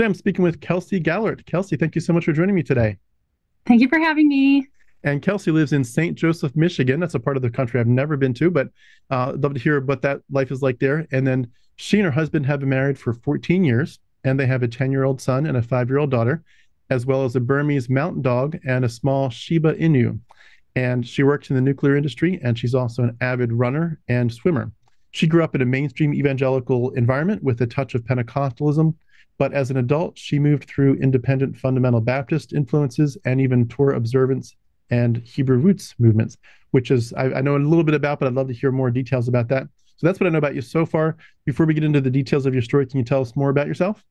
Today I'm speaking with Kelsey Gallert. Kelsey, thank you so much for joining me today. Thank you for having me. And Kelsey lives in St. Joseph, Michigan. That's a part of the country I've never been to, but uh, I'd love to hear what that life is like there. And then she and her husband have been married for 14 years, and they have a 10 year old son and a five year old daughter, as well as a Bernese mountain dog and a small Shiba Inu. And she works in the nuclear industry, and she's also an avid runner and swimmer. She grew up in a mainstream evangelical environment with a touch of Pentecostalism, but as an adult, she moved through independent fundamental Baptist influences and even Torah observance and Hebrew roots movements, which is I, I know a little bit about, but I'd love to hear more details about that. So that's what I know about you so far. Before we get into the details of your story, can you tell us more about yourself?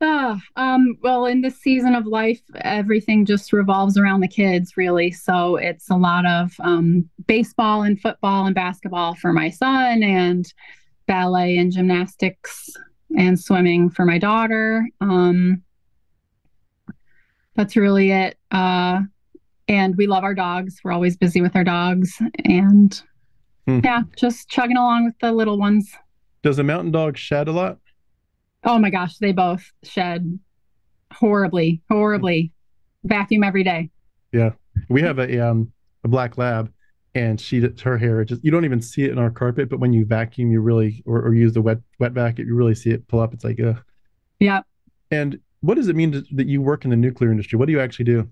Uh, um, well, in this season of life, everything just revolves around the kids, really. So it's a lot of um, baseball and football and basketball for my son, and ballet and gymnastics and swimming for my daughter. Um, that's really it. Uh, and we love our dogs. We're always busy with our dogs, and hmm. yeah, just chugging along with the little ones. Does a mountain dog shed a lot? Oh my gosh, they both shed horribly, horribly. Vacuum every day. Yeah, we have a um a black lab, and she her hair just you don't even see it in our carpet, but when you vacuum, you really or, or use the wet wet vac, you really see it pull up. It's like uh. Yeah. And what does it mean to, that you work in the nuclear industry? What do you actually do?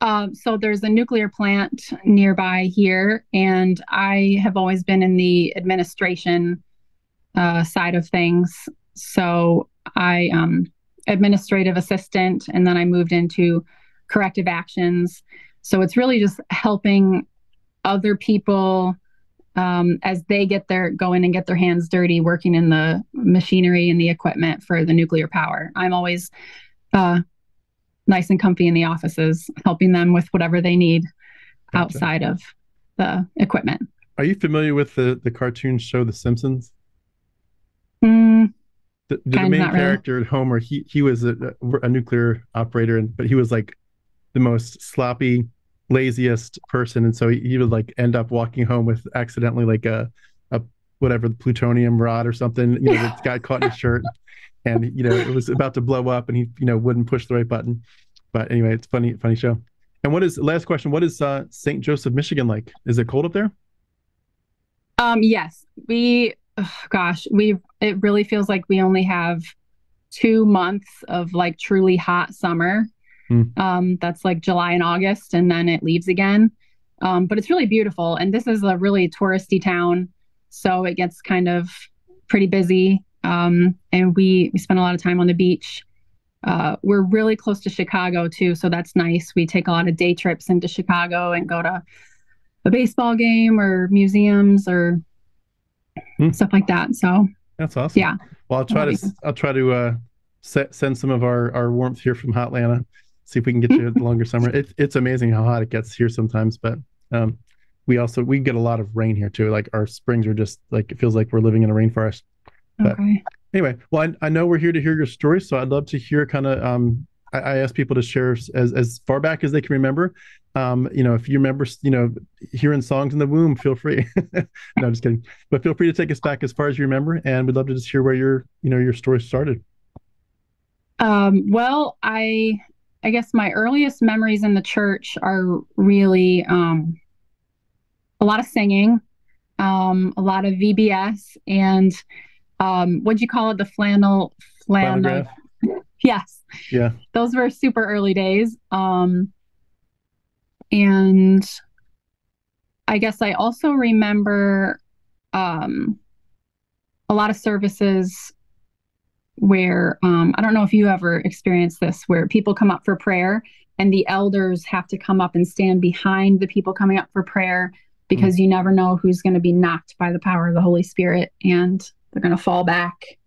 Um, so there's a nuclear plant nearby here, and I have always been in the administration uh, side of things. So I um administrative assistant and then I moved into corrective actions. So it's really just helping other people um, as they get their go in and get their hands dirty working in the machinery and the equipment for the nuclear power. I'm always uh, nice and comfy in the offices, helping them with whatever they need gotcha. outside of the equipment. Are you familiar with the the cartoon show The Simpsons? Mm, the, the main character really. Homer, he he was a, a nuclear operator, and but he was like the most sloppy, laziest person, and so he, he would like end up walking home with accidentally like a a whatever the plutonium rod or something. You know, that got caught in his shirt, and you know it was about to blow up, and he you know wouldn't push the right button. But anyway, it's funny funny show. And what is last question? What is uh, St. Joseph, Michigan like? Is it cold up there? Um, yes, we oh, gosh, we it really feels like we only have two months of like truly hot summer. Mm. Um, that's like July and August, and then it leaves again. Um, but it's really beautiful, and this is a really touristy town, so it gets kind of pretty busy. Um, and we we spend a lot of time on the beach. Uh, we're really close to Chicago too, so that's nice. We take a lot of day trips into Chicago and go to a baseball game or museums or hmm. stuff like that. So that's awesome. Yeah. Well, I'll try to I'll try to uh, set, send some of our our warmth here from Hotlanta. See if we can get you a longer summer. It, it's amazing how hot it gets here sometimes, but um, we also we get a lot of rain here too. Like our springs are just like it feels like we're living in a rainforest. But okay. anyway, well, I, I know we're here to hear your story, so I'd love to hear kind of um, I, I ask people to share as as far back as they can remember. Um, you know, if you remember, you know, hearing songs in the womb, feel free. no, just kidding. But feel free to take us back as far as you remember, and we'd love to just hear where your you know your story started. Um, well, I I guess my earliest memories in the church are really um, a lot of singing, um, a lot of VBS, and um, what'd you call it? The flannel flannel. Yes. Yeah. Those were super early days. Um, and I guess I also remember um, a lot of services where um, I don't know if you ever experienced this, where people come up for prayer and the elders have to come up and stand behind the people coming up for prayer because mm. you never know who's going to be knocked by the power of the Holy Spirit and they're going to fall back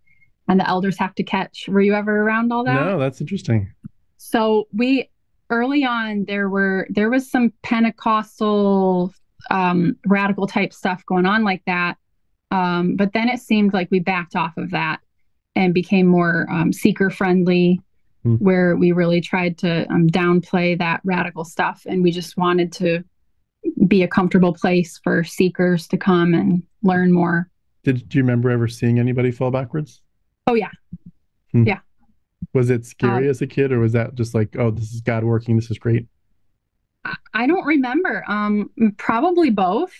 and the elders have to catch. Were you ever around all that? No, that's interesting. So we early on there were there was some Pentecostal um, radical type stuff going on like that, um, but then it seemed like we backed off of that and became more um, seeker friendly, mm. where we really tried to um, downplay that radical stuff, and we just wanted to be a comfortable place for seekers to come and learn more. Did do you remember ever seeing anybody fall backwards? Oh yeah. Hmm. Yeah. Was it scary Um, as a kid, or was that just like, oh, this is God working, this is great? I- I don't remember. Um, probably both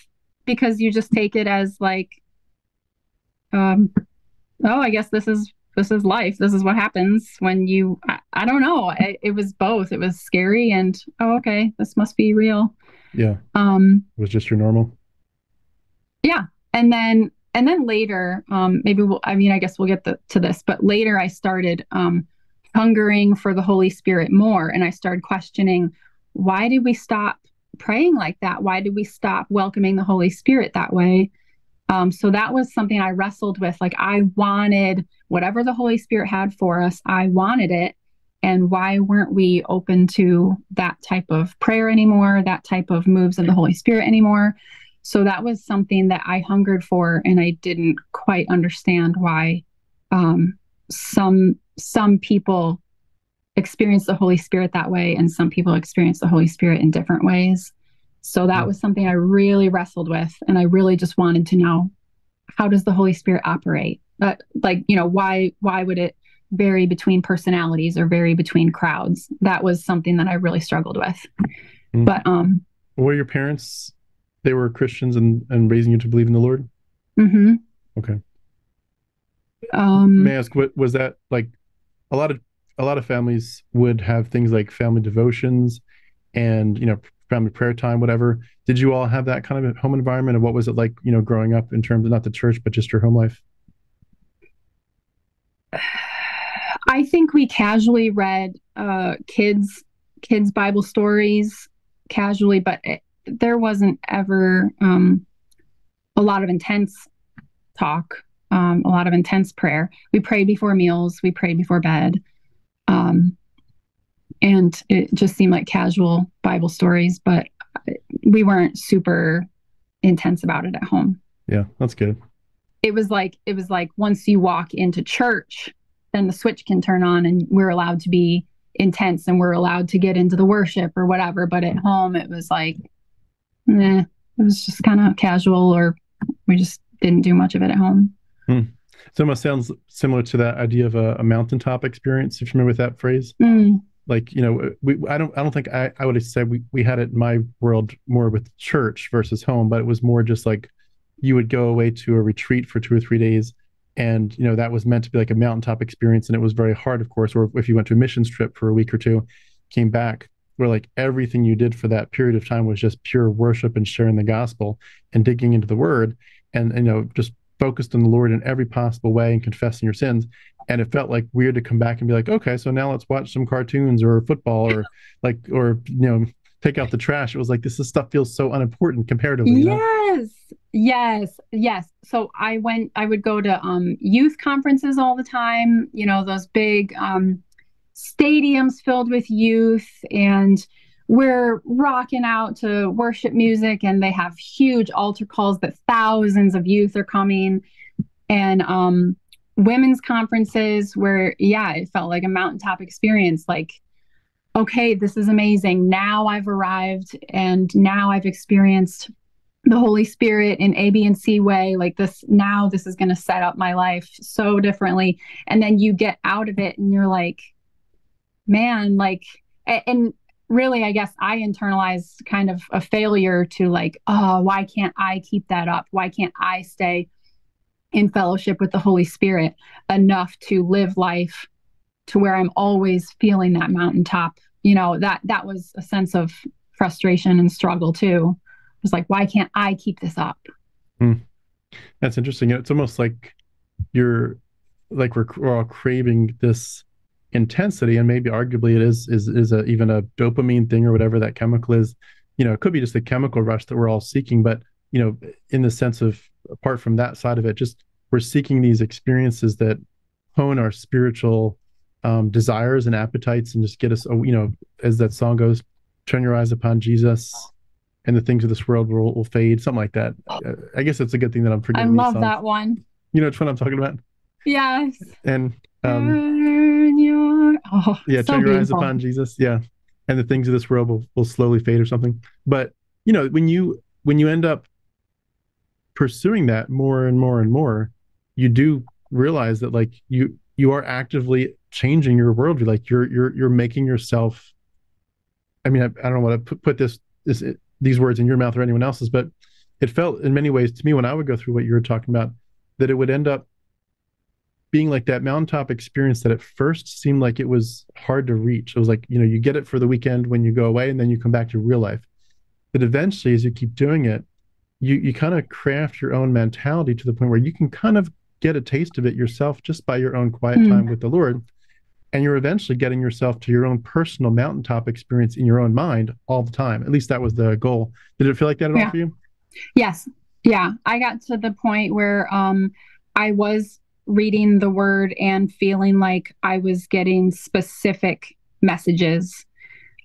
because you just take it as like, um, oh, I guess this is this is life. This is what happens when you. I, I don't know. I, it was both. It was scary and oh, okay, this must be real. Yeah, Um, it was just your normal. Yeah, and then and then later um maybe we'll i mean i guess we'll get the, to this but later i started um hungering for the holy spirit more and i started questioning why did we stop praying like that why did we stop welcoming the holy spirit that way um so that was something i wrestled with like i wanted whatever the holy spirit had for us i wanted it and why weren't we open to that type of prayer anymore that type of moves of the holy spirit anymore so that was something that I hungered for, and I didn't quite understand why um, some some people experience the Holy Spirit that way, and some people experience the Holy Spirit in different ways. So that Hmm. was something I really wrestled with, and I really just wanted to know how does the Holy Spirit operate? But like you know, why why would it vary between personalities or vary between crowds? That was something that I really struggled with. Hmm. But um, Were your parents, they were Christians and, and raising you to believe in the Lord? Mm-hmm. Okay. um, May I ask, what was that like? A lot of a lot of families would have things like family devotions and you know family prayer time, whatever. Did you all have that kind of home environment, and what was it like, you know, growing up in terms of not the church but just your home life? I think we casually read uh, kids kids Bible stories casually, but it, there wasn't ever um, a lot of intense talk, um, a lot of intense prayer. We prayed before meals, we prayed before bed, um, and it just seemed like casual Bible stories, but we weren't super intense about it at home. Yeah, that's good. it was like it was like once you walk into church then the switch can turn on and we're allowed to be intense and we're allowed to get into the worship or whatever. But at home it was like nah, it was just kind of casual or we just didn't do much of it at home. So it almost sounds similar to that idea of a, a mountaintop experience, if you remember that phrase. Mm, Like, you know, we I don't I don't think I, I would said we, we had it in my world more with church versus home, but it was more just like you would go away to a retreat for two or three days and you know that was meant to be like a mountaintop experience and it was very hard of course or if you went to a missions trip for a week or two came back where like everything you did for that period of time was just pure worship and sharing the gospel and digging into the word and you know just focused on the lord in every possible way and confessing your sins and it felt like weird to come back and be like okay so now let's watch some cartoons or football or like or you know take out the trash. It was like this, this stuff feels so unimportant comparatively you know? yes. Yes. Yes. So i went i would go to um youth conferences all the time you know those big um stadiums filled with youth and we're rocking out to worship music and they have huge altar calls that thousands of youth are coming. And um women's conferences where yeah it felt like a mountaintop experience like okay this is amazing. Now i've arrived and now i've experienced the holy spirit in a b and c way. Like this now this is going to set up my life so differently. And then you get out of it and you're like man like and really i guess i internalized kind of a failure to like oh why can't i keep that up? Why can't i stay in fellowship with the holy spirit enough to live life to where i'm always feeling that mountaintop you know that that was a sense of frustration and struggle too it was like why can't i keep this up hmm. That's interesting. It's almost like you're like we're, we're all craving this intensity, and maybe arguably it is is is a, even a dopamine thing or whatever that chemical is. You know, it could be just a chemical rush that we're all seeking, but you know, in the sense of apart from that side of it, just we're seeking these experiences that hone our spiritual um, desires and appetites, and just get us, you know, as that song goes, turn your eyes upon Jesus. And the things of this world will, will fade, something like that. I guess it's a good thing that I'm i forgetting. these love that one You know which one I'm talking about? yes And um, turn your oh, yeah, so turn your eyes upon Jesus. Yeah, and the things of this world will, will slowly fade or something. But you know, when you when you end up pursuing that more and more and more, you do realize that like you you are actively changing your worldview. Like you're you're you're making yourself. I mean, I, I don't want to put, put this this these words in your mouth or anyone else's, but it felt in many ways to me when I would go through what you were talking about that it would end up being like that mountaintop experience that at first seemed like it was hard to reach. It was like, you know, you get it for the weekend when you go away and then you come back to real life. But eventually, as you keep doing it, you you kind of craft your own mentality to the point where you can kind of get a taste of it yourself just by your own quiet mm. time with the Lord. And you're eventually getting yourself to your own personal mountaintop experience in your own mind all the time. At least that was the goal. Did it feel like that at yeah. all for you? Yes. Yeah. I got to the point where um, I was reading the word and feeling like I was getting specific messages.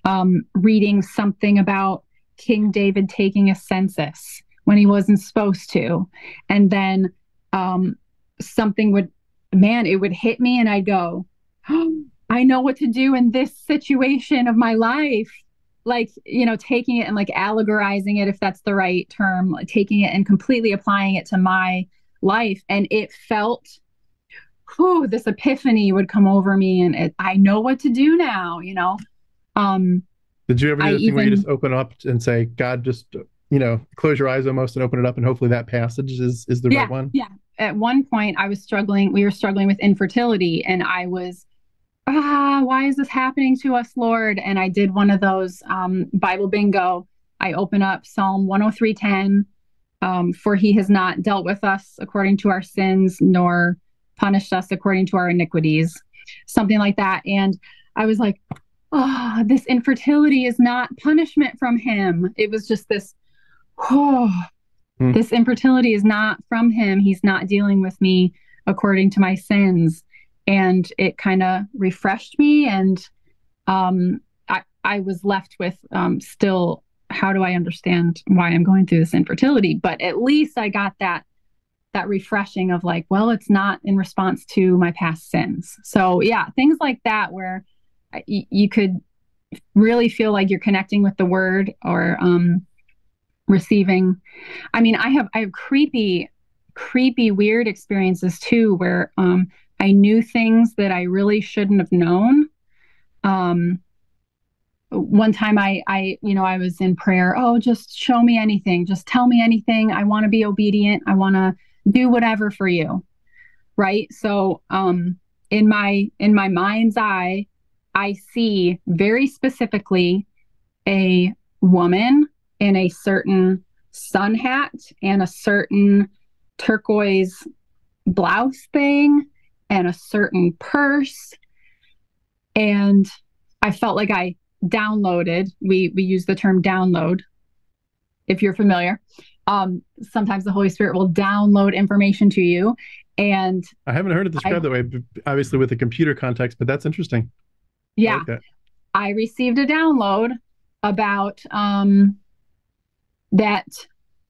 Um, reading something about King David taking a census when he wasn't supposed to. And then um, something would, man, it would hit me and I'd go, oh, I know what to do in this situation of my life. Like, you know, taking it and like allegorizing it, if that's the right term, like taking it and completely applying it to my life. And it felt, whew, this epiphany would come over me and it, I know what to do now, you know? Um, Did you ever do the thing even, where you just open up and say, God, just you know, close your eyes almost and open it up, and hopefully that passage is is the yeah, right one. Yeah. At one point, I was struggling. We were struggling with infertility, and I was, ah, why is this happening to us, Lord? And I did one of those um, Bible bingo. I open up Psalm 103:10, um, for He has not dealt with us according to our sins, nor punished us according to our iniquities, something like that. And I was like, oh, this infertility is not punishment from him. It was just this oh, mm. this infertility is not from him. He's not dealing with me according to my sins. And it kind of refreshed me. And um, I, I was left with um, still, how do I understand why I'm going through this infertility? But at least I got that that refreshing of like, well, it's not in response to my past sins. So yeah, things like that where y- you could really feel like you're connecting with the word or um, receiving. I mean i have i have creepy creepy weird experiences too where um i knew things that i really shouldn't have known. Um one time i i you know i was in prayer. Oh just show me anything. Just tell me anything. I want to be obedient. I want to do whatever for you. Right? So um in my in my mind's eye i see very specifically a woman in a certain sun hat and a certain turquoise blouse thing and a certain purse. And i felt like i downloaded we we use the term download if you're familiar. Um sometimes the holy spirit will download information to you. And i haven't heard it described I, that way obviously with the computer context but that's interesting. Yeah. I, like I received a download about um that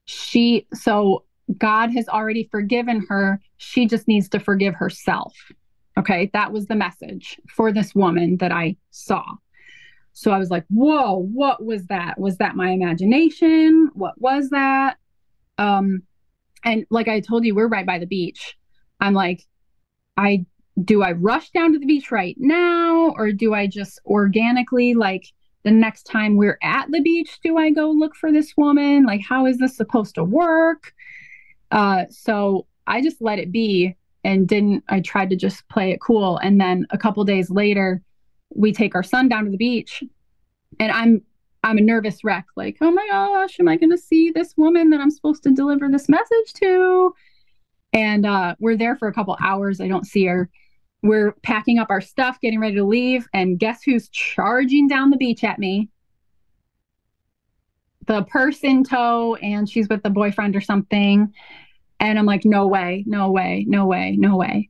she so God has already forgiven her. She just needs to forgive herself. Okay. That was the message for this woman that I saw. So I was like, whoa, what was that? Was that my imagination? What was that? Um, and like I told you, we're right by the beach. I'm like, I do I rush down to the beach right now or do I just organically like the next time we're at the beach do i go look for this woman? Like how is this supposed to work? Uh, so i just let it be and didn't i tried to just play it cool. And then a couple days later we take our son down to the beach and i'm i'm a nervous wreck. Like oh my gosh am i going to see this woman that i'm supposed to deliver this message to? And uh, we're there for a couple hours. I don't see her we're packing up our stuff, getting ready to leave, and guess who's charging down the beach at me? The purse in tow, and she's with the boyfriend or something. And I'm like, no way, no way, no way, no way.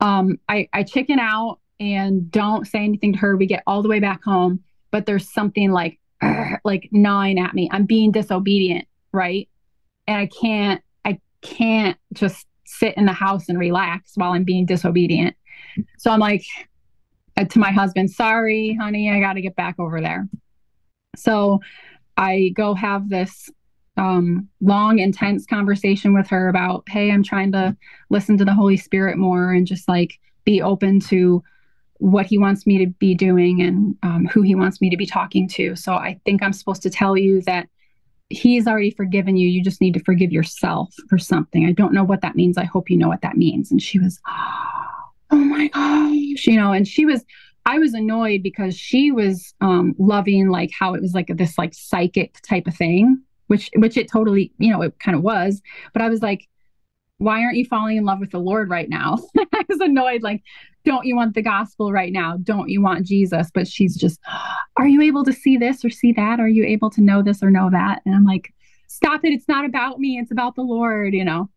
Um, I, I chicken out and don't say anything to her. We get all the way back home, but there's something like, like gnawing at me. I'm being disobedient, right? And I can't, I can't just sit in the house and relax while I'm being disobedient. So I'm like uh, to my husband, sorry, honey, I got to get back over there. So I go have this um, long, intense conversation with her about, hey, I'm trying to listen to the Holy Spirit more and just like be open to what he wants me to be doing and um, who he wants me to be talking to. So I think I'm supposed to tell you that he's already forgiven you. You just need to forgive yourself for something. I don't know what that means. I hope you know what that means. And she was, oh my gosh, you know, and she was, I was annoyed because she was um, loving like how it was like this like psychic type of thing, which which it totally, you know, it kind of was. But I was like, why aren't you falling in love with the Lord right now? I was annoyed, like, don't you want the gospel right now? Don't you want Jesus? But she's just, are you able to see this or see that? Are you able to know this or know that? And I'm like, stop it. It's not about me. It's about the Lord, you know.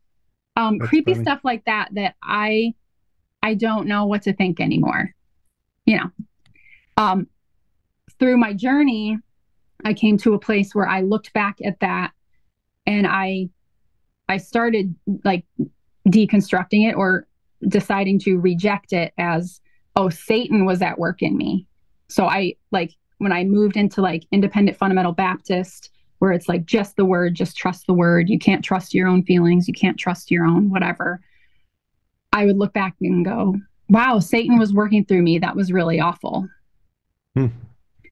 Um, creepy funny. stuff like that that I I don't know what to think anymore. You know. Um through my journey, I came to a place where I looked back at that and I I started like deconstructing it or deciding to reject it as, oh, Satan was at work in me. So I like when I moved into like independent fundamental Baptist, where it's like just the word, just trust the word. You can't trust your own feelings. You can't trust your own whatever. I would look back and go, wow, Satan was working through me. That was really awful. Hmm.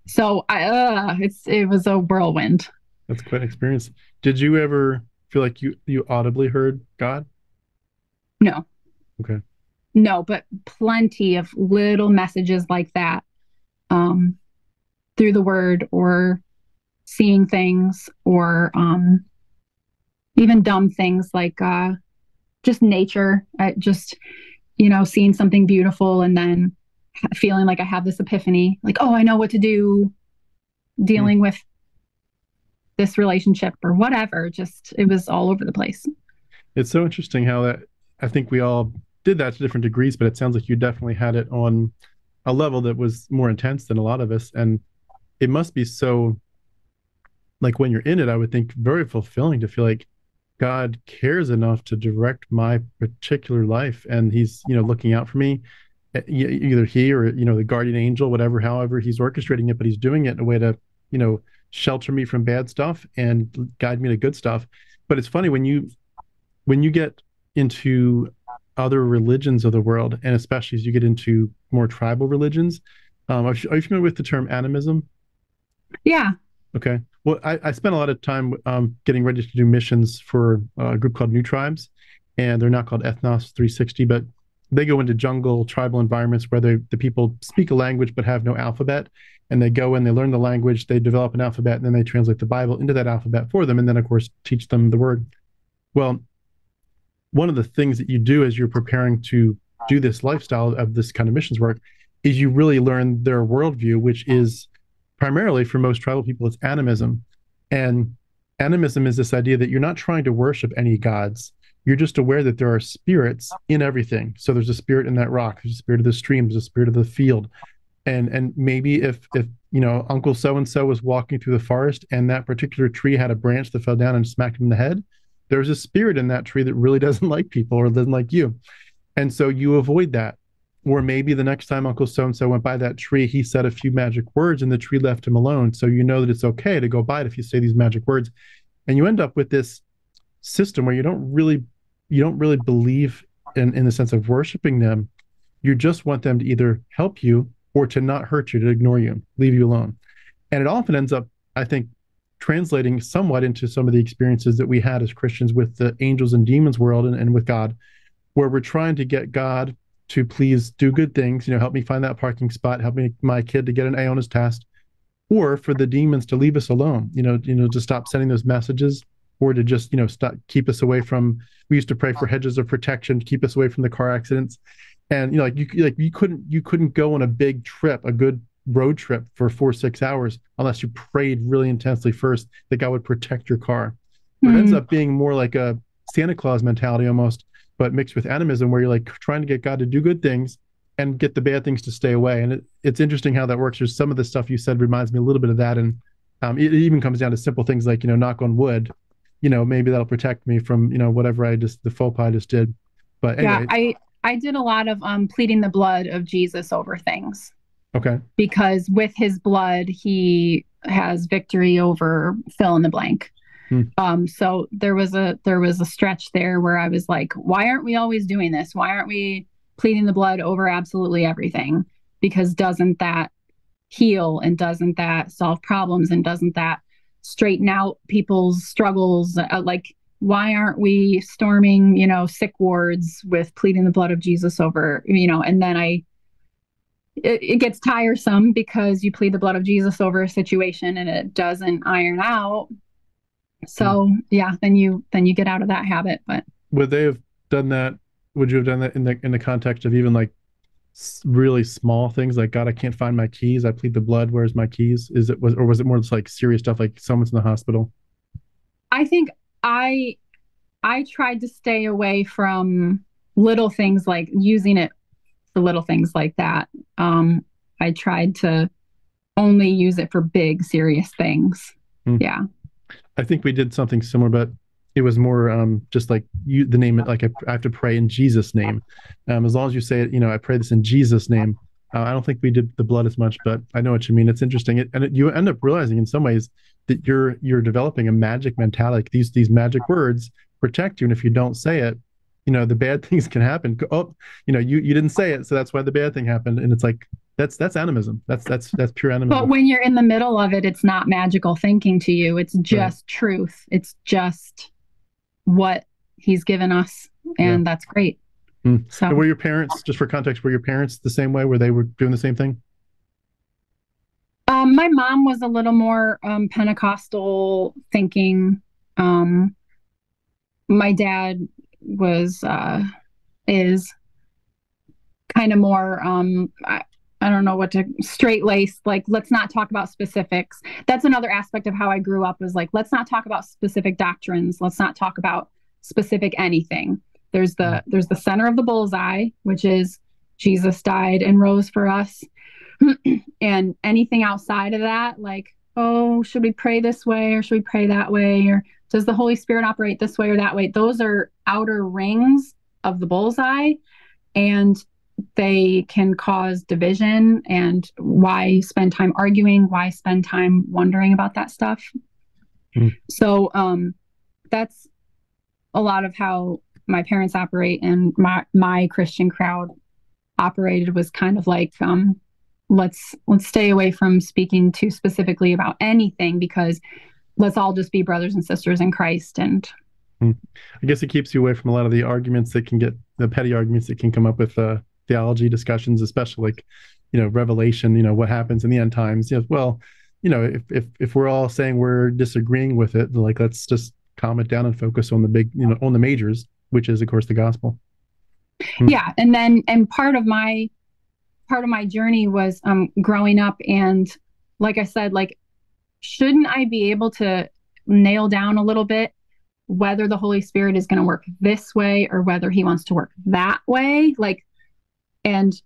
So I, uh, it's, it was a whirlwind. That's quite an experience. Did you ever feel like you you audibly heard God? No. Okay. No, but plenty of little messages like that um, through the word or seeing things or um, even dumb things like uh, just nature. I just, you know, seeing something beautiful and then feeling like I have this epiphany, like, oh, I know what to do dealing mm. with this relationship or whatever. Just it was all over the place. It's so interesting how that I think we all did that to different degrees, but it sounds like you definitely had it on a level that was more intense than a lot of us. And it must be so like when you're in it, I would think very fulfilling to feel like God cares enough to direct my particular life and he's, you know, looking out for me. Either he or, you know, the guardian angel, whatever, however he's orchestrating it, but he's doing it in a way to, you know, shelter me from bad stuff and guide me to good stuff. But it's funny when you when you get into other religions of the world, and especially as you get into more tribal religions. Um, are, you, are you familiar with the term animism? Yeah. Okay. Well, I, I spent a lot of time um, getting ready to do missions for a group called New Tribes, and they're not called Ethnos 360, but they go into jungle tribal environments where they, the people speak a language but have no alphabet and they go and they learn the language, they develop an alphabet, and then they translate the Bible into that alphabet for them, and then of course teach them the word. Well, one of the things that you do as you're preparing to do this lifestyle of this kind of missions work is you really learn their worldview, which is primarily for most tribal people, it's animism. And animism is this idea that you're not trying to worship any gods. You're just aware that there are spirits in everything. So there's a spirit in that rock, there's a spirit of the stream, there's a spirit of the field, and and maybe if if you know uncle so and so was walking through the forest and that particular tree had a branch that fell down and smacked him in the head there's a spirit in that tree that really doesn't like people or doesn't like you and so you avoid that or maybe the next time uncle so and so went by that tree he said a few magic words and the tree left him alone. So you know that it's okay to go by it if you say these magic words. And you end up with this system where you don't really you don't really believe in in the sense of worshiping them. You just want them to either help you or to not hurt you, to ignore you, leave you alone. And it often ends up, I think, translating somewhat into some of the experiences that we had as Christians with the angels and demons world and, and with God, where we're trying to get God to please do good things, you know, help me find that parking spot, help me my kid to get an A on his test, or for the demons to leave us alone, you know, you know, to stop sending those messages or to just, you know, stop keep us away from we used to pray for hedges of protection, to keep us away from the car accidents and you know like you like you couldn't you couldn't go on a big trip a good road trip for four six hours unless you prayed really intensely first that god would protect your car mm-hmm. it ends hmm. up being more like a santa claus mentality almost but mixed with animism where you're like trying to get god to do good things and get the bad things to stay away and it, it's interesting how that works there's some of the stuff you said reminds me a little bit of that and um, it, it even comes down to simple things like you know knock on wood you know maybe that'll protect me from you know whatever i just the faux pas I just did but anyway, yeah i I did a lot of um, pleading the blood of Jesus over things. Okay. Because with his blood, he has victory over fill in the blank. Hmm. Um, so there was a there was a stretch there where I was like, why aren't we always doing this? Why aren't we pleading the blood over absolutely everything because doesn't that heal and doesn't that solve problems and doesn't that straighten out people's struggles uh, like why aren't we storming you know sick wards with pleading the blood of jesus over you know and then i it, it, gets tiresome because you plead the blood of jesus over a situation and it doesn't iron out so yeah then you then you get out of that habit but would they have done that would you have done that in the in the context of even like really small things like god i can't find my keys i plead the blood where's my keys? Is it was or was it more just like serious stuff like someone's in the hospital? I think i i tried to stay away from little things like using it for little things like that. Um i tried to only use it for big serious things. Mm. yeah i think we did something similar but it was more um, just like you the name it like I, I, have to pray in Jesus name. Um, as long as you say it, you know, I pray this in Jesus name. Uh, I don't think we did the blood as much, but I know what you mean. It's interesting, it, and it, you end up realizing in some ways that you're you're developing a magic mentality. These these magic words protect you, and if you don't say it, you know the bad things can happen. Oh, you know you you didn't say it, so that's why the bad thing happened. And it's like that's that's animism. That's that's that's pure animism. But when you're in the middle of it, it's not magical thinking to you. It's just right. truth. It's just what he's given us and yeah. that's great mm. so and were your parents just for context were your parents the same way where they were doing the same thing um, my mom was a little more um, pentecostal thinking um, my dad was uh, is kind of more um, I, don't know what to straight lace, like let's not talk about specifics. That's another aspect of how i grew up was like let's not talk about specific doctrines. Let's not talk about specific anything. There's the mm. there's the center of the bullseye which is jesus died and rose for us. And anything outside of that like oh should we pray this way or should we pray that way? Or does the holy spirit operate this way or that way? Those are outer rings of the bullseye. And they can cause division and why spend time arguing why spend time wondering about that stuff mm. so um, that's a lot of how my parents operate and my my christian crowd operated was kind of like um, let's let's stay away from speaking too specifically about anything because let's all just be brothers and sisters in christ and mm. i guess it keeps you away from a lot of the arguments that can get the petty arguments that can come up with uh theology discussions, especially like, you know, Revelation, you know, what happens in the end times. Know, well, you know, if if if we're all saying we're disagreeing with it, like let's just calm it down and focus on the big, you know, on the majors, which is of course the gospel. Hmm. Yeah, and then and part of my part of my journey was um growing up and like I said, like shouldn't I be able to nail down a little bit whether the Holy Spirit is going to work this way or whether he wants to work that way? Like and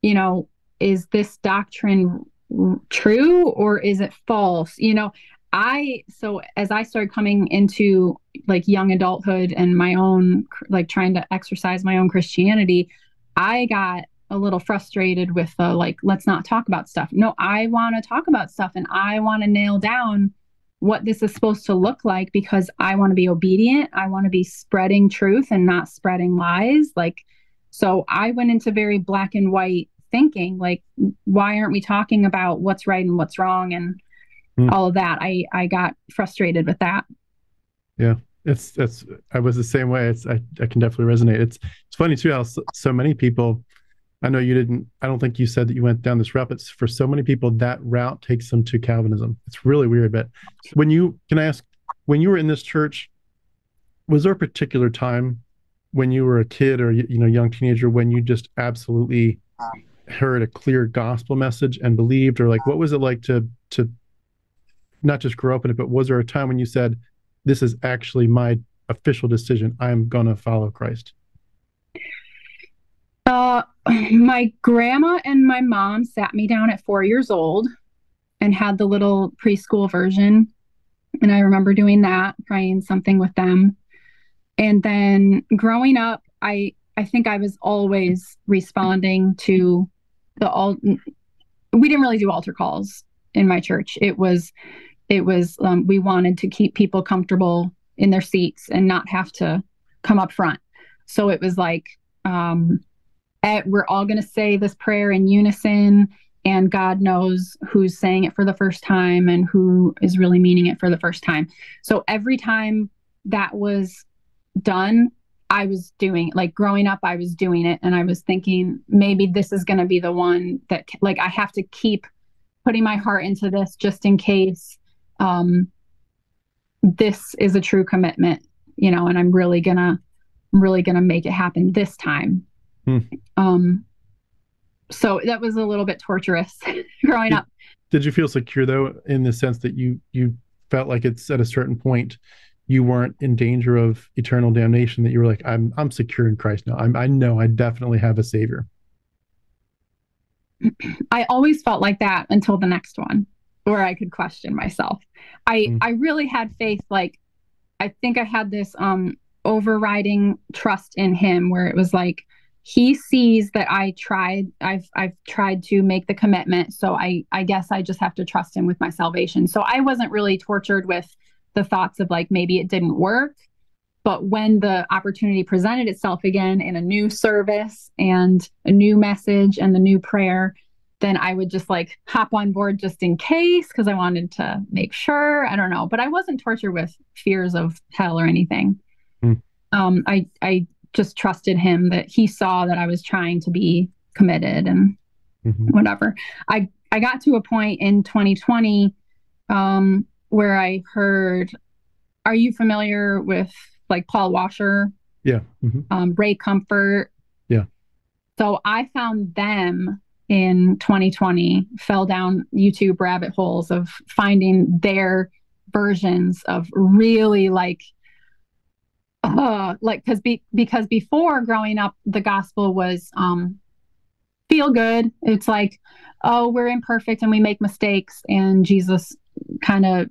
you know is this doctrine true or is it false? You know i so as i started coming into like young adulthood and my own like trying to exercise my own christianity i got a little frustrated with the like let's not talk about stuff. No i want to talk about stuff and i want to nail down what this is supposed to look like because i want to be obedient. I want to be spreading truth and not spreading lies. Like so I went into very black and white thinking, like, why aren't we talking about what's right and what's wrong and mm. all of that? I I got frustrated with that. Yeah, it's it's I was the same way. It's I, I can definitely resonate. It's it's funny too how so, so many people. I know you didn't. I don't think you said that you went down this route, but for so many people, that route takes them to Calvinism. It's really weird. But when you can I ask, when you were in this church, was there a particular time when you were a kid or you know young teenager when you just absolutely heard a clear gospel message and believed or like what was it like to to not just grow up in it but was there a time when you said this is actually my official decision. I'm going to follow christ uh my grandma and my mom sat me down at 4 years old and had the little preschool version. And i remember doing that praying something with them and then growing up, I I think I was always responding to the all. We didn't really do altar calls in my church. It was it was um, we wanted to keep people comfortable in their seats and not have to come up front. So it was like um, eh, we're all going to say this prayer in unison and God knows who's saying it for the first time and who is really meaning it for the first time. So every time that was done, I was doing like growing up, I was doing it and I was thinking maybe this is going to be the one that like I have to keep putting my heart into this just in case um, this is a true commitment, you know, and I'm really gonna, I'm really gonna make it happen this time. Hmm. Um, so that was a little bit torturous growing did, up. Did you feel secure though, in the sense that you you felt like it's at a certain point you weren't in danger of eternal damnation? That you were like, I'm I'm secure in Christ now. I'm I know I definitely have a Savior. I always felt like that until the next one, where I could question myself. I mm. I really had faith. Like I think I had this um overriding trust in Him, where it was like he sees that I tried I've I've tried to make the commitment so I I guess I just have to trust him with my salvation. So I wasn't really tortured with the thoughts of like maybe it didn't work but when the opportunity presented itself again in a new service and a new message and the new prayer then I would just like hop on board just in case because I wanted to make sure. I don't know, but I wasn't tortured with fears of hell or anything. Mm. Um, I I just trusted him that he saw that I was trying to be committed and mm-hmm. whatever. I I got to a point in 2020 um, where I heard, "Are you familiar with like Paul Washer?" Yeah. Mm-hmm. Um, Ray Comfort. Yeah. So I found them in 2020. Fell down YouTube rabbit holes of finding their versions of really like uh, like because be, because before growing up the gospel was um feel good it's like oh we're imperfect and we make mistakes and jesus kind of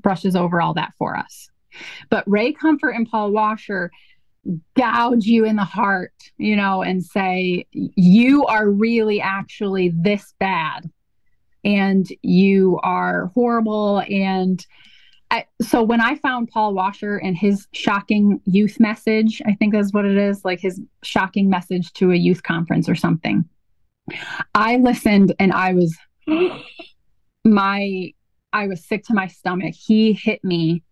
brushes over all that for us but ray comfort and paul washer gouge you in the heart you know and say you are really actually this bad and you are horrible and I, so when I found Paul Washer and his shocking youth message, I think that's what it is, like his shocking message to a youth conference or something. I listened and I was my I was sick to my stomach. He hit me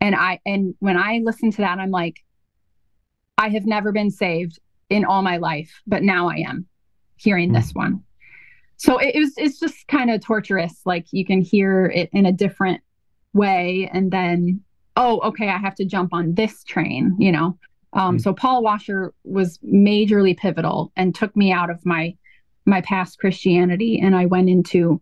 and I and when I listened to that I'm like I have never been saved in all my life, but now I am hearing this hmm. one. So it, it was it's just kind of torturous like you can hear it in a different way and then oh okay i have to jump on this train you know um, mm-hmm. so paul washer was majorly pivotal and took me out of my my past christianity and i went into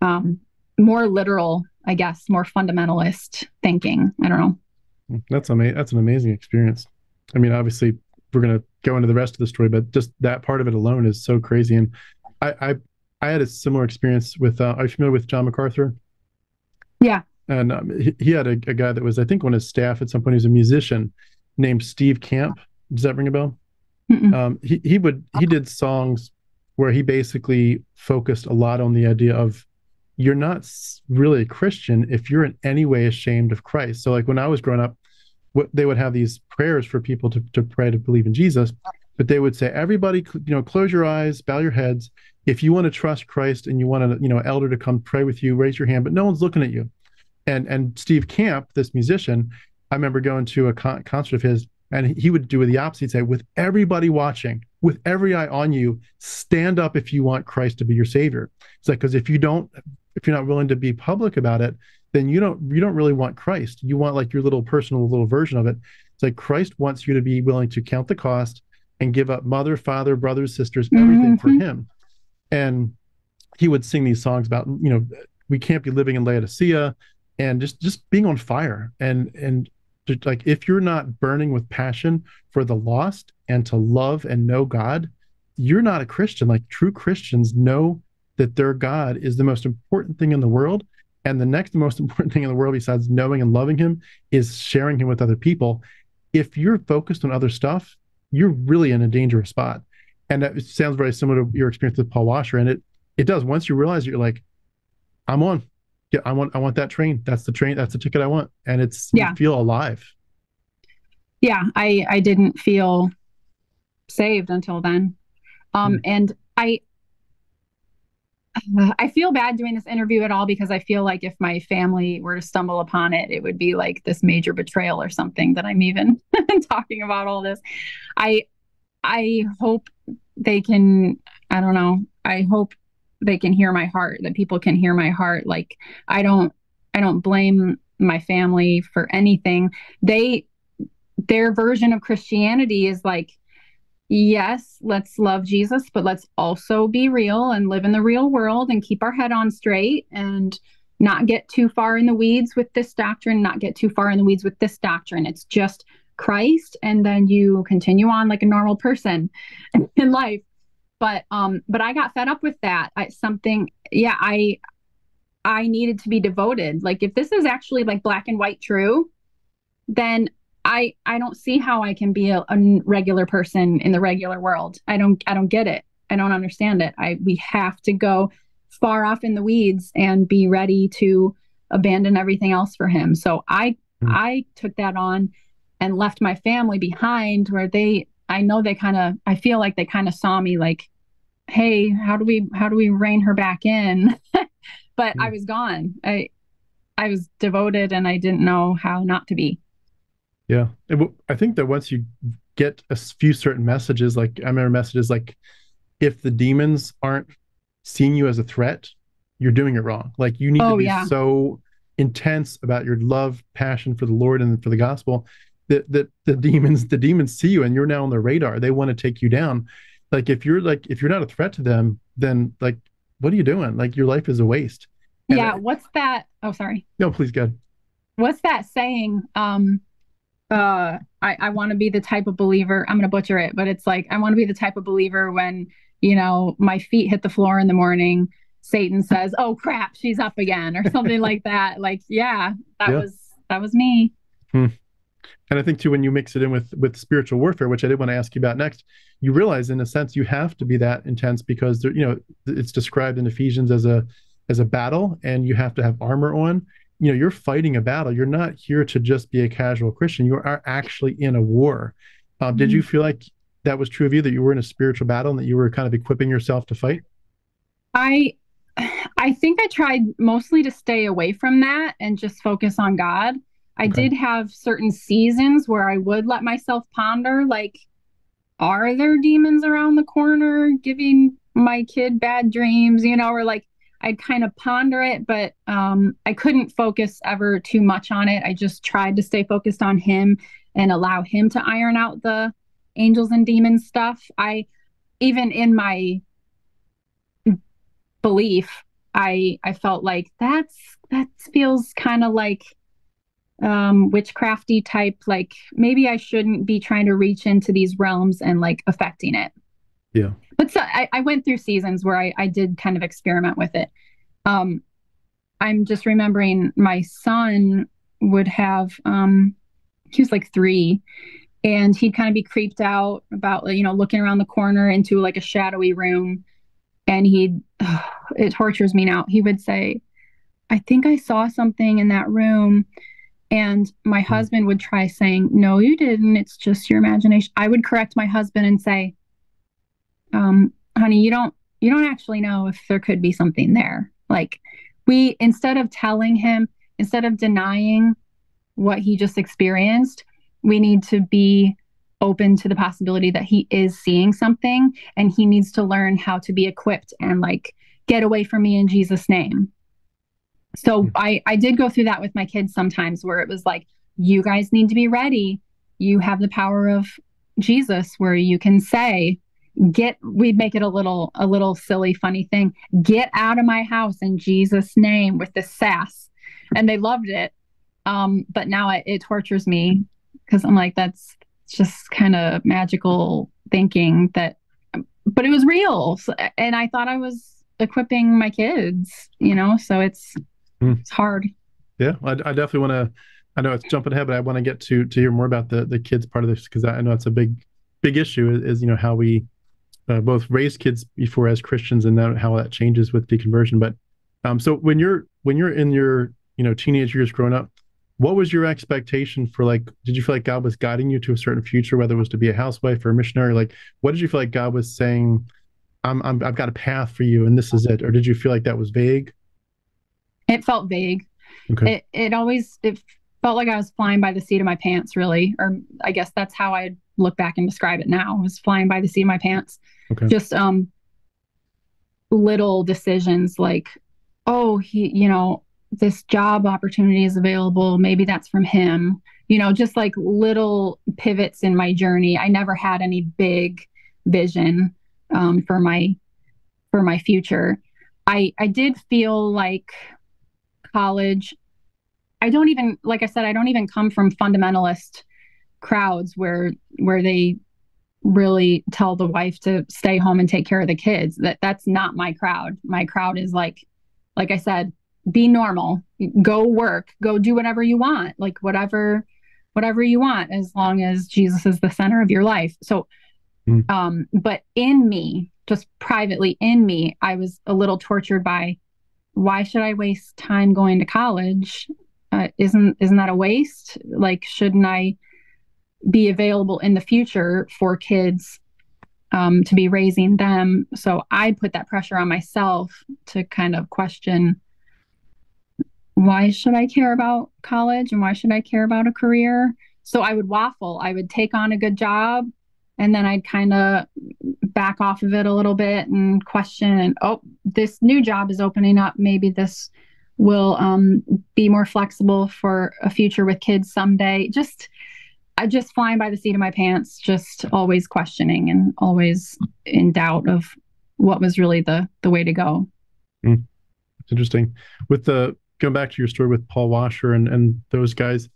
um, more literal i guess more fundamentalist thinking. I don't know. That's amazing that's an amazing experience. I mean obviously we're going to go into the rest of the story but just that part of it alone is so crazy. And i i, I had a similar experience with uh, are you familiar with john macarthur? Yeah. And um, he, he, had a, a, guy that was I think on his staff at some point. He was a musician named Steve Camp. Does that ring a bell? Um, he he would he did songs where he basically focused a lot on the idea of you're not really a Christian if you're in any way ashamed of Christ. So like when I was growing up, what they would have these prayers for people to to pray to believe in Jesus, but they would say everybody you know close your eyes, bow your heads. If you want to trust Christ and you want a you know elder to come pray with you, raise your hand, but no one's looking at you and and Steve Camp, this musician, I remember going to a con- concert of his, and he would do the opposite. He'd say, "With everybody watching, with every eye on you, stand up if you want Christ to be your savior." It's like because if you don't, if you're not willing to be public about it, then you don't you don't really want Christ. You want like your little personal little version of it. It's like Christ wants you to be willing to count the cost and give up mother, father, brothers, sisters, everything mm-hmm. for Him. And he would sing these songs about you know we can't be living in Laodicea and just just being on fire and and like if you're not burning with passion for the lost and to love and know God, you're not a Christian. Like true Christians know that their God is the most important thing in the world. And the next most important thing in the world, besides knowing and loving Him, is sharing Him with other people. If you're focused on other stuff, you're really in a dangerous spot. And that sounds very similar to your experience with Paul Washer. And it it does. Once you realize you're like, I'm on yeah, I want I want that train. That's the train. That's the ticket I want. And it's yeah. you feel alive. Yeah, I I didn't feel saved until then. Um, mm. and I, Uh, I feel bad doing this interview at all because I feel like if my family were to stumble upon it, it would be like this major betrayal or something that I'm even talking about all this. I I hope they can I don't know. I hope they can hear my heart, that people can hear my heart. Like I don't I don't blame my family for anything. They their version of Christianity is like yes, let's love Jesus, but let's also be real and live in the real world and keep our head on straight and not get too far in the weeds with this doctrine, not get too far in the weeds with this doctrine. It's just Christ and then you continue on like a normal person in life. But um but I got fed up with that. I something yeah, I I needed to be devoted. Like if this is actually like black and white true, then I I don't see how I can be a, a, regular person in the regular world. I don't I don't get it. I don't understand it. I we have to go far off in the weeds and be ready to abandon everything else for him. So I mm. I took that on and left my family behind where they I know they kind of I feel like they kind of saw me like hey, how do we how do we rein her back in? but mm. I was gone. I I was devoted and I didn't know how not to be. Yeah. I think that once you get a few certain messages, like I remember messages like, if the demons aren't seeing you as a threat, you're doing it wrong. Like you need oh, to be yeah. so intense about your love, passion for the Lord and for the gospel that, that the demons, the demons see you and you're now on their radar. They want to take you down. Like if you're like, if you're not a threat to them, then like, what are you doing? Like your life is a waste. And yeah. I, what's that? Oh, sorry. No, please go. Ahead. What's that saying? Um, uh I, I want to be the type of believer I'm gonna butcher it, but it's like I want to be the type of believer when, you know, my feet hit the floor in the morning, Satan says, Oh crap, she's up again, or something like that. Like, yeah, that yeah. was that was me. Hmm. And I think too, when you mix it in with with spiritual warfare, which I did want to ask you about next, you realize in a sense you have to be that intense because there, you know it's described in Ephesians as a as a battle, and you have to have armor on you know you're fighting a battle you're not here to just be a casual christian you are actually in a war um, mm-hmm. did you mm-hmm. feel like that was true of you that you were in a spiritual battle and that you were kind of equipping yourself to fight i i think i tried mostly to stay away from that and just focus on god i okay. did have certain seasons where i would let myself ponder like are there demons around the corner giving my kid bad dreams you know or like I'd kind of ponder it, but um, I couldn't focus ever too much on it. I just tried to stay focused on him and allow him to iron out the angels and demons stuff. I even in my belief, I I felt like that's that feels kind of like um witchcrafty type like maybe I shouldn't be trying to reach into these realms and like affecting it. Yeah but so I, I went through seasons where I, I did kind of experiment with it. Um, I'm just remembering my son would have, um, he was like three, and he'd kind of be creeped out about, you know, looking around the corner into like a shadowy room. And he'd, oh, it tortures me now. He would say, I think I saw something in that room. And my hmm. husband would try saying, No, you didn't. It's just your imagination. I would correct my husband and say, um, honey, you don't you don't actually know if there could be something there. Like we instead of telling him, instead of denying what he just experienced, we need to be open to the possibility that he is seeing something and he needs to learn how to be equipped and like get away from me in Jesus name. So hmm. I I did go through that with my kids sometimes where it was like you guys need to be ready. You have the power of Jesus where you can say get we'd make it a little a little silly funny thing. Get out of my house in jesus name with the sass. And they loved it. Um but now it, it tortures me because i'm like that's just kind of magical thinking that but it was real. And i thought i was equipping my kids you know so it's mm. it's hard. Yeah i, I definitely want to i know it's jumping ahead but i want to get to to hear more about the the kids part of this because i know it's a big big issue is, is you know how we uh, both raised kids before as Christians and then how that changes with deconversion. But um, so when you're when you're in your you know teenage years growing up, what was your expectation for like? Did you feel like God was guiding you to a certain future, whether it was to be a housewife or a missionary? Like, what did you feel like God was saying I'm, I'm I've got a path for you and this is it? Or did you feel like that was vague? It felt vague. Okay. It it always it felt like I was flying by the seat of my pants, really. Or I guess that's how I look back and describe it now. I was flying by the seat of my pants. Okay. Just um little decisions like, oh, he, you know, this job opportunity is available. Maybe that's from him. You know, just like little pivots in my journey. I never had any big vision um, for my for my future. I I did feel like college. I don't even like I said I don't even come from fundamentalist crowds where where they really tell the wife to stay home and take care of the kids. That that's not my crowd. My crowd is like like I said, be normal. Go work, go do whatever you want. Like whatever whatever you want as long as Jesus is the center of your life. So mm. um but in me, just privately in me, I was a little tortured by why should I waste time going to college? Uh, isn't isn't that a waste? Like shouldn't I be available in the future for kids um, to be raising them. So I put that pressure on myself to kind of question why should I care about college and why should I care about a career? So I would waffle. I would take on a good job and then I'd kind of back off of it a little bit and question and oh, this new job is opening up. Maybe this will um, be more flexible for a future with kids someday. Just I just flying by the seat of my pants, just always questioning and always in doubt of what was really the the way to go. Mm. It's interesting. With the going back to your story with Paul Washer and and those guys,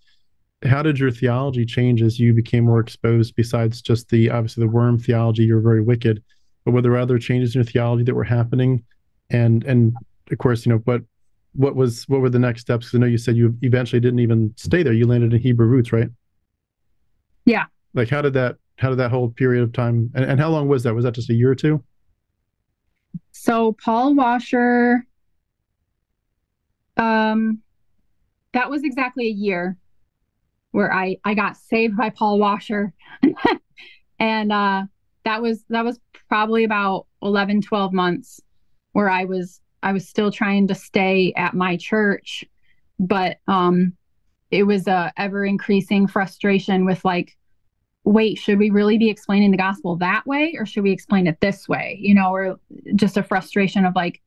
how did your theology change as you became more exposed? Besides just the obviously the worm theology, you're very wicked, but were there other changes in your theology that were happening? And and of course, you know what what was what were the next steps? Because I know you said you eventually didn't even stay there. You landed in Hebrew Roots, right? Yeah. Like how did that how did that whole period of time and, and how long was that? Was that just a year or two? So Paul Washer um that was exactly a year where I I got saved by Paul Washer. and uh that was that was probably about 11 12 months where I was I was still trying to stay at my church but um it was a ever increasing frustration with like wait, should we really be explaining the gospel that way or should we explain it this way? You know, or just a frustration of like,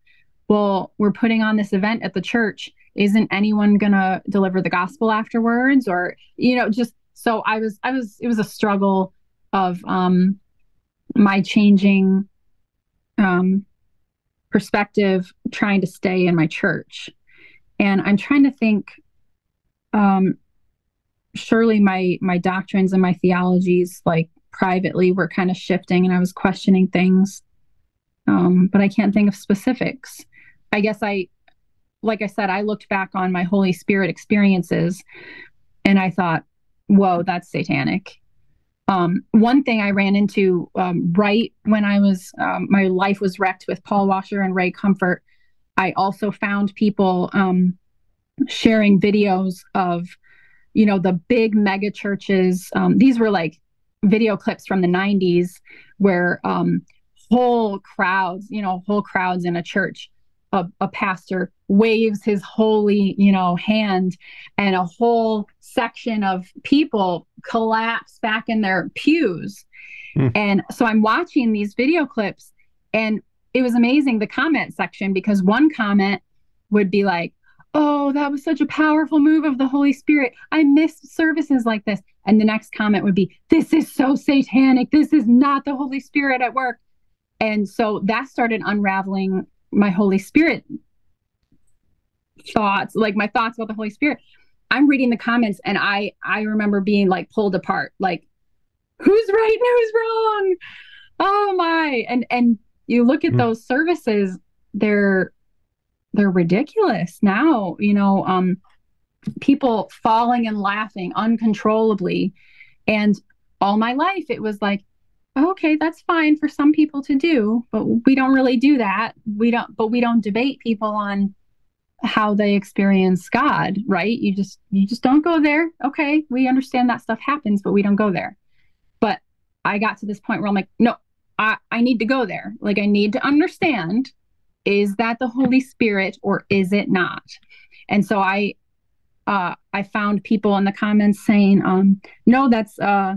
well, we're putting on this event at the church. Isn't anyone going to deliver the gospel afterwards? Or, you know, just so I was, I was, it was a struggle of um, my changing um, perspective, trying to stay in my church. And I'm trying to think um, surely my my doctrines and my theologies like privately were kind of shifting and I was questioning things. Um, but I can't think of specifics. I guess I like I said, I looked back on my Holy Spirit experiences and I thought, whoa, that's satanic. Um, one thing I ran into um, right when I was, um, my life was wrecked with Paul Washer and Ray Comfort. I also found people um, sharing videos of you know the big mega churches um, these were like video clips from the 90s where um, whole crowds you know whole crowds in a church a, a, pastor waves his holy you know hand and a whole section of people collapse back in their pews mm. and so i'm watching these video clips and it was amazing the comment section because one comment would be like oh, that was such a powerful move of the Holy Spirit. I missed services like this. And the next comment would be, this is so satanic. This is not the Holy Spirit at work. And so that started unraveling my Holy Spirit thoughts, like my thoughts about the Holy Spirit. I'm reading the comments and I I remember being like pulled apart, like who's right and who's wrong? Oh my. And and you look at mm. those services, they're they're ridiculous now you know um people falling and laughing uncontrollably. And all my life it was like okay that's fine for some people to do but we don't really do that. We don't but we don't debate people on how they experience god right? You just you just don't go there. Okay we understand that stuff happens but we don't go there. But i got to this point where i'm like no I, I need to go there. Like I need to understand is that the Holy Spirit or is it not? And so I uh I found people in the comments saying, um, no, that's uh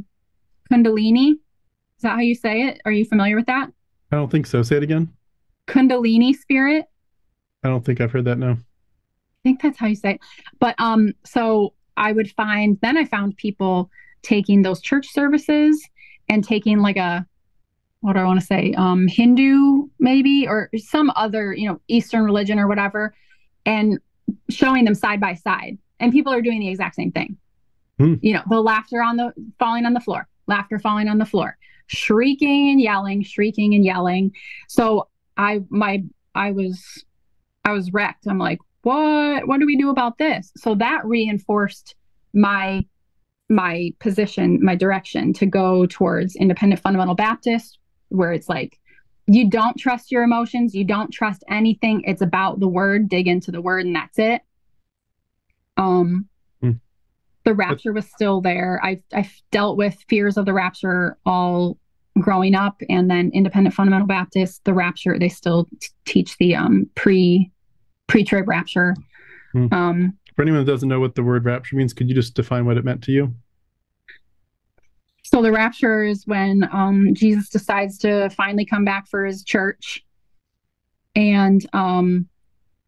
Kundalini. Is that how you say it? Are you familiar with that? I don't think so. Say it again. Kundalini spirit. I don't think I've heard that. No. I think that's how you say it. But um, so I would find then I found people taking those church services and taking like a what do I want to say, um, Hindu maybe or some other, you know, Eastern religion or whatever, and showing them side by side. And people are doing the exact same thing. Hmm. You know, the laughter on the falling on the floor, laughter falling on the floor, shrieking and yelling, shrieking and yelling. So I my I was I was wrecked. I'm like, what what do we do about this? So that reinforced my my position, my direction to go towards independent fundamental Baptist, where it's like you don't trust your emotions, you don't trust anything. It's about the word, dig into the word, and that's it. Um, hmm. the rapture was still there. I've I've dealt with fears of the rapture all growing up, and then independent fundamental Baptist, the rapture, they still t- teach the um pre pre trib rapture. Hmm. Um, For anyone that doesn't know what the word rapture means, could you just define what it meant to you? So the rapture is when um, Jesus decides to finally come back for his church. And um,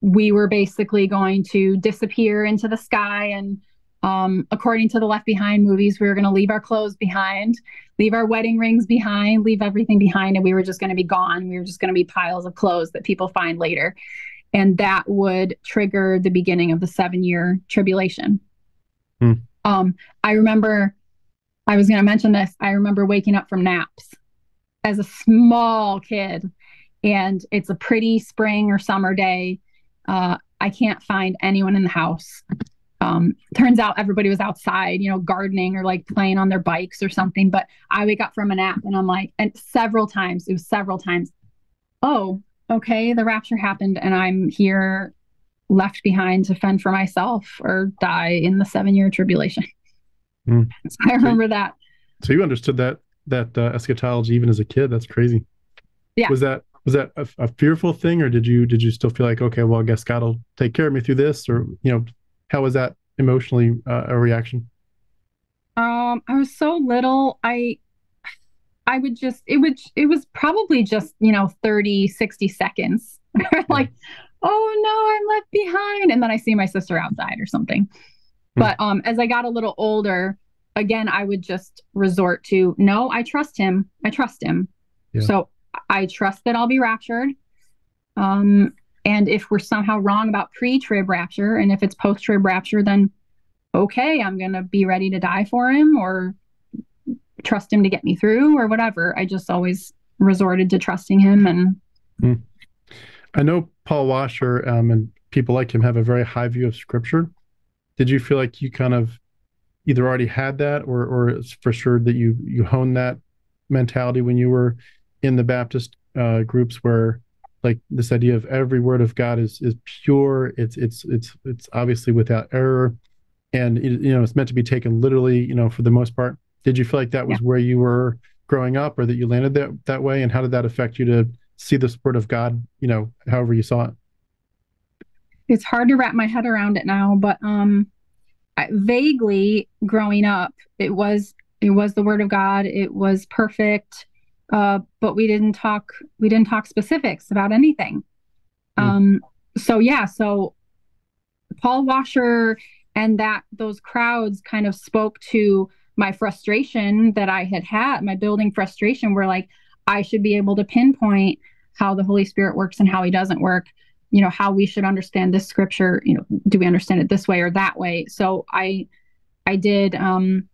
we were basically going to disappear into the sky. And um, according to the Left Behind movies, we were going to leave our clothes behind, leave our wedding rings behind, leave everything behind. And we were just going to be gone. We were just going to be piles of clothes that people find later. And that would trigger the beginning of the seven year tribulation. Hmm. Um, I remember I was going to mention this. I remember waking up from naps as a small kid, and it's a pretty spring or summer day. Uh, I can't find anyone in the house. Um, turns out everybody was outside, you know, gardening or like playing on their bikes or something. But I wake up from a nap and I'm like, and several times, it was several times, oh, okay, the rapture happened and I'm here left behind to fend for myself or die in the seven year tribulation. Mm. So I remember so, that. So you understood that that uh, eschatology even as a kid. That's crazy. Yeah. Was that was that a, a, fearful thing, or did you did you still feel like okay, well, I guess God will take care of me through this, or you know, how was that emotionally uh, a reaction? Um, I was so little. I I would just it would it was probably just, you know, 30, 60 seconds. like, oh no, I'm left behind. And then I see my sister outside or something. Hmm. But um, as I got a little older, again, I would just resort to no, I trust him. I trust him. Yeah. So I trust that I'll be raptured. Um, and if we're somehow wrong about pre trib rapture, and if it's post trib rapture, then okay, I'm going to be ready to die for him or trust him to get me through or whatever. I just always resorted to trusting him. And hmm. I know Paul Washer um, and people like him have a very high view of scripture did you feel like you kind of either already had that or or it's for sure that you you honed that mentality when you were in the Baptist uh, groups where like this idea of every word of God is is pure it's it's it's it's obviously without error and it, you know it's meant to be taken literally you know for the most part did you feel like that was yeah. where you were growing up or that you landed that that way and how did that affect you to see the support of God you know however you saw it it's hard to wrap my head around it now, but um, I, vaguely growing up, it was it was the word of God. It was perfect, uh, but we didn't talk we didn't talk specifics about anything. Mm. Um, so yeah, so Paul Washer and that those crowds kind of spoke to my frustration that I had had, my building frustration, where like I should be able to pinpoint how the Holy Spirit works and how He doesn't work you know how we should understand this scripture you know do we understand it this way or that way so i i did um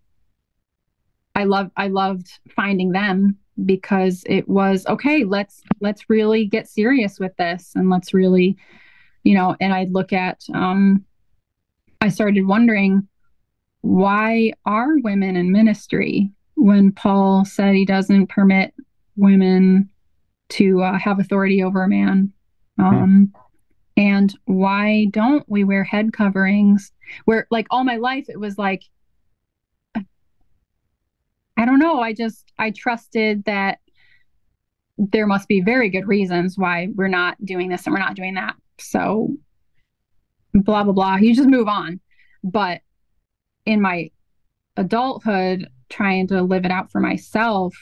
i love i loved finding them because it was okay let's let's really get serious with this and let's really you know and i'd look at um i started wondering why are women in ministry when paul said he doesn't permit women to uh, have authority over a man. Um, and why don't we wear head coverings? Where, like, all my life, it was like, I don't know. I just, I trusted that there must be very good reasons why we're not doing this and we're not doing that. So, blah, blah, blah. You just move on. But in my adulthood, trying to live it out for myself,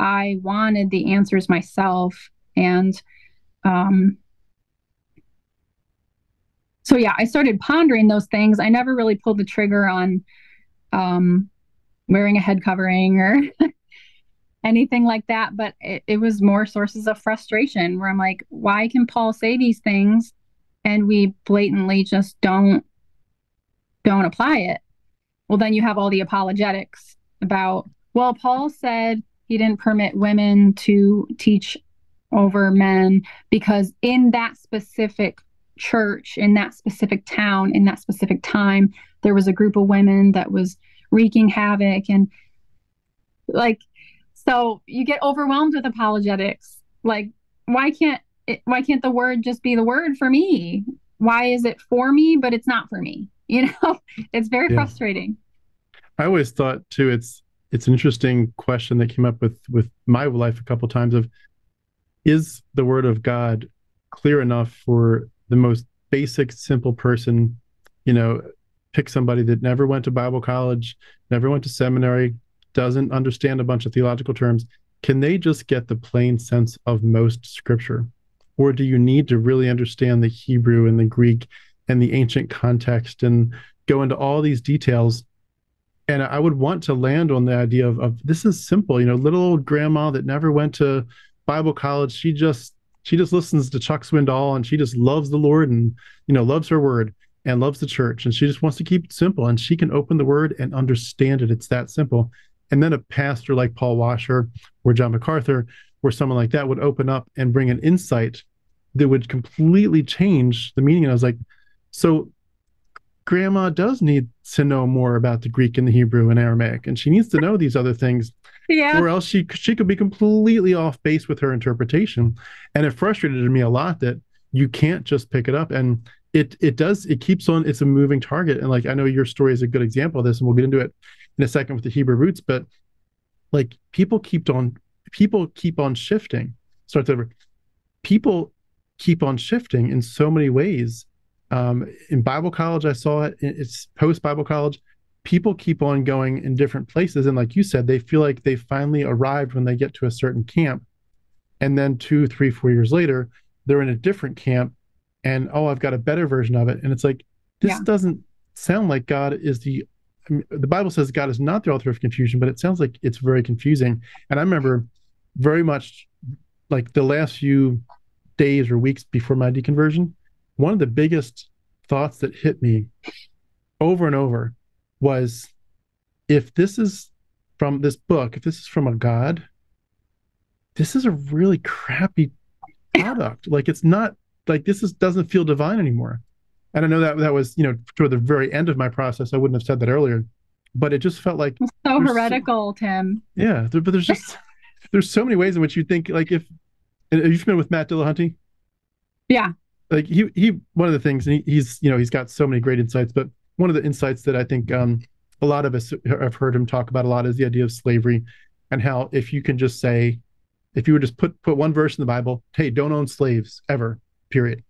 I wanted the answers myself. And um, so, yeah, I started pondering those things. I never really pulled the trigger on um, wearing a head covering or anything like that. But it, it was more sources of frustration where I'm like, why can Paul say these things and we blatantly just don't don't apply it? Well, then you have all the apologetics about, well, Paul said he didn't permit women to teach over men because in that specific church, in that specific town, in that specific time, there was a group of women that was wreaking havoc and like so you get overwhelmed with apologetics. Like, why can't it, why can't the word just be the word for me? Why is it for me, but it's not for me? You know, it's very yeah. frustrating. I always thought too. It's it's an interesting question that came up with with my life a couple times. Of is the word of God clear enough for the most basic, simple person? You know, pick somebody that never went to Bible college, never went to seminary, doesn't understand a bunch of theological terms, can they just get the plain sense of most scripture? Or do you need to really understand the Hebrew and the Greek and the ancient context and go into all these details? And I would want to land on the idea of, of this is simple, you know, little old grandma that never went to Bible college. She just she just listens to Chuck Swindoll and she just loves the Lord and you know loves her word and loves the church and she just wants to keep it simple and she can open the word and understand it. It's that simple. And then a pastor like Paul Washer or John MacArthur or someone like that would open up and bring an insight that would completely change the meaning. And I was like, so grandma does need to know more about the Greek and the Hebrew and Aramaic, and she needs to know these other things. Yeah. Or else she she could be completely off base with her interpretation. And it frustrated me a lot that you can't just pick it up. And it it does it keeps on it's a moving target. And like I know your story is a good example of this, and we'll get into it in a second with the Hebrew roots, but like people keep on people keep on shifting. Starts over. People keep on shifting in so many ways. Um, in Bible college, I saw it. It's post Bible college. People keep on going in different places, and like you said, they feel like they finally arrived when they get to a certain camp, and then two, three, four years later, they're in a different camp, and oh, I've got a better version of it, and it's like this yeah. doesn't sound like God is the the Bible says God is not the author of confusion, but it sounds like it's very confusing. And I remember very much like the last few days or weeks before my deconversion, one of the biggest thoughts that hit me over and over was if this is from this book, if this is from a God, this is a really crappy product. like it's not like this is doesn't feel divine anymore. And I know that that was, you know, toward the very end of my process. I wouldn't have said that earlier, but it just felt like so heretical, so, Tim. Yeah, there, but there's just there's so many ways in which you think like if are you familiar with Matt Dillahunty? Yeah. Like he he one of the things he, he's you know he's got so many great insights, but one of the insights that I think um, a lot of us have heard him talk about a lot is the idea of slavery and how if you can just say if you would just put put one verse in the Bible, hey, don't own slaves ever, period.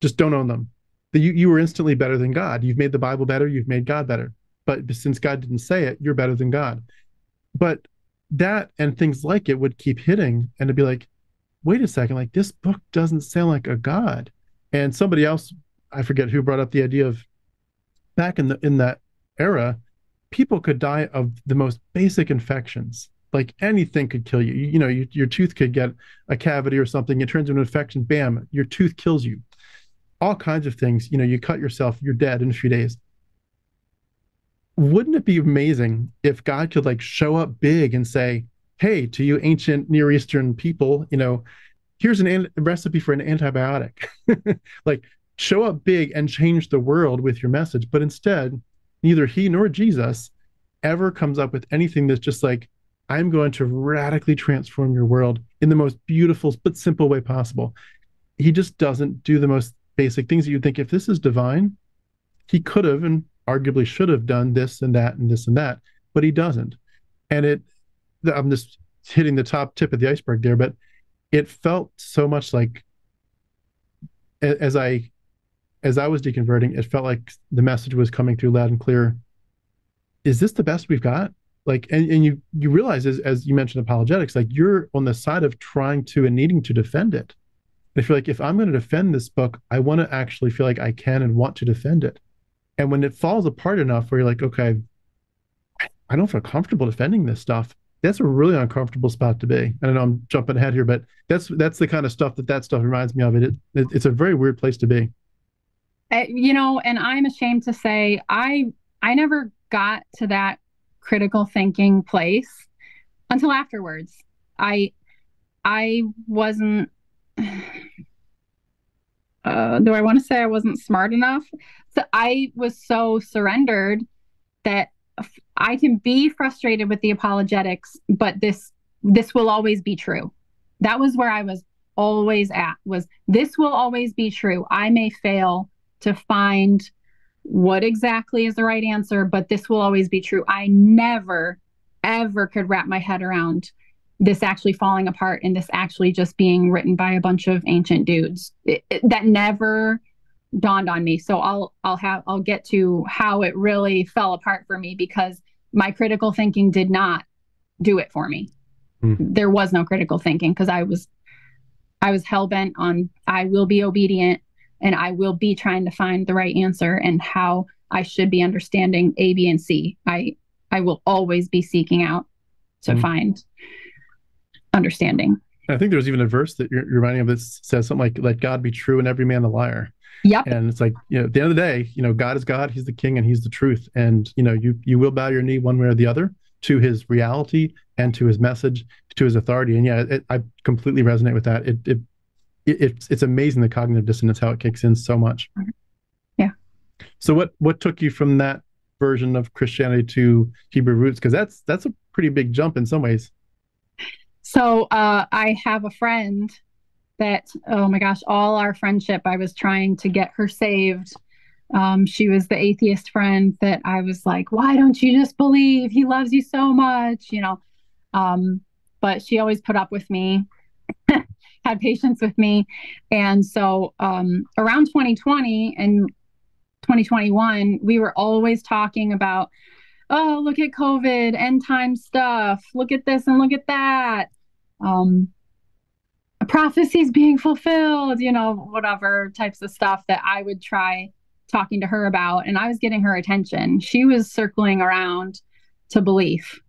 Just don't own them that you, you were instantly better than God. You've made the Bible better, you've made God better. But since God didn't say it, you're better than God. But that and things like it would keep hitting and to be like, wait a second, like this book doesn't sound like a God. And somebody else, I forget who brought up the idea of back in the in that era, people could die of the most basic infections. Like anything could kill you. You, know, you, your tooth could get a cavity or something. It turns into an infection. Bam, your tooth kills you all kinds of things. You know, you cut yourself, you're dead in a few days. Wouldn't it be amazing if God could like show up big and say, "Hey, to you ancient Near Eastern people, you know, here's an an- recipe for an antibiotic." like show up big and change the world with your message, but instead, neither he nor Jesus ever comes up with anything that's just like, I'm going to radically transform your world in the most beautiful but simple way possible. He just doesn't do the most basic things that you'd think if this is divine, he could have and arguably should have done this and that and this and that, but he doesn't. And it, I'm just hitting the top tip of the iceberg there, but it felt so much like as I as I was deconverting, it felt like the message was coming through loud and clear. Is this the best we've got? Like, and, and you you realize as as you mentioned apologetics, like you're on the side of trying to and needing to defend it. I feel like if I'm going to defend this book, I want to actually feel like I can and want to defend it. And when it falls apart enough where you're like, okay, I don't feel comfortable defending this stuff, that's a really uncomfortable spot to be. I don't know I'm jumping ahead here, but that's that's the kind of stuff that that stuff reminds me of. It, it it's a very weird place to be. Uh, you know, and I'm ashamed to say I I never got to that critical thinking place until afterwards. I I wasn't uh, do I want to say I wasn't smart enough? So I was so surrendered that I can be frustrated with the apologetics, but this this will always be true. That was where I was always at was this will always be true. I may fail to find what exactly is the right answer, but this will always be true. I never ever could wrap my head around this actually falling apart and this actually just being written by a bunch of ancient dudes. It, it, that never dawned on me. So I'll I'll have I'll get to how it really fell apart for me because my critical thinking did not do it for me. Mm. There was no critical thinking because I was I was hell bent on I will be obedient and I will be trying to find the right answer and how I should be understanding A, B, and C. I I will always be seeking out to mm. find understanding. I think there's even a verse that you're, you're reminding of that says something like, "Let God be true and every man a liar." Yep. And it's like, you know, at the end of the day, you know, God is God, He's the King, and He's the truth. And you know, you you will bow your knee one way or the other to His reality and to His message, to His authority. And yeah, it, I completely resonate with that. It, it it it's it's amazing the cognitive dissonance how it kicks in so much. Yeah. So what what took you from that version of Christianity to Hebrew roots? Because that's that's a pretty big jump in some ways. So uh, I have a friend that, oh my gosh, all our friendship, I was trying to get her saved. Um, she was the atheist friend that I was like, why don't you just believe? He loves you so much, you know. Um, but she always put up with me, had patience with me. And so um, around 2020 and 2021, we were always talking about, oh, look at COVID, end time stuff, look at this and look at that um, prophecies being fulfilled, you know, whatever types of stuff that I would try talking to her about. And I was getting her attention. She was circling around to belief.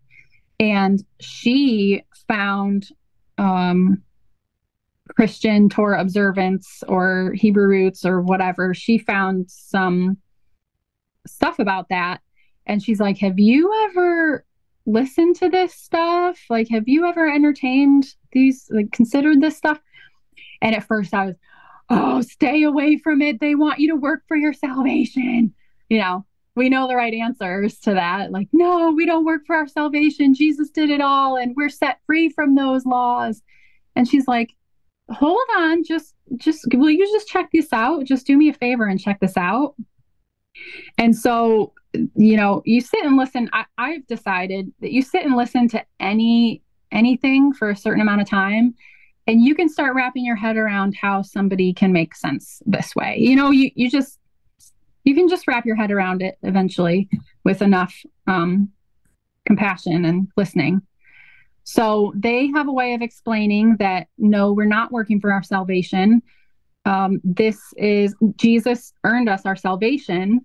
And she found um, Christian Torah observance or Hebrew roots or whatever. She found some stuff about that. And she's like, Have you ever listen to this stuff? Like, have you ever entertained these, like, considered this stuff? And at first I was, oh, stay away from it. They want you to work for your salvation. You know, we know the right answers to that. Like, no, we don't work for our salvation. Jesus did it all, and we're set free from those laws. And she's like, hold on, just, just, will you just check this out? Just do me a favor and check this out. And so you know you sit and listen. I, i've decided that you sit and listen to any anything for a certain amount of time and you can start wrapping your head around how somebody can make sense this way. You know you, you just you can just wrap your head around it eventually with enough um, compassion and listening. So they have a way of explaining that no we're not working for our salvation. Um, this is jesus earned us our salvation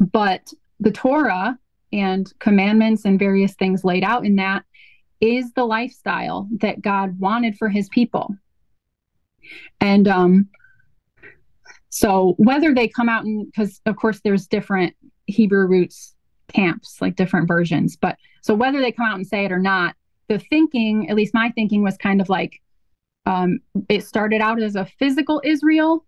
but the Torah and commandments and various things laid out in that is the lifestyle that God wanted for his people. And um, so whether they come out and because of course there's different Hebrew roots camps, like different versions, but so whether they come out and say it or not, the thinking, at least my thinking, was kind of like um, it started out as a physical Israel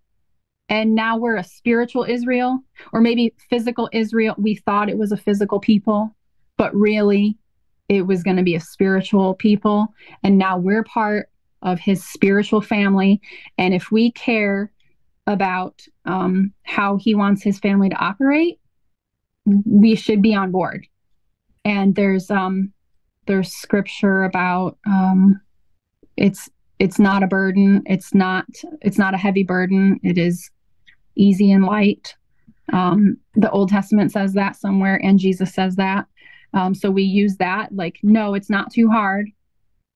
and now we're a spiritual Israel, or maybe physical Israel. We thought it was a physical people, but really it was going to be a spiritual people. And now we're part of his spiritual family. And if we care about um, how he wants his family to operate, we should be on board. And there's um, there's scripture about um, it's it's not a burden. It's not it's not a heavy burden. It is easy and light. Um, the Old Testament says that somewhere, and Jesus says that. Um, so we use that like, no, it's not too hard.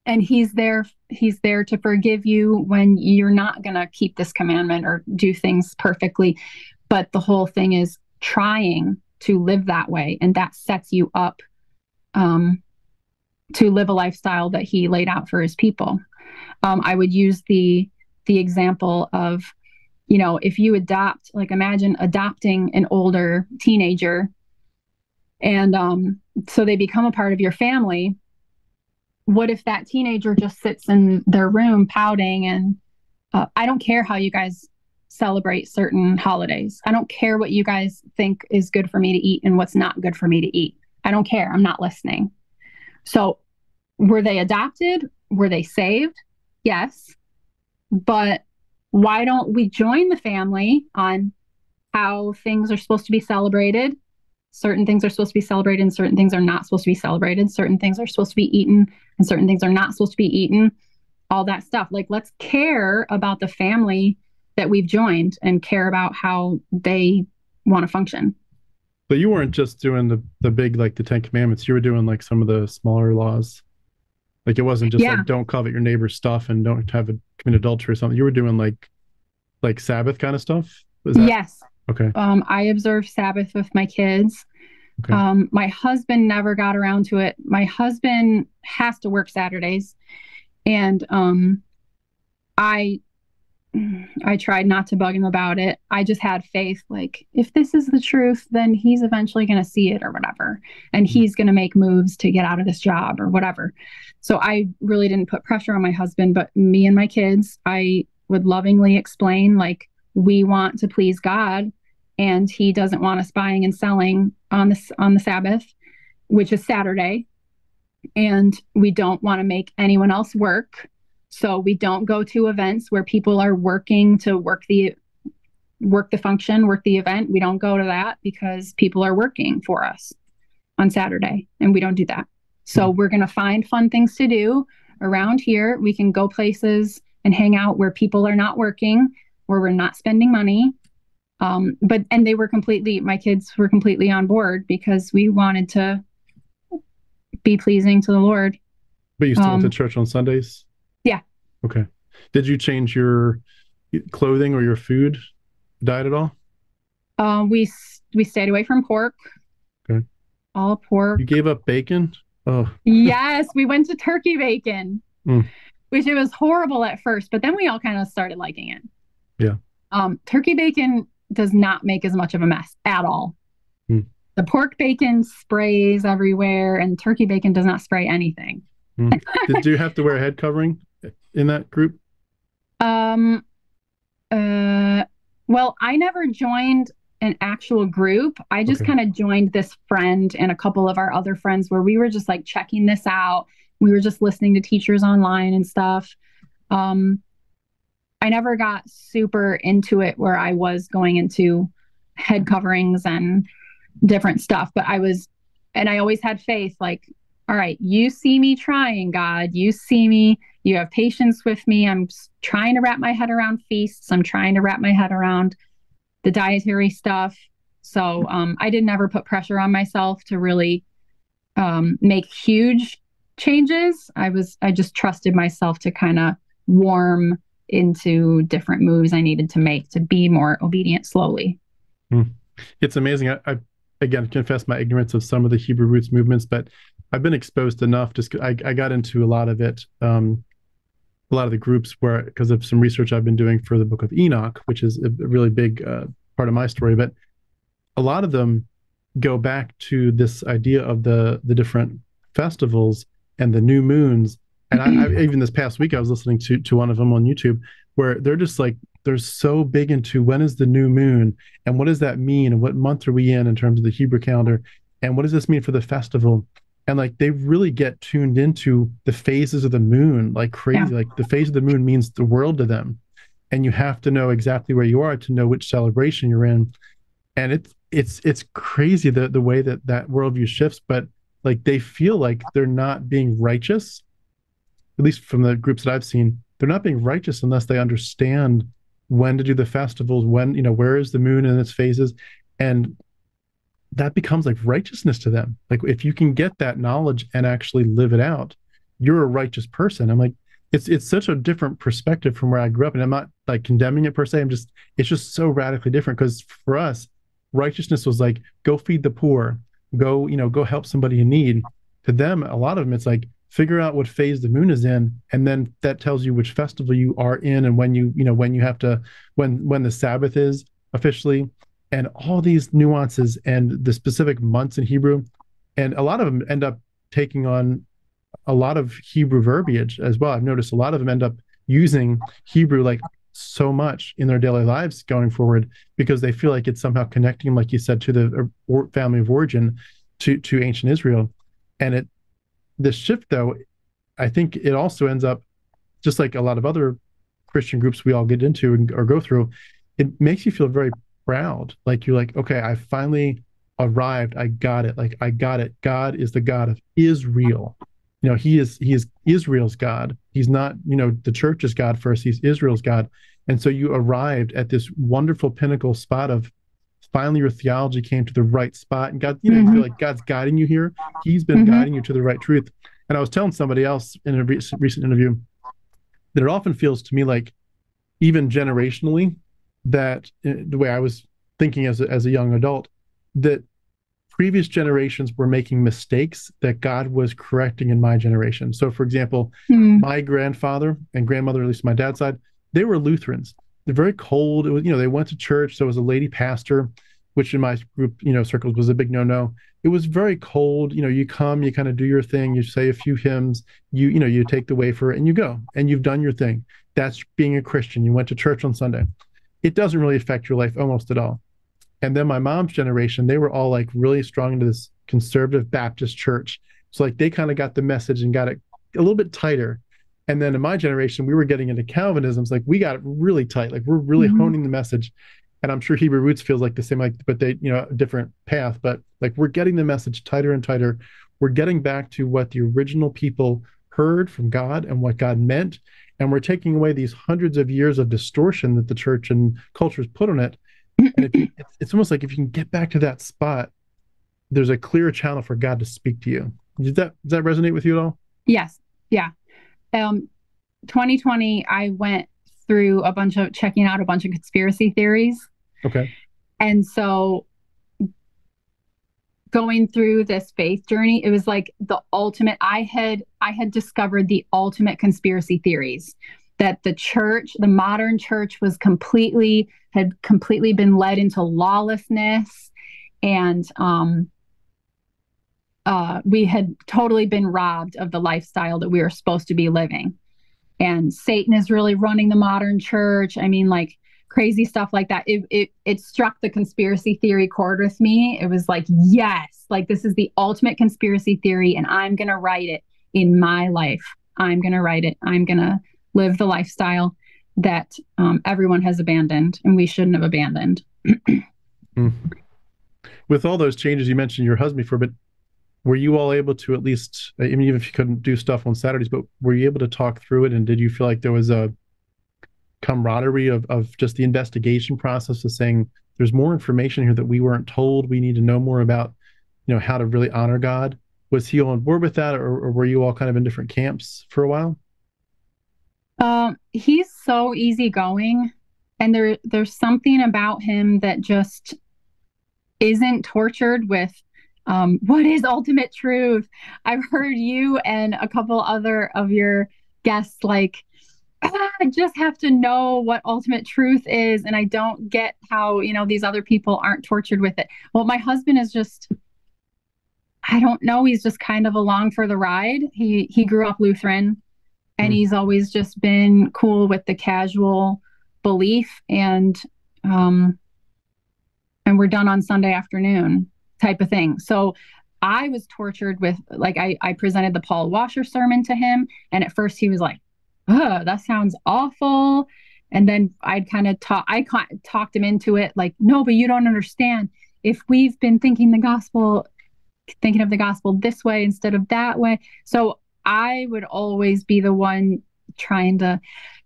And he's there, he's there to forgive you when you're not gonna keep this commandment or do things perfectly. But the whole thing is trying to live that way, and that sets you up um, to live a lifestyle that he laid out for his people. Um, I would use the the example of, you know, if you adopt, like imagine adopting an older teenager, and um, so they become a part of your family. What if that teenager just sits in their room pouting and uh, I don't care how you guys celebrate certain holidays. I don't care what you guys think is good for me to eat and what's not good for me to eat. I don't care. I'm not listening. So, were they adopted? Were they saved? Yes. But why don't we join the family on how things are supposed to be celebrated? Certain things are supposed to be celebrated and certain things are not supposed to be celebrated. Certain things are supposed to be eaten and certain things are not supposed to be eaten. All that stuff. Like, let's care about the family that we've joined and care about how they want to function. But you weren't just doing the the big like the Ten Commandments. You were doing like some of the smaller laws. Like it wasn't just yeah. like don't covet your neighbor's stuff and don't have a commit adultery or something. You were doing like like Sabbath kind of stuff. That... Yes. Okay. Um, I observe Sabbath with my kids. Okay. Um, my husband never got around to it. My husband has to work Saturdays, and um, I I tried not to bug him about it. I just had faith like if this is the truth, then he's eventually going to see it or whatever. And mm-hmm. he's going to make moves to get out of this job or whatever. So I really didn't put pressure on my husband, but me and my kids, I would lovingly explain like we want to please God and he doesn't want us buying and selling on this on the Sabbath, which is Saturday. And we don't want to make anyone else work so we don't go to events where people are working to work the work the function, work the event. We don't go to that because people are working for us on Saturday and we don't do that. So mm-hmm. we're going to find fun things to do around here. We can go places and hang out where people are not working, where we're not spending money. Um, but and they were completely my kids were completely on board because we wanted to be pleasing to the Lord. But you still um, went to church on Sundays? Yeah. Okay. Did you change your clothing or your food diet at all? Uh, we we stayed away from pork. Okay. All pork. You gave up bacon? Oh. yes, we went to turkey bacon, mm. which it was horrible at first, but then we all kind of started liking it. Yeah. Um, turkey bacon does not make as much of a mess at all. Mm. The pork bacon sprays everywhere, and turkey bacon does not spray anything. Mm. Did you have to wear a head covering? in that group? Um, uh, well, I never joined an actual group. I just okay. kind of joined this friend and a couple of our other friends where we were just like checking this out. We were just listening to teachers online and stuff. Um, I never got super into it where I was going into head coverings and different stuff, but I was, and I always had faith like, all right, you see me trying, God. You see me you have patience with me. I'm trying to wrap my head around feasts. I'm trying to wrap my head around the dietary stuff. So um, I did never put pressure on myself to really um, make huge changes. I was I just trusted myself to kind of warm into different moves I needed to make to be more obedient slowly. Mm. It's amazing. I, I again confess my ignorance of some of the Hebrew roots movements, but I've been exposed enough. Just I, I got into a lot of it um, a lot of the groups where because of some research I've been doing for the book of Enoch, which is a really big uh, part of my story, but a lot of them go back to this idea of the the different festivals and the new moons. And I, I, even this past week, I was listening to to one of them on YouTube where they're just like they're so big into when is the new moon and what does that mean and what month are we in in terms of the Hebrew calendar and what does this mean for the festival and like they really get tuned into the phases of the moon like crazy yeah. like the phase of the moon means the world to them and you have to know exactly where you are to know which celebration you're in. And it's it's it's crazy the the way that that worldview shifts but like they feel like they're not being righteous at least from the groups that i've seen they're not being righteous unless they understand when to do the festivals when you know where is the moon in its phases and that becomes like righteousness to them. Like if you can get that knowledge and actually live it out you're a righteous person. I'm like it's it's such a different perspective from where i grew up and i'm not like condemning it per se i'm just it's just so radically different because for us righteousness was like go feed the poor go you know go help somebody in need. To them a lot of them it's like figure out what phase the moon is in and then that tells you which festival you are in and when you you know when you have to when when the sabbath is officially. And all these nuances and the specific months in hebrew and a lot of them end up taking on a lot of hebrew verbiage as well. I've noticed a lot of them end up using hebrew like so much in their daily lives going forward because they feel like it's somehow connecting like you said to the family of origin to to ancient israel. And it the shift though i think it also ends up just like a lot of other christian groups we all get into and, or go through it makes you feel very proud. Like you're like okay i finally arrived. I got it. Like i got it. God is the god of israel you know he is he is israel's god he's not you know the church's god first he's israel's god and so you arrived at this wonderful pinnacle spot of finally your theology came to the right spot and god you know mm-hmm. you feel like god's guiding you here he's been mm-hmm. guiding you to the right truth and i was telling somebody else in a recent, recent interview that it often feels to me like even generationally that uh, the way i was thinking as a, as a young adult that previous generations were making mistakes that God was correcting in my generation. So, for example, mm. my grandfather and grandmother, at least my dad's side, they were Lutherans. They're very cold. It was, you know, they went to church. So, it was a lady pastor, which in my group, you know, circles was a big no-no. It was very cold. You know, you come, you kind of do your thing, you say a few hymns, you, you know, you take the wafer and you go and you've done your thing. That's being a Christian. You went to church on Sunday. It doesn't really affect your life almost at all. And then my mom's generation, they were all like really strong into this conservative Baptist church. So like they kind of got the message and got it a little bit tighter. And then in my generation, we were getting into Calvinism. It's like we got it really tight. Like we're really mm-hmm. honing the message. And I'm sure Hebrew Roots feels like the same, like, but they, you know, a different path. But like we're getting the message tighter and tighter. We're getting back to what the original people heard from God and what God meant. And we're taking away these hundreds of years of distortion that the church and cultures put on it and you, it's, it's almost like if you can get back to that spot, there's a clear channel for God to speak to you. Does that does that resonate with you at all? Yes. Yeah. Um, 2020, I went through a bunch of checking out a bunch of conspiracy theories. Okay. And so going through this faith journey, it was like the ultimate I had I had discovered the ultimate conspiracy theories that the church, the modern church was completely had completely been led into lawlessness and um, uh, we had totally been robbed of the lifestyle that we were supposed to be living. And Satan is really running the modern church. I mean, like crazy stuff like that. It, it it struck the conspiracy theory chord with me. It was like, yes, like this is the ultimate conspiracy theory, and I'm gonna write it in my life. I'm gonna write it. I'm gonna live the lifestyle that um, everyone has abandoned and we shouldn't have abandoned. mm. With all those changes, you mentioned your husband before, but were you all able to at least, I mean, even if you couldn't do stuff on Saturdays, but were you able to talk through it? And did you feel like there was a camaraderie of, of just the investigation process of saying, there's more information here that we weren't told. We need to know more about, you know, how to really honor God. Was he on board with that, or, or were you all kind of in different camps for a while? Um, he's so easygoing, and there there's something about him that just isn't tortured with um, what is ultimate truth. I've heard you and a couple other of your guests like ah, I just have to know what ultimate truth is, and I don't get how you know these other people aren't tortured with it. Well, my husband is just. I don't know. He's just kind of along for the ride. He he grew up Lutheran and he's always just been cool with the casual belief and um and we're done on Sunday afternoon type of thing. So I was tortured with like I I presented the Paul Washer sermon to him and at first he was like, "Oh, that sounds awful." And then I'd kind of talk I ca- talked him into it like, "No, but you don't understand. If we've been thinking the gospel thinking of the gospel this way instead of that way. So I would always be the one trying to,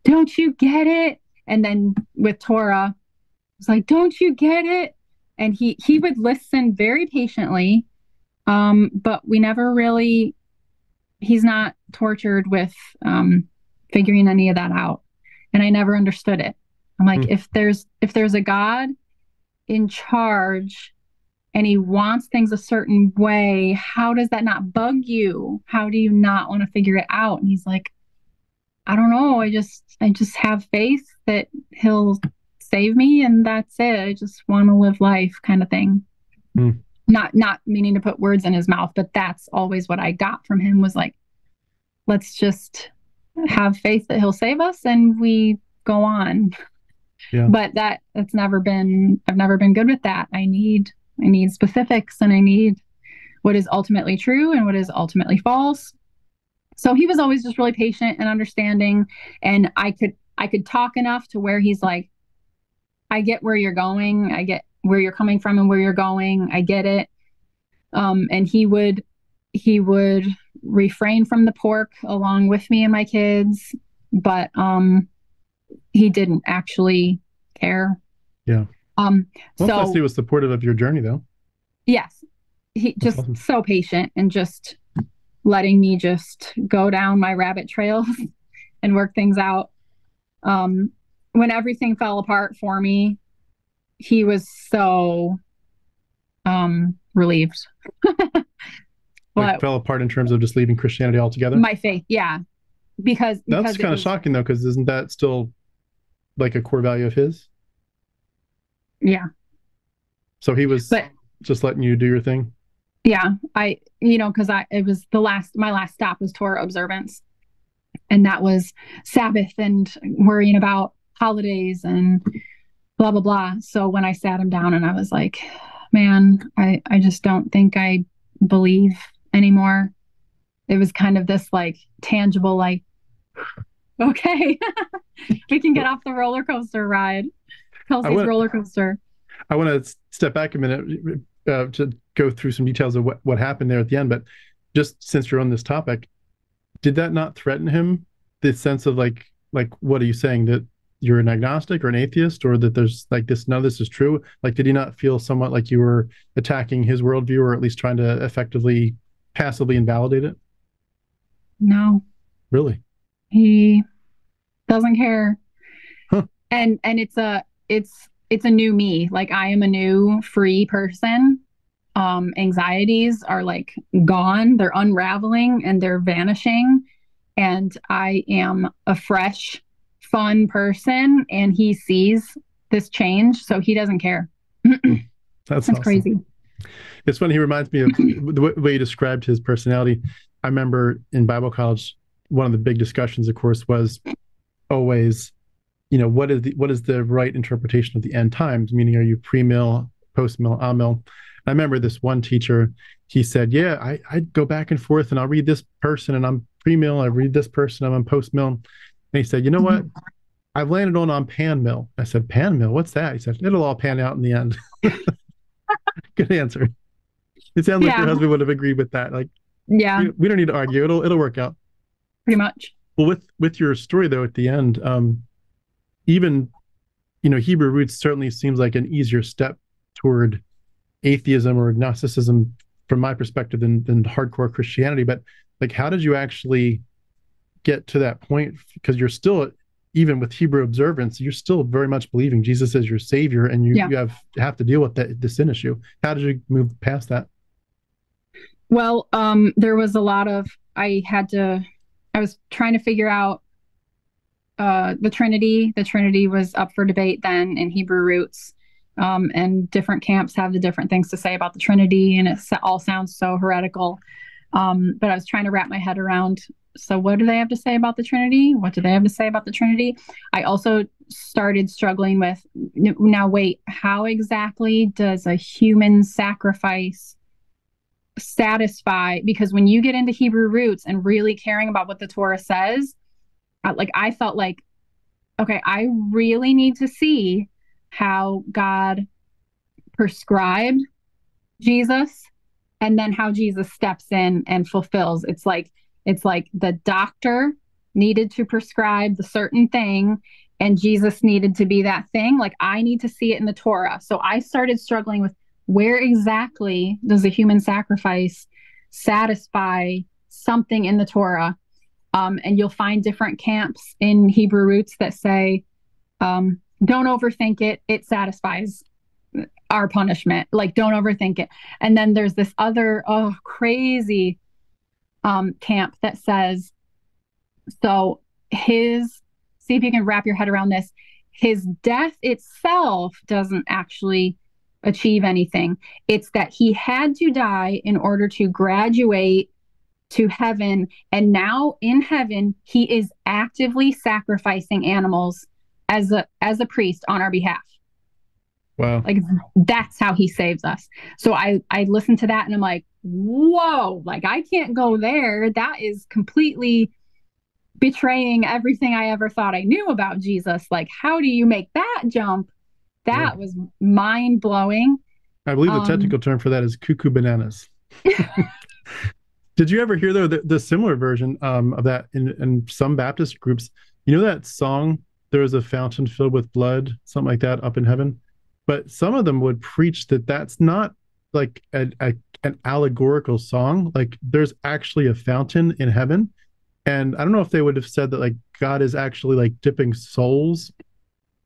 don't you get it? And then with Torah, it's like, don't you get it? And he he would listen very patiently, um, but we never really. He's not tortured with um, figuring any of that out, and I never understood it. I'm like, mm. if there's if there's a God in charge and he wants things a certain way, how does that not bug you? How do you not want to figure it out? And he's like, I don't know. I just I just have faith that he'll save me and that's it. I just want to live life kind of thing. Mm. Not not meaning to put words in his mouth, but that's always what I got from him was like let's just have faith that he'll save us and we go on. Yeah. But that that's never been I've never been good with that. I need I need specifics and I need what is ultimately true and what is ultimately false. So he was always just really patient and understanding and I could I could talk enough to where he's like I get where you're going. I get where you're coming from and where you're going. I get it. Um, and he would he would refrain from the pork along with me and my kids, but um, he didn't actually care. Yeah. Um, well, so plus he was supportive of your journey, though. Yes, he That's just awesome. so patient and just letting me just go down my rabbit trails and work things out. Um, when everything fell apart for me, he was so um relieved. but like fell apart in terms of just leaving Christianity altogether. My faith, yeah, because, because that's kind of shocking though, because isn't that still like a core value of his? Yeah. So he was but, just letting you do your thing. Yeah, I you know because I it was the last my last stop was Torah observance, and that was Sabbath and worrying about holidays and blah blah blah. So when I sat him down and I was like, man, I I just don't think I believe anymore. It was kind of this like tangible like okay, we can get off the roller coaster ride. Kelsey's wanna, roller coaster. I want to step back a minute uh, to go through some details of what, what happened there at the end. But just since you're on this topic, did that not threaten him? This sense of like, like, what are you saying that you're an agnostic or an atheist or that there's like this none of this is true like did he not feel somewhat like you were attacking his worldview or at least trying to effectively passively invalidate it no really he doesn't care huh. and and it's a it's it's a new me like i am a new free person um anxieties are like gone they're unraveling and they're vanishing and i am a fresh fun person and he sees this change, so he doesn't care. That's, That's awesome. crazy. It's funny. He reminds me of the way you described his personality. I remember in Bible college, one of the big discussions, of course, was always, you know, what is the what is the right interpretation of the end times? Meaning, are you pre-mill, post-mill, amill? I remember this one teacher. He said, "Yeah, I I go back and forth, and I'll read this person, and I'm pre-mill. I read this person, I'm on post-mill." And he said, You know what? Mm-hmm. I've landed on on pan mill. I said, Pan mill? What's that? He said, It'll all pan out in the end. Good answer. It sounds like yeah. your husband would have agreed with that. Like, yeah, we, we, don't need to argue. It'll it'll work out. Pretty much. Well, with with your story though, at the end, um, even you know, Hebrew roots certainly seems like an easier step toward atheism or agnosticism from my perspective than than hardcore Christianity. But like, how did you actually get to that point because you're still even with Hebrew observance, you're still very much believing Jesus is your savior and you, yeah. you have have to deal with that the sin issue. How did you move past that? Well, um, there was a lot of I had to I was trying to figure out uh, the Trinity. The Trinity was up for debate then in Hebrew roots. Um, and different camps have the different things to say about the Trinity, and it all sounds so heretical. Um, but I was trying to wrap my head around so what do they have to say about the Trinity? What do they have to say about the Trinity? I also started struggling with now, wait, how exactly does a human sacrifice satisfy? Because when you get into Hebrew roots and really caring about what the Torah says, like I felt like, okay, I really need to see how God prescribed Jesus and then how Jesus steps in and fulfills. It's like it's like the doctor needed to prescribe the certain thing and Jesus needed to be that thing. Like I need to see it in the Torah. So I started struggling with where exactly does a human sacrifice satisfy something in the Torah? Um, and you'll find different camps in Hebrew roots that say, um, don't overthink it, it satisfies our punishment. Like, don't overthink it. And then there's this other, oh, crazy um, camp that says, so his, see if you can wrap your head around this, his death itself doesn't actually achieve anything. It's that he had to die in order to graduate to heaven. And now in heaven, he is actively sacrificing animals as a as a priest on our behalf. Wow. Like that's how he saves us. So I I listen to that and I'm like, whoa, like I can't go there. That is completely betraying everything I ever thought I knew about Jesus. Like, how do you make that jump? That yeah. was mind blowing. I believe the um, technical term for that is cuckoo bananas. Did you ever hear though the, the similar version um, of that in, in some Baptist groups? You know that song, "There is a fountain filled with blood," something like that, up in heaven. But some of them would preach that that's not like a, a, an allegorical song. Like there's actually a fountain in heaven, and I don't know if they would have said that like God is actually like dipping souls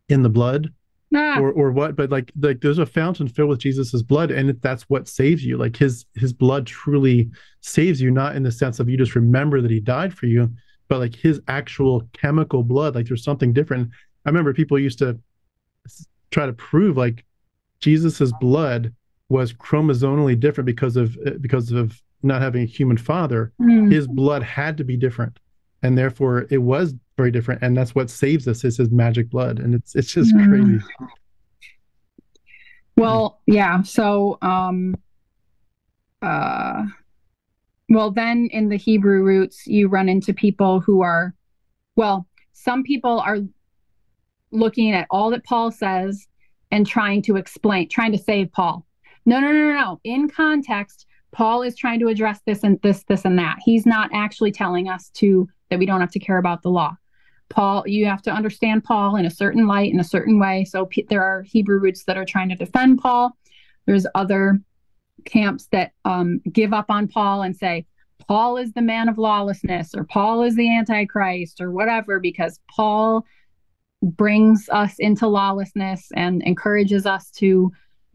in the blood ah. or or what but like like there's a fountain filled with jesus's blood and that's what saves you like his his blood truly saves you not in the sense of you just remember that he died for you but like his actual chemical blood like there's something different i remember people used to try to prove like jesus's blood was chromosomally different because of because of not having a human father mm. his blood had to be different and therefore it was very different and that's what saves us is his magic blood and it's it's just mm. crazy. Well yeah so um uh well then in the hebrew roots you run into people who are well some people are looking at all that paul says and trying to explain trying to save paul. No no no no no. In context paul is trying to address this and this this and that. He's not actually telling us to that we don't have to care about the law Paul, you have to understand Paul in a certain light, in a certain way. So p- there are Hebrew roots that are trying to defend Paul. There's other camps that um, give up on Paul and say, Paul is the man of lawlessness, or Paul is the Antichrist, or whatever, because Paul brings us into lawlessness and encourages us to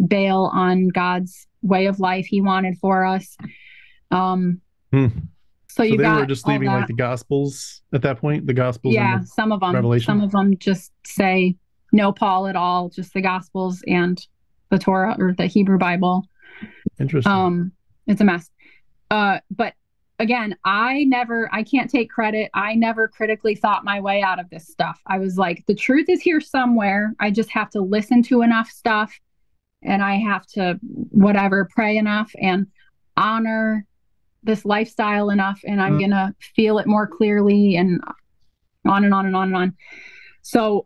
bail on God's way of life he wanted for us. Um, hmm. So, so you they were just leaving like the Gospels at that point. The Gospels. Yeah, some of them. Revelation. Some of them just say no Paul at all, just the Gospels and the Torah or the Hebrew Bible. Interesting. Um, it's a mess. Uh, but again, I never, I can't take credit. I never critically thought my way out of this stuff. I was like, the truth is here somewhere. I just have to listen to enough stuff and I have to, whatever, pray enough and honor this lifestyle enough and I'm mm. going to feel it more clearly and on and on and on and on. So,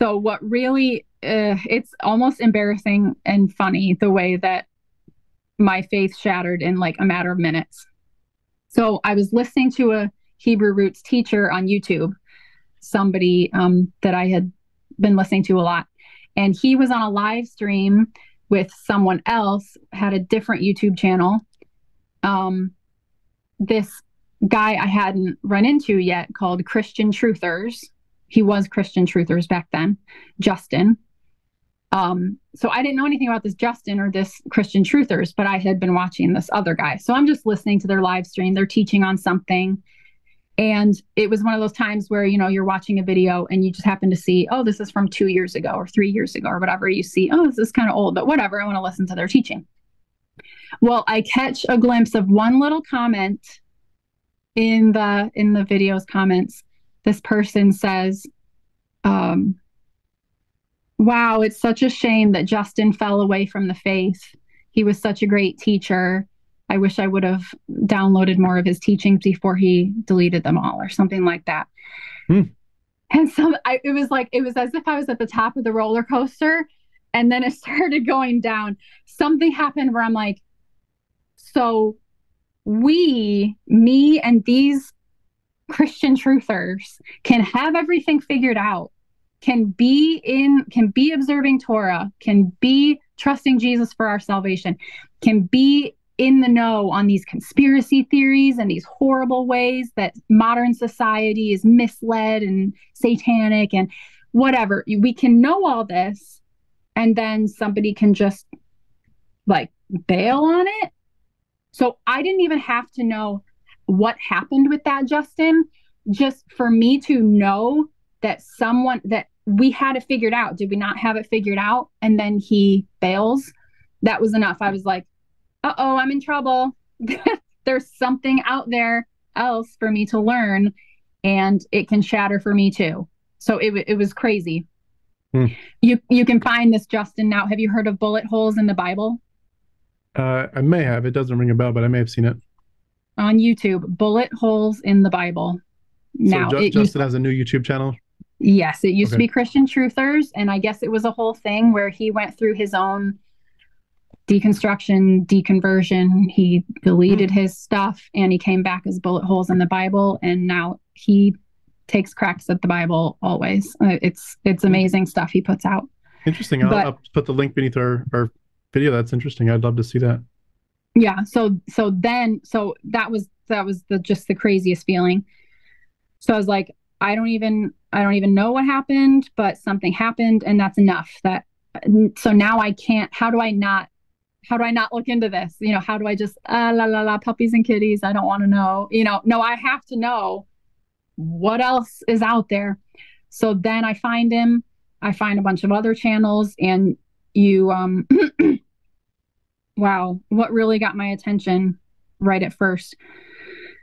so what really, uh, it's almost embarrassing and funny the way that my faith shattered in like a matter of minutes. So I was listening to a Hebrew roots teacher on YouTube, somebody um, that I had been listening to a lot. And he was on a live stream with someone else, had a different YouTube channel um, this guy I hadn't run into yet called Christian Truthers. He was Christian Truthers back then, Justin. Um, so I didn't know anything about this Justin or this Christian Truthers, but I had been watching this other guy. So I'm just listening to their live stream. They're teaching on something. And it was one of those times where, you know, you're watching a video and you just happen to see, oh, this is from two years ago or three years ago or whatever. You see, oh, this is kind of old, but whatever. I want to listen to their teaching. Well, I catch a glimpse of one little comment in the in the video's comments. This person says, um, wow, it's such a shame that Justin fell away from the faith. He was such a great teacher. I wish I would have downloaded more of his teachings before he deleted them all, or something like that. Hmm. And so I, it was like, it was as if I was at the top of the roller coaster and then it started going down. Something happened where I'm like, So we, me and these Christian truthers can have everything figured out, can be in, can be observing Torah, can be trusting Jesus for our salvation, can be in the know on these conspiracy theories and these horrible ways that modern society is misled and satanic and whatever. We can know all this, and then somebody can just like bail on it. So I didn't even have to know what happened with that, Justin. Just for me to know that someone that we had it figured out. Did we not have it figured out? And then he fails. That was enough. I was like, uh oh, I'm in trouble. There's something out there else for me to learn, and it can shatter for me too. So it, it was crazy. Hmm. You you can find this Justin now. Have you heard of bullet holes in the Bible? Uh, I may have. It doesn't ring a bell, but I may have seen it on YouTube. Bullet holes in the Bible. Now, so Ju- Justin has a new YouTube channel. Yes, it used okay. to be Christian Truthers, and I guess it was a whole thing where he went through his own deconstruction, deconversion. He deleted mm-hmm. his stuff, and he came back as bullet holes in the Bible, and now he takes cracks at the Bible always. Uh, it's it's amazing stuff he puts out. Interesting. I'll, but, I'll put the link beneath our our video. That's interesting. I'd love to see that. Yeah. So so then so that was that was the just the craziest feeling. So I was like, I don't even I don't even know what happened, but something happened, and that's enough. That so now I can't. How do I not? How do I not look into this? You know, how do I just uh, la la la puppies and kitties? I don't want to know. You know, no, I have to know what else is out there. So then I find him. I find a bunch of other channels, and you um wow what really got my attention right at first.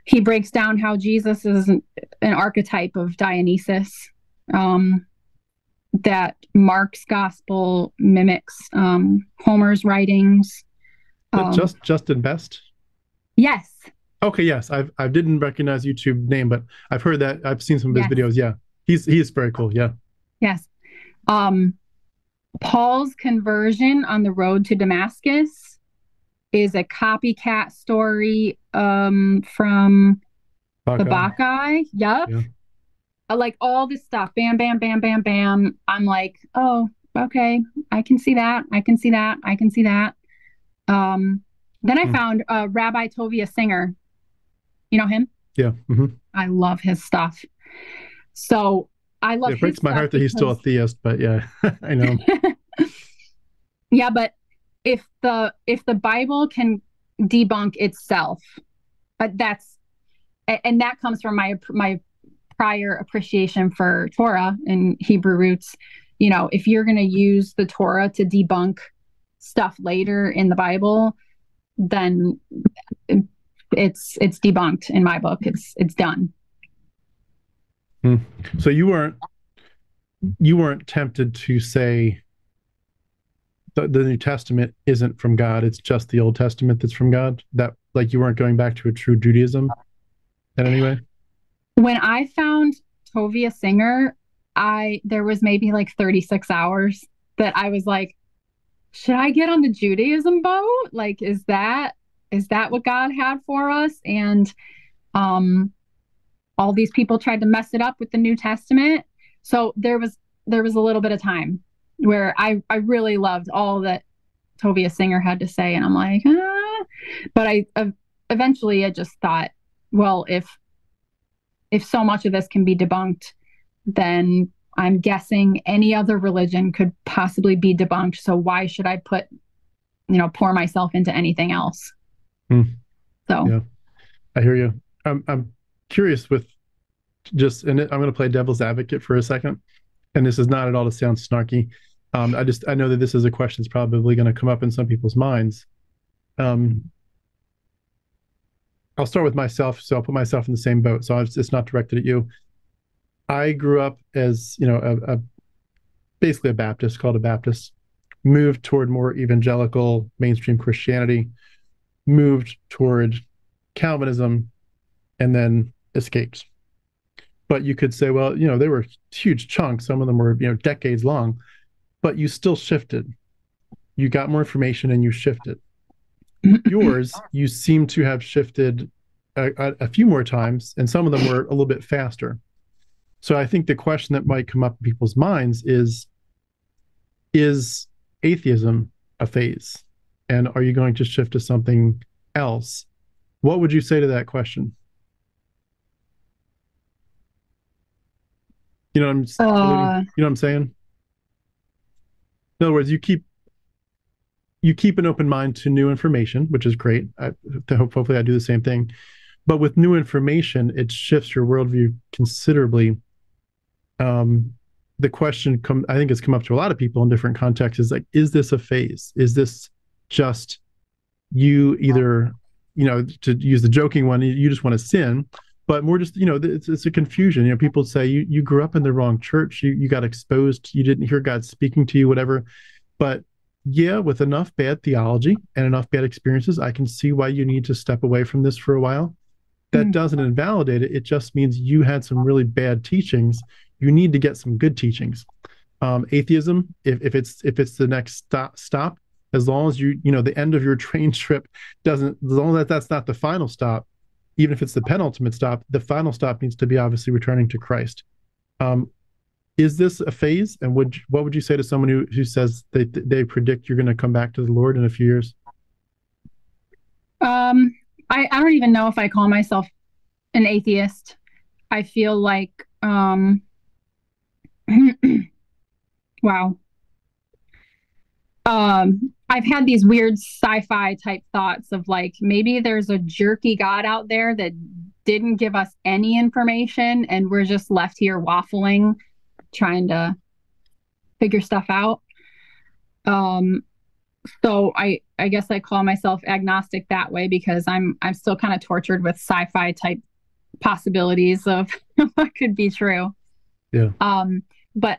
He breaks down how jesus is an, an archetype of dionysus um that mark's gospel mimics um homer's writings um, just justin best? Yes. Okay yes i've i didn't recognize youtube name but i've heard that i've seen some of his yes. videos yeah. He's he's very cool yeah. Yes. Um Paul's conversion on the road to Damascus is a copycat story um, from Bacchae. the Bacchae. Yep. Yeah. Uh, like all this stuff, bam, bam, bam, bam, bam. I'm like, oh, okay, I can see that. I can see that. I can see that. Um, then I mm. found uh, Rabbi Tovia Singer. You know him? Yeah. Mm-hmm. I love his stuff. So I love. It breaks my heart that he's still a theist, but yeah, I know. yeah, but if the if the Bible can debunk itself, but that's and that comes from my my prior appreciation for Torah and Hebrew roots. You know, if you're going to use the Torah to debunk stuff later in the Bible, then it's it's debunked in my book. It's it's done. Hmm. So you weren't you weren't tempted to say the, the New Testament isn't from God; it's just the Old Testament that's from God. That like you weren't going back to a true Judaism in any way. When I found Tovia Singer, I there was maybe like 36 hours that I was like, should I get on the Judaism boat? Like, is that is that what God had for us? And um all these people tried to mess it up with the New Testament. So there was there was a little bit of time where I I really loved all that Tovia Singer had to say, and I'm like, ah. but I uh, eventually I just thought, well, if if so much of this can be debunked, then I'm guessing any other religion could possibly be debunked. So why should I put, you know, pour myself into anything else? Hmm. So, yeah, I hear you. I'm I'm curious with just, and I'm going to play devil's advocate for a second. And this is not at all to sound snarky. Um, I just, I know that this is a question that's probably going to come up in some people's minds. Um, I'll start with myself. So I'll put myself in the same boat. So it's not directed at you. I grew up as, you know, a, a basically a Baptist, called a Baptist, moved toward more evangelical mainstream Christianity, moved toward Calvinism, and then escaped. But you could say, well, you know, they were huge chunks. Some of them were, you know, decades long, but you still shifted. You got more information and you shifted. yours, you seem to have shifted a, a, a, few more times, and some of them were a little bit faster. So I think the question that might come up in people's minds is Is atheism a phase? And are you going to shift to something else? What would you say to that question? You know, what I'm, uh, you know what I'm saying? In other words, you keep you keep an open mind to new information, which is great. I, hopefully, I do the same thing. But with new information, it shifts your worldview considerably. Um, the question come, I think, has come up to a lot of people in different contexts: is like, is this a phase? Is this just you either, you know, to use the joking one, you just want to sin, but more just you know it's, it's a confusion. You know people say you you grew up in the wrong church. You you got exposed. You didn't hear god speaking to you whatever. But yeah with enough bad theology and enough bad experiences i can see why you need to step away from this for a while. That mm-hmm. doesn't invalidate it. It just means you had some really bad teachings. You need to get some good teachings. Um, atheism if, if it's if it's the next stop stop as long as you you know the end of your train trip doesn't as long as that's not the final stop even if it's the penultimate stop, the final stop needs to be obviously returning to Christ. Um, is this a phase? And would what would you say to someone who, who says they they predict you're going to come back to the Lord in a few years? Um, I I don't even know if I call myself an atheist. I feel like um, wow. Um, I've had these weird sci-fi type thoughts of like maybe there's a jerky god out there that didn't give us any information and we're just left here waffling trying to figure stuff out. Um so I I guess I call myself agnostic that way because I'm I'm still kind of tortured with sci-fi type possibilities of what could be true. Yeah. Um but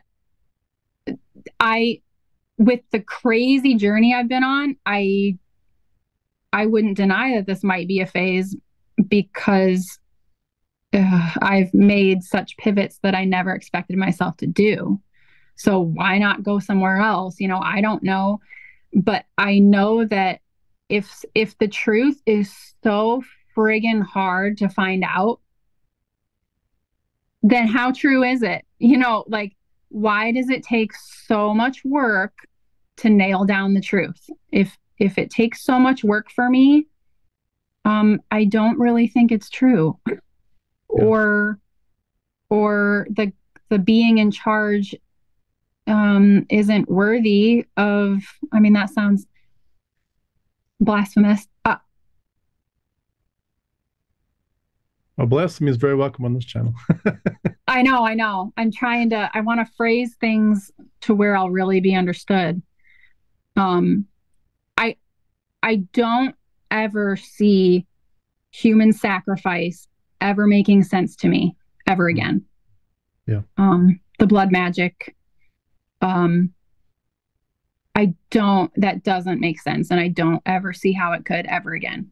I with the crazy journey I've been on, I I wouldn't deny that this might be a phase because I've made such pivots that I never expected myself to do. So why not go somewhere else? You know, I don't know, but I know that if if the truth is so friggin' hard to find out, then how true is it? You know, like why does it take so much work to nail down the truth. If if it takes so much work for me, um, I don't really think it's true. Yeah. Or or the the being in charge um, isn't worthy of I mean that sounds blasphemous. Uh, well, blasphemy is very welcome on this channel. I know, I know. I'm trying to I want to phrase things to where I'll really be understood um i i don't ever see human sacrifice ever making sense to me ever hmm. again yeah um the blood magic um i don't that doesn't make sense and i don't ever see how it could ever again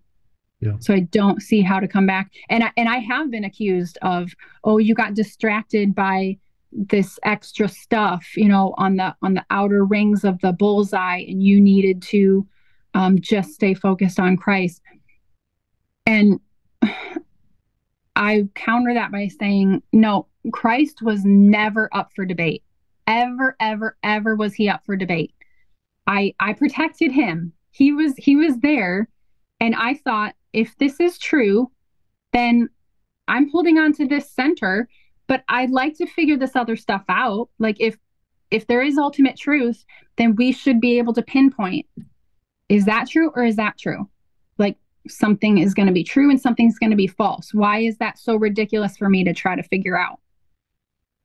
yeah. So I don't see how to come back. And I, and I have been accused of, oh, you got distracted by this extra stuff you know on the on the outer rings of the bullseye and you needed to um, just stay focused on christ. And i counter that by saying no christ was never up for debate. Ever ever ever was he up for debate. I i protected him. He was he was there. And i thought if this is true then i'm holding on to this center but I'd like to figure this other stuff out. Like if if there is ultimate truth, then we should be able to pinpoint is that true or is that true? Like something is going to be true and something's going to be false. Why is that so ridiculous for me to try to figure out?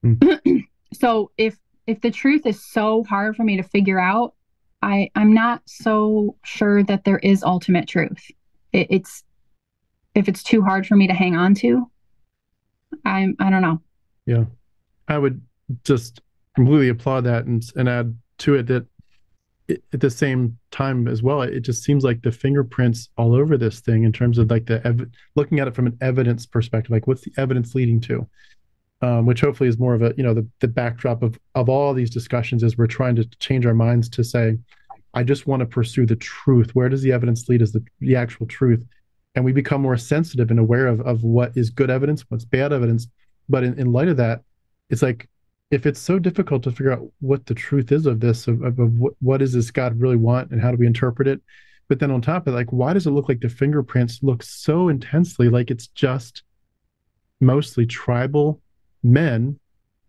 Mm. so if if the truth is so hard for me to figure out, I I'm not so sure that there is ultimate truth. It, it's if it's too hard for me to hang on to, I'm I don't know. Yeah. I would just completely applaud that and, and add to it that it, at the same time as well, it just seems like the fingerprints all over this thing in terms of like the ev- looking at it from an evidence perspective, like what's the evidence leading to? Um, which hopefully is more of a you know the the backdrop of of all these discussions as we're trying to change our minds to say I just want to pursue the truth. Where does the evidence lead as the, the actual truth? And we become more sensitive and aware of, of what is good evidence, what's bad evidence. But in, in light of that, it's like if it's so difficult to figure out what the truth is of this, of, of, of what, what does this God really want and how do we interpret it? But then on top of it, like, why does it look like the fingerprints look so intensely like it's just mostly tribal men,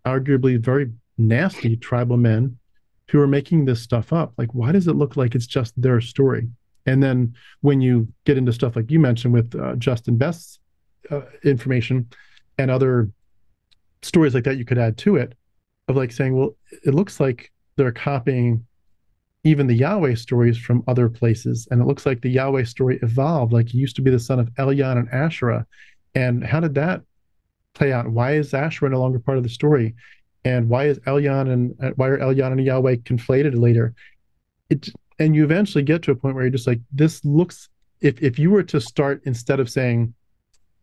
arguably very nasty tribal men who are making this stuff up? Like, why does it look like it's just their story? And then when you get into stuff like you mentioned with uh, Justin Best's uh, information and other stories like that, you could add to it of like saying, well, it looks like they're copying even the Yahweh stories from other places. And it looks like the Yahweh story evolved. Like he used to be the son of Elyon and Asherah. And how did that play out? Why is Asherah no longer part of the story? And why is Elyon and uh, why are Elyon and Yahweh conflated later? It and you eventually get to a point where you're just like, this looks if if you were to start instead of saying,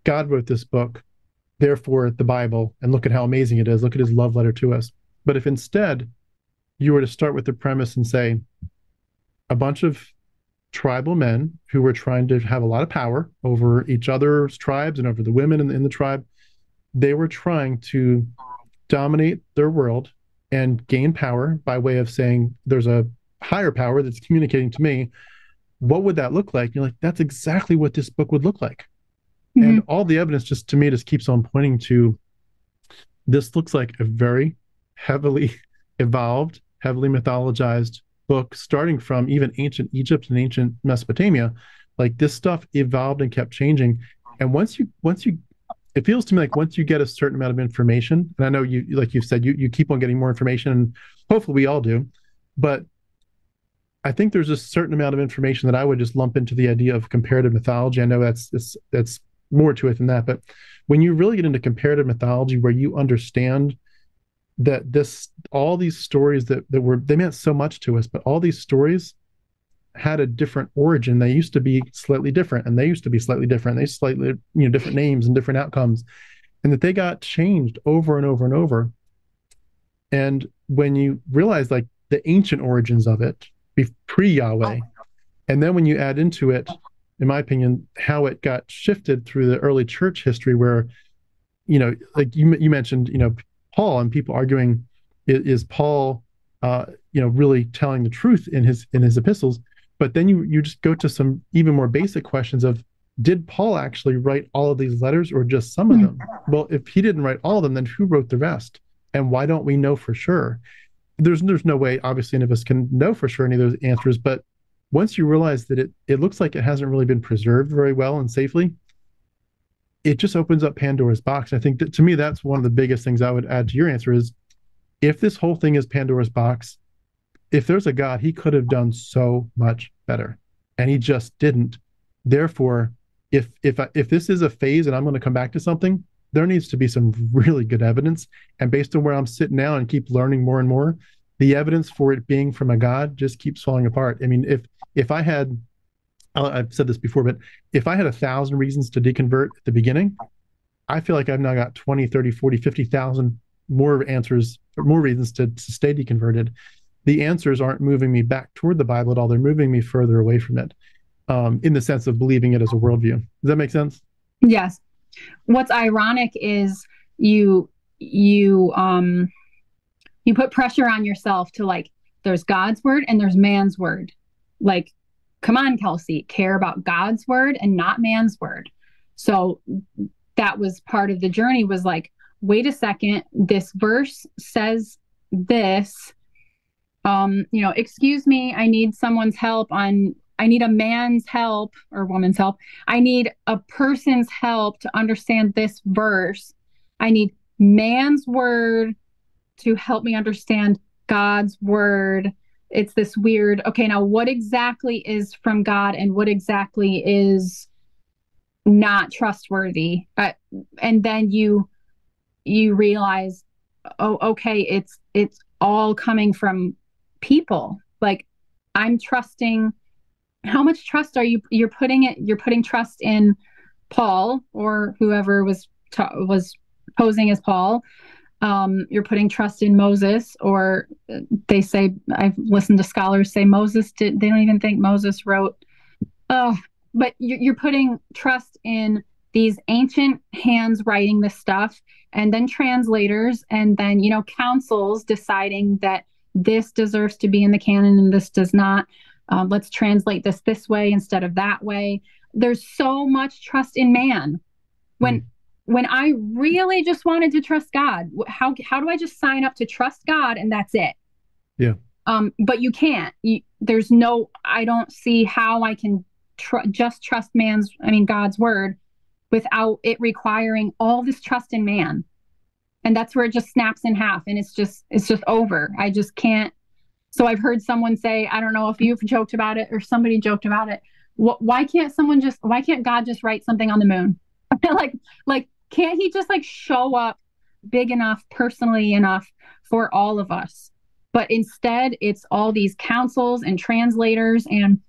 God wrote this book, therefore the Bible, and look at how amazing it is, look at his love letter to us. But if instead you were to start with the premise and say, a bunch of tribal men who were trying to have a lot of power over each other's tribes and over the women in, in the tribe, they were trying to dominate their world and gain power by way of saying, there's a higher power that's communicating to me. What would that look like? You're like, that's exactly what this book would look like. Mm-hmm. And all the evidence just to me just keeps on pointing to this looks like a very heavily evolved, heavily mythologized book, starting from even ancient Egypt and ancient Mesopotamia. Like this stuff evolved and kept changing. And once you once you it feels to me like once you get a certain amount of information, and I know you like you've said, you you keep on getting more information, and hopefully we all do, but I think there's a certain amount of information that I would just lump into the idea of comparative mythology. I know that's that's, that's more to it than that, but when you really get into comparative mythology, where you understand that this all these stories that that were they meant so much to us, but all these stories had a different origin. They used to be slightly different, and they used to be slightly different. They slightly you know different names and different outcomes, and that they got changed over and over and over. And when you realize like the ancient origins of it, pre Yahweh. And then when you add into it, in my opinion, how it got shifted through the early church history, where, you know, like you, you mentioned, you know, Paul and people arguing, is, is Paul, uh, you know, really telling the truth in his in his epistles? But then you you just go to some even more basic questions of, did Paul actually write all of these letters or just some of hmm. them? Well, if he didn't write all of them, then who wrote the rest? And why don't we know for sure? there's there's no way obviously any of us can know for sure any of those answers but once you realize that it it looks like it hasn't really been preserved very well and safely it just opens up pandora's box i think that to me that's one of the biggest things i would add to your answer is if this whole thing is pandora's box if there's a god he could have done so much better and he just didn't therefore if if if this is a phase and i'm going to come back to something there needs to be some really good evidence. And based on where I'm sitting now and keep learning more and more, the evidence for it being from a God just keeps falling apart. I mean, if if I had, I've said this before, but if I had a thousand reasons to deconvert at the beginning, I feel like I've now got 20, 30, 40, 50,000 more answers or more reasons to, to stay deconverted. The answers aren't moving me back toward the Bible at all. They're moving me further away from it um, in the sense of believing it as a worldview. Does that make sense? Yes what's ironic is you you um you put pressure on yourself to like there's God's word and there's man's word. Like come on Kelsey, care about God's word and not man's word. So that was part of the journey was like wait a second, this verse says this um you know, excuse me, I need someone's help on I need a man's help or woman's help. I need a person's help to understand this verse. I need man's word to help me understand God's word. It's this weird, okay, now what exactly is from God and what exactly is not trustworthy? Uh, and then you you realize oh okay, it's it's all coming from people. Like I'm trusting how much trust are you you're putting it you're putting trust in paul or whoever was ta- was posing as paul um, you're putting trust in Moses, or they say I've listened to scholars say Moses did. They don't even think Moses wrote. Oh, but you're putting trust in these ancient hands writing this stuff, and then translators, and then you know councils deciding that this deserves to be in the canon and this does not. Um, let's translate this this way instead of that way. There's so much trust in man. When mm when I really just wanted to trust God, how how do I just sign up to trust God and that's it? Yeah. Um, but you can't. You, there's no. I don't see how I can tr- just trust man's. I mean God's word without it requiring all this trust in man, and that's where it just snaps in half, and it's just it's just over. I just can't. So I've heard someone say, I don't know if you've joked about it or somebody joked about it. What, why can't someone just? Why can't God just write something on the moon? like like can't he just like show up big enough, personally enough for all of us? But instead, it's all these councils and translators and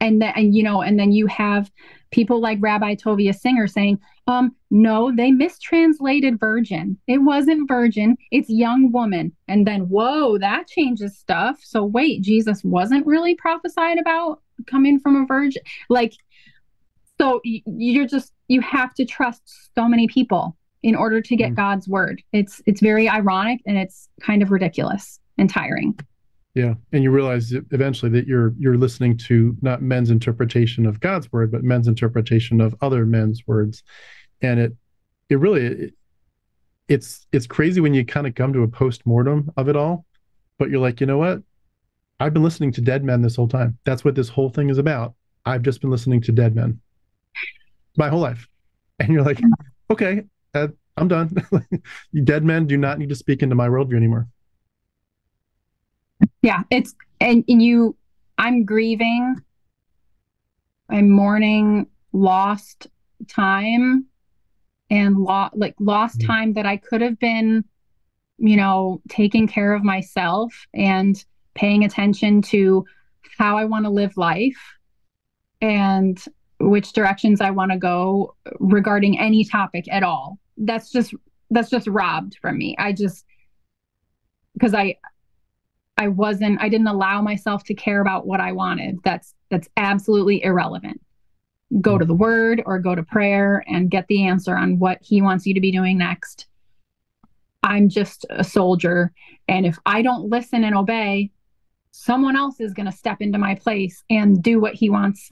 and then and you know and then you have people like rabbi tovia singer saying um no they mistranslated virgin it wasn't virgin it's young woman and then whoa that changes stuff so wait jesus wasn't really prophesied about coming from a virgin like so you're just you have to trust so many people in order to get mm. God's word. It's it's very ironic and it's kind of ridiculous and tiring. Yeah, and you realize eventually that you're you're listening to not men's interpretation of God's word, but men's interpretation of other men's words, and it it really it, it's it's crazy when you kind of come to a post mortem of it all, but you're like, you know what? I've been listening to dead men this whole time. That's what this whole thing is about. I've just been listening to dead men my whole life. And you're like, okay, uh, I'm done. Dead men do not need to speak into my worldview anymore. Yeah, it's and, and you I'm grieving. I'm mourning lost time and lo- like lost mm-hmm. time that I could have been, you know, taking care of myself and paying attention to how I want to live life. And which directions I want to go regarding any topic at all. That's just that's just robbed from me. I just because I I wasn't I didn't allow myself to care about what I wanted. That's that's absolutely irrelevant. Go to the word or go to prayer and get the answer on what he wants you to be doing next. I'm just a soldier and if I don't listen and obey, someone else is going to step into my place and do what he wants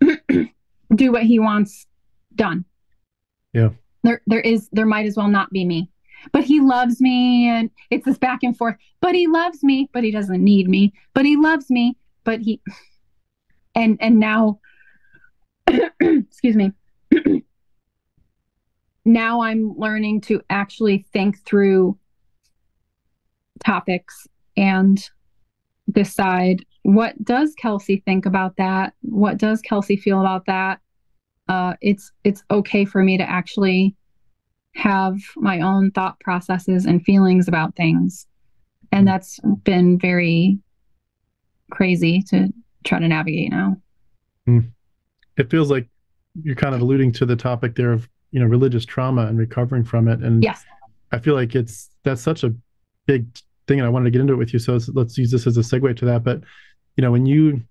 do what he wants done. Yeah. There there is there might as well not be me. But he loves me and it's this back and forth. But he loves me, but he doesn't need me. But he loves me, but he and and now excuse me. now I'm learning to actually think through topics and decide what does Kelsey think about that? What does Kelsey feel about that? Uh, it's it's okay for me to actually have my own thought processes and feelings about things, and that's been very crazy to try to navigate now. Mm. It feels like you're kind of alluding to the topic there of you know religious trauma and recovering from it, and yes, I feel like it's that's such a big thing, and I wanted to get into it with you. So let's use this as a segue to that. But you know, when you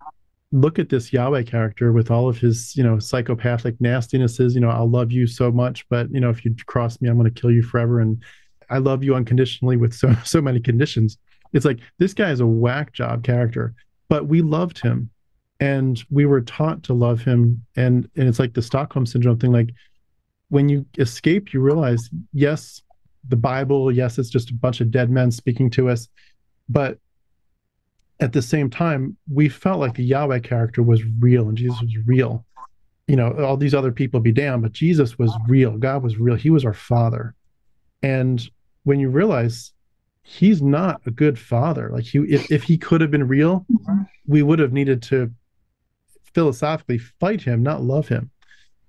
look at this Yahweh character with all of his, you know, psychopathic nastinesses, you know, I'll love you so much, but you know, if you cross me, I'm going to kill you forever. And I love you unconditionally with so so many conditions. It's like this guy is a whack job character, but we loved him and we were taught to love him. And and it's like the Stockholm syndrome thing. Like when you escape, you realize, yes, the Bible, yes, it's just a bunch of dead men speaking to us, but at the same time, we felt like the Yahweh character was real and Jesus was real. You know, all these other people be damned, but Jesus was real. God was real. He was our father. And when you realize he's not a good father, like he if, if he could have been real, we would have needed to philosophically fight him, not love him.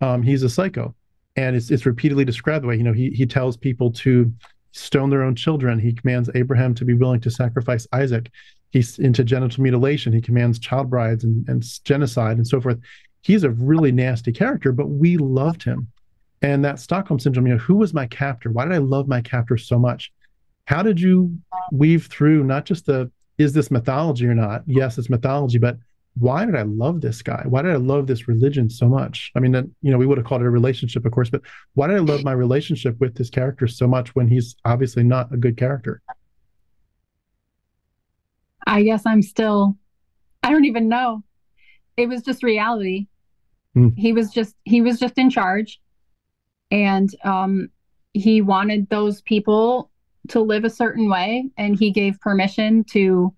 Um, he's a psycho. And it's it's repeatedly described the way, you know, he he tells people to stone their own children. He commands Abraham to be willing to sacrifice Isaac. He's into genital mutilation. He commands child brides and, and genocide and so forth. He's a really nasty character, but we loved him. And that Stockholm syndrome, you know, who was my captor? Why did I love my captor so much? how did you weave through not just the is this mythology or not? Yes, it's mythology, but why did I love this guy? Why did I love this religion so much? I mean, you know, we would have called it a relationship, of course, but why did I love my relationship with this character so much when he's obviously not a good character? I guess I'm still, I don't even know. It was just reality. Mm. He was just, he was just in charge. And um, he wanted those people to live a certain way. And he gave permission to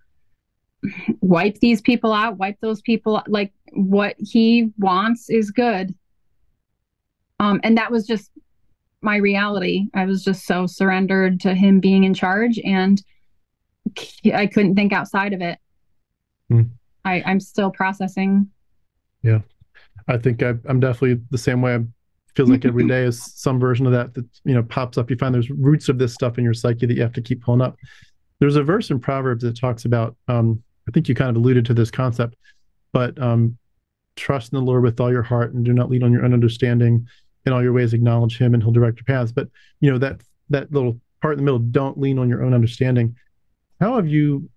wipe these people out, wipe those people Out. like what he wants is good. Um, and that was just my reality. I was just so surrendered to him being in charge and I couldn't think outside of it. Hmm. I, I'm still processing. Yeah. I think I, am definitely the same way. It feels like every day is some version of that that you know pops up. You find there's roots of this stuff in your psyche that you have to keep pulling up. There's a verse in Proverbs that talks about um, I think you kind of alluded to this concept, but um, trust in the Lord with all your heart and do not lean on your own understanding. In all your ways, acknowledge Him, and He'll direct your paths. But you know that that little part in the middle, don't lean on your own understanding. How have you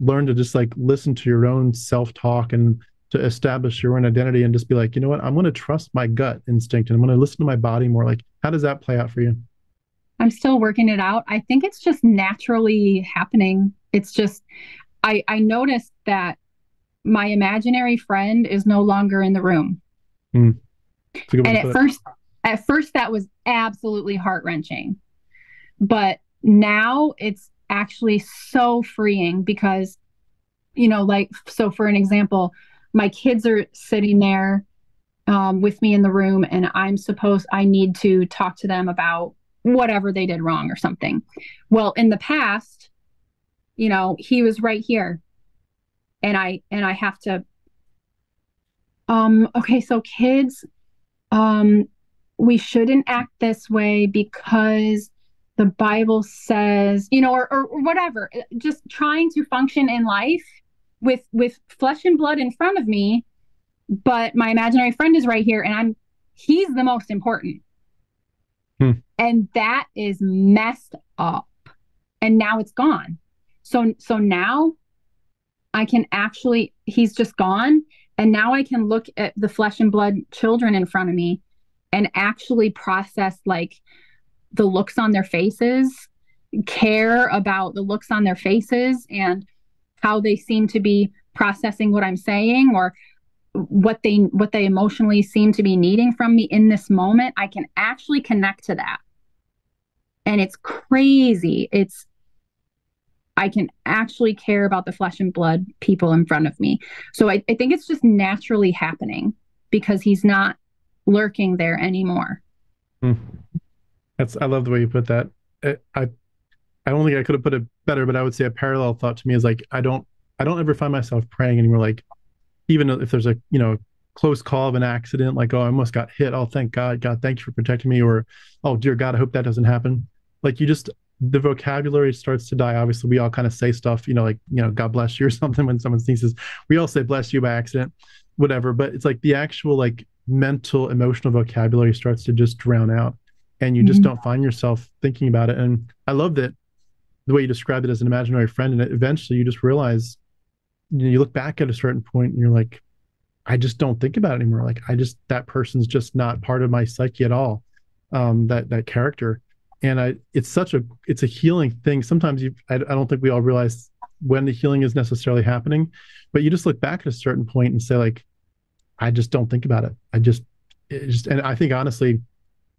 learned to just like listen to your own self-talk and to establish your own identity and just be like, you know what, I'm going to trust my gut instinct and I'm going to listen to my body more. Like, how does that play out for you? I'm still working it out. I think it's just naturally happening. It's just I, I noticed that my imaginary friend is no longer in the room. Mm. And at first, at first that was absolutely heart wrenching, but now it's actually so freeing because, you know, like so for an example, my kids are sitting there um, with me in the room, and I'm supposed I need to talk to them about whatever they did wrong or something. Well, in the past, you know he was right here and i and i have to um okay so kids um we shouldn't act this way because the bible says you know or, or, or whatever just trying to function in life with with flesh and blood in front of me but my imaginary friend is right here and i'm he's the most important. Hmm. and that is messed up. And now it's gone. So so now I can actually he's just gone. And now I can look at the flesh and blood children in front of me and actually process like the looks on their faces, care about the looks on their faces and how they seem to be processing what I'm saying or what they what they emotionally seem to be needing from me in this moment i can actually connect to that and it's crazy it's I can actually care about the flesh and blood people in front of me. So I, I think it's just naturally happening because he's not lurking there anymore. Hmm. That's I love the way you put that. I, I I don't think I could have put it better, but I would say a parallel thought to me is like I don't I don't ever find myself praying anymore. Like even if there's a you know close call of an accident, like oh I almost got hit. Oh thank God, God thank you for protecting me, or oh dear God I hope that doesn't happen. Like you just the vocabulary starts to die. Obviously, we all kind of say stuff, you know, like, you know, God bless you or something when someone sneezes. We all say bless you by accident, whatever. But it's like the actual like mental, emotional vocabulary starts to just drown out and you mm-hmm. just don't find yourself thinking about it. And I love that the way you described it as an imaginary friend. And eventually you just realize you, know, you look back at a certain point and you're like, I just don't think about it anymore. Like I just that person's just not part of my psyche at all. Um, that that character and I, it's such a, it's a healing thing. Sometimes you, I, I don't think we all realize when the healing is necessarily happening, but you just look back at a certain point and say like, I just don't think about it. I just, it just, and I think honestly,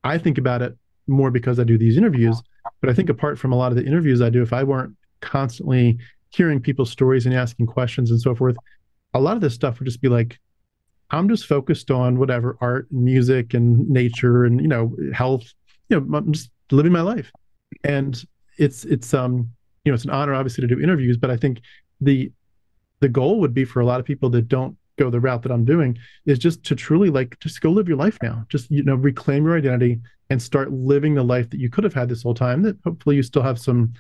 I think about it more because I do these interviews. But I think apart from a lot of the interviews I do, if I weren't constantly hearing people's stories and asking questions and so forth, a lot of this stuff would just be like, I'm just focused on whatever art, and music, and nature, and you know, health. You know, I'm just living my life. And it's it's um you know it's an honor obviously to do interviews, but I think the the goal would be for a lot of people that don't go the route that I'm doing is just to truly like just go live your life now. Just you know reclaim your identity and start living the life that you could have had this whole time. That hopefully you still have some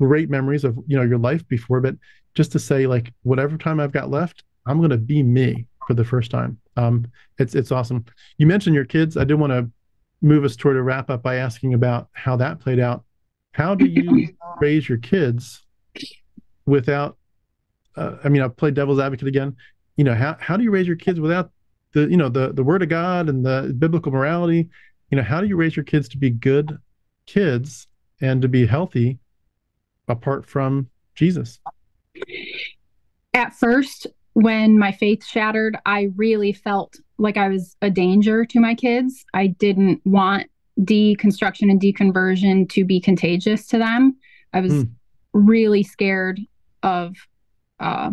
great memories of you know your life before, but just to say like whatever time I've got left, I'm going to be me for the first time. Um, it's it's awesome. You mentioned your kids. I did want to move us toward a wrap up by asking about how that played out. how do you raise your kids without uh, i mean i've played devil's advocate again you know how, how do you raise your kids without the you know the the word of god and the biblical morality? You know how do you raise your kids to be good kids and to be healthy apart from jesus? At first when my faith shattered i really felt like i was a danger to my kids. I didn't want deconstruction and deconversion to be contagious to them. I was mm. really scared of uh,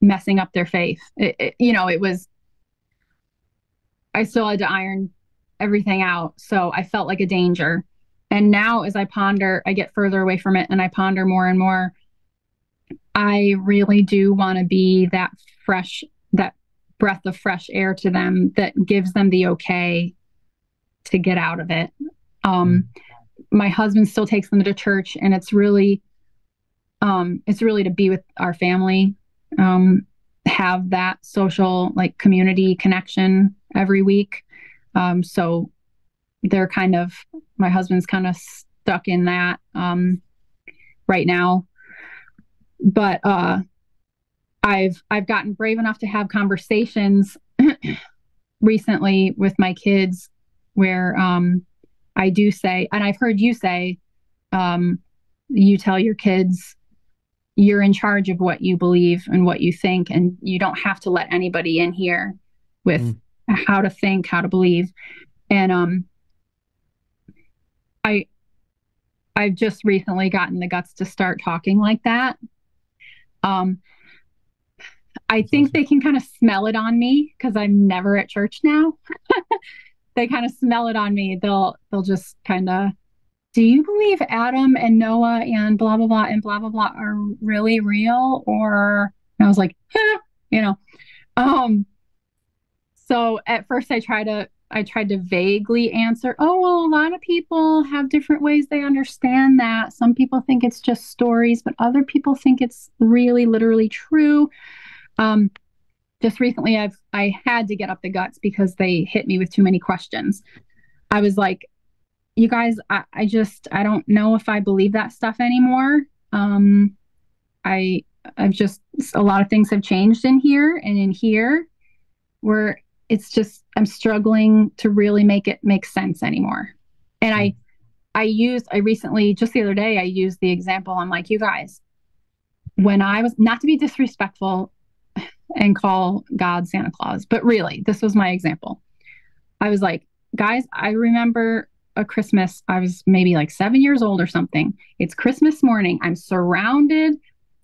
messing up their faith. It, it, you know, it was, I still had to iron everything out. So I felt like a danger. And now, as I ponder, I get further away from it and I ponder more and more. I really do want to be that fresh, that breath of fresh air to them that gives them the okay to get out of it. Um, my husband still takes them to church, and it's really, um, it's really to be with our family um, have that social like community connection every week. Um, so they're kind of my husband's kind of stuck in that um, right now. But uh, I've I've gotten brave enough to have conversations recently with my kids where um, I do say, and I've heard you say, um, you tell your kids you're in charge of what you believe and what you think and you don't have to let anybody in here with mm. how to think how to believe. And um i i've just recently gotten the guts to start talking like that. Um i think they can kind of smell it on me because i'm never at church now. They kind of smell it on me. They'll they'll just kind of do you believe Adam and Noah and blah blah blah and blah blah blah are really real? Or I was like you know. Um so at first I tried to I tried to vaguely answer oh well a lot of people have different ways they understand that. Some people think it's just stories but other people think it's really literally true. Um just recently I've I had to get up the guts because they hit me with too many questions. I was like you guys, I, I just I don't know if I believe that stuff anymore. Um, I I've just a lot of things have changed in here and in here where it's just I'm struggling to really make it make sense anymore. And I I used I recently just the other day I used the example I'm like you guys when I was not to be disrespectful and call God Santa Claus, but really this was my example. I was like, guys, I remember a Christmas. I was maybe like seven years old or something. It's Christmas morning. I'm surrounded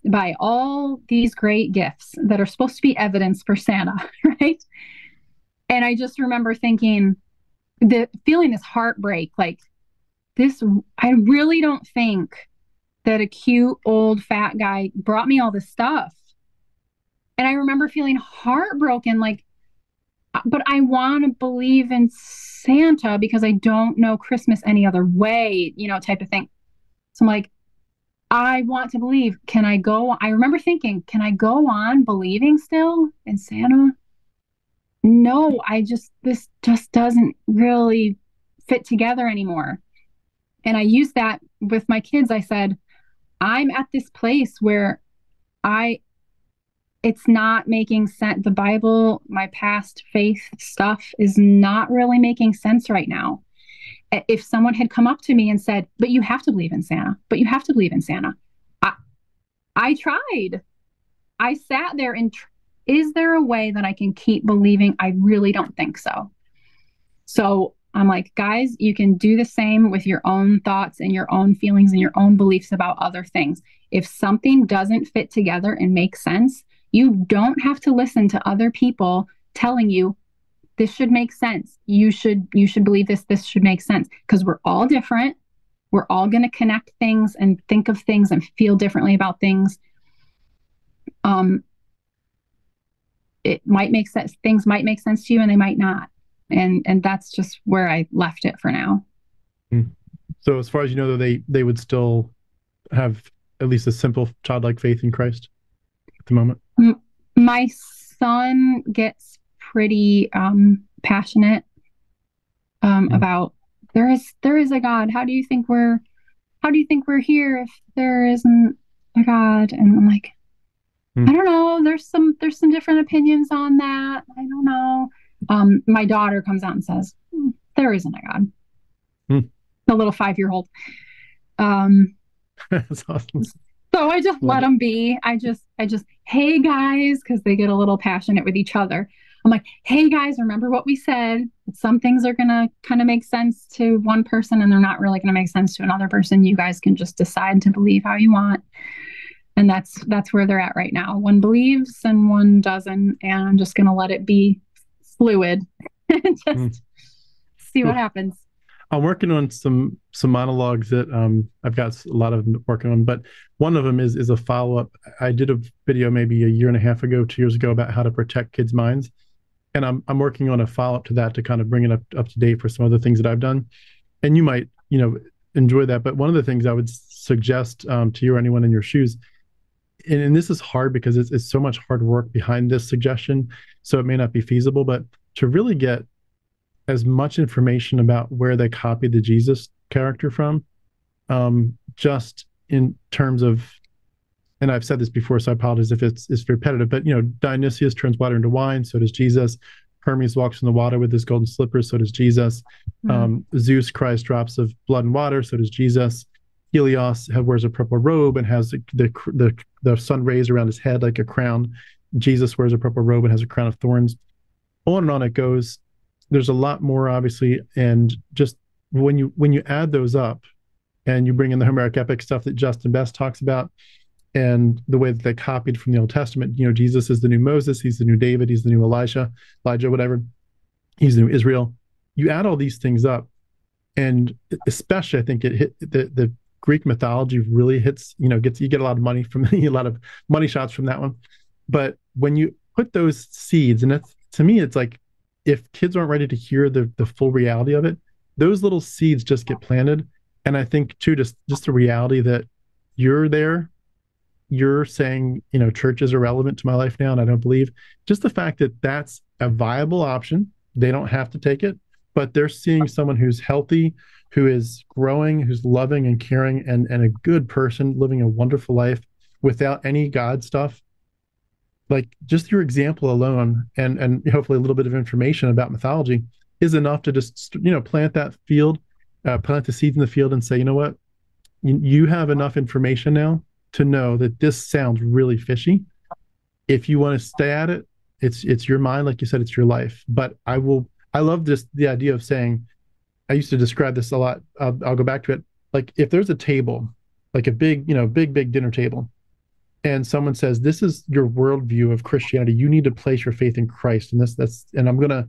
by all these great gifts that are supposed to be evidence for Santa, right? And I just remember thinking, the feeling this heartbreak, like this, I really don't think that a cute old fat guy brought me all this stuff. And I remember feeling heartbroken, like, but I want to believe in Santa because I don't know Christmas any other way, you know, type of thing. So I'm like, I want to believe. Can I go? I remember thinking, can I go on believing still in Santa? No, I just, this just doesn't really fit together anymore. And I used that with my kids. I said, I'm at this place where I it's not making sense. The Bible, my past faith stuff is not really making sense right now. If someone had come up to me and said, "But you have to believe in Santa. But you have to believe in Santa," I, I tried. I sat there and, tr- is there a way that I can keep believing? I really don't think so. So I'm like, guys, you can do the same with your own thoughts and your own feelings and your own beliefs about other things. If something doesn't fit together and make sense, you don't have to listen to other people telling you this should make sense. You should you should believe this this should make sense because we're all different. We're all going to connect things and think of things and feel differently about things. Um it might make sense things might make sense to you and they might not. And and that's just where I left it for now. Hmm. So as far as you know though they they would still have at least a simple childlike faith in Christ at the moment? My son gets pretty um, passionate um, mm. about there is there is a God. How do you think we're how do you think we're here if there isn't a God? And I'm like, hmm. I don't know. There's some there's some different opinions on that. I don't know. Um, my daughter comes out and says, hmm, there isn't a God. Hmm. The little five year old. Um, That's awesome. So I just let them be. I just, I just, hey guys, because they get a little passionate with each other. I'm like, hey guys, remember what we said? Some things are going to kind of make sense to one person and they're not really going to make sense to another person. You guys can just decide to believe how you want. And that's that's where they're at right now. One believes and one doesn't, and I'm just going to let it be fluid and just mm. see what happens. I'm working on some some monologues that um, I've got a lot of them working on, but one of them is is a follow up. I did a video maybe a year and a half ago, two years ago, about how to protect kids' minds, and I'm I'm working on a follow up to that to kind of bring it up up to date for some other things that I've done, and you might you know enjoy that. But one of the things I would suggest um, to you or anyone in your shoes, and, and this is hard because it's, it's so much hard work behind this suggestion, so it may not be feasible, but to really get as much information about where they copied the Jesus character from, um, just in terms of, and I've said this before, so I apologize if it's, it's repetitive, but you know, Dionysius turns water into wine, so does Jesus. Hermes walks in the water with his golden slippers, so does Jesus. Mm-hmm. Um, Zeus cries drops of blood and water, so does Jesus. Helios wears a purple robe and has the, the, the the sun rays around his head like a crown. Jesus wears a purple robe and has a crown of thorns. On and on it goes there's a lot more obviously and just when you when you add those up and you bring in the homeric epic stuff that justin best talks about and the way that they copied from the old testament you know jesus is the new moses he's the new david he's the new elijah elijah whatever he's the new israel. You add all these things up and especially i think it hit the, the greek mythology really hits you know gets you get a lot of money from a lot of money shots from that one. But when you put those seeds and that's to me it's like if kids aren't ready to hear the the full reality of it, those little seeds just get planted. And I think too, just just the reality that you're there, you're saying, you know, church is irrelevant to my life now, and I don't believe. Just the fact that that's a viable option, they don't have to take it, but they're seeing someone who's healthy, who is growing, who's loving and caring, and and a good person living a wonderful life without any God stuff like just your example alone and and hopefully a little bit of information about mythology is enough to just you know plant that field uh, plant the seeds in the field and say you know what? You, have enough information now to know that this sounds really fishy. If you want to stay at it it's it's your mind like you said it's your life. But i will i love this the idea of saying i used to describe this a lot I'll, I'll go back to it like if there's a table like a big you know big big dinner table and someone says this is your worldview of christianity. You need to place your faith in christ. And this that's and i'm going to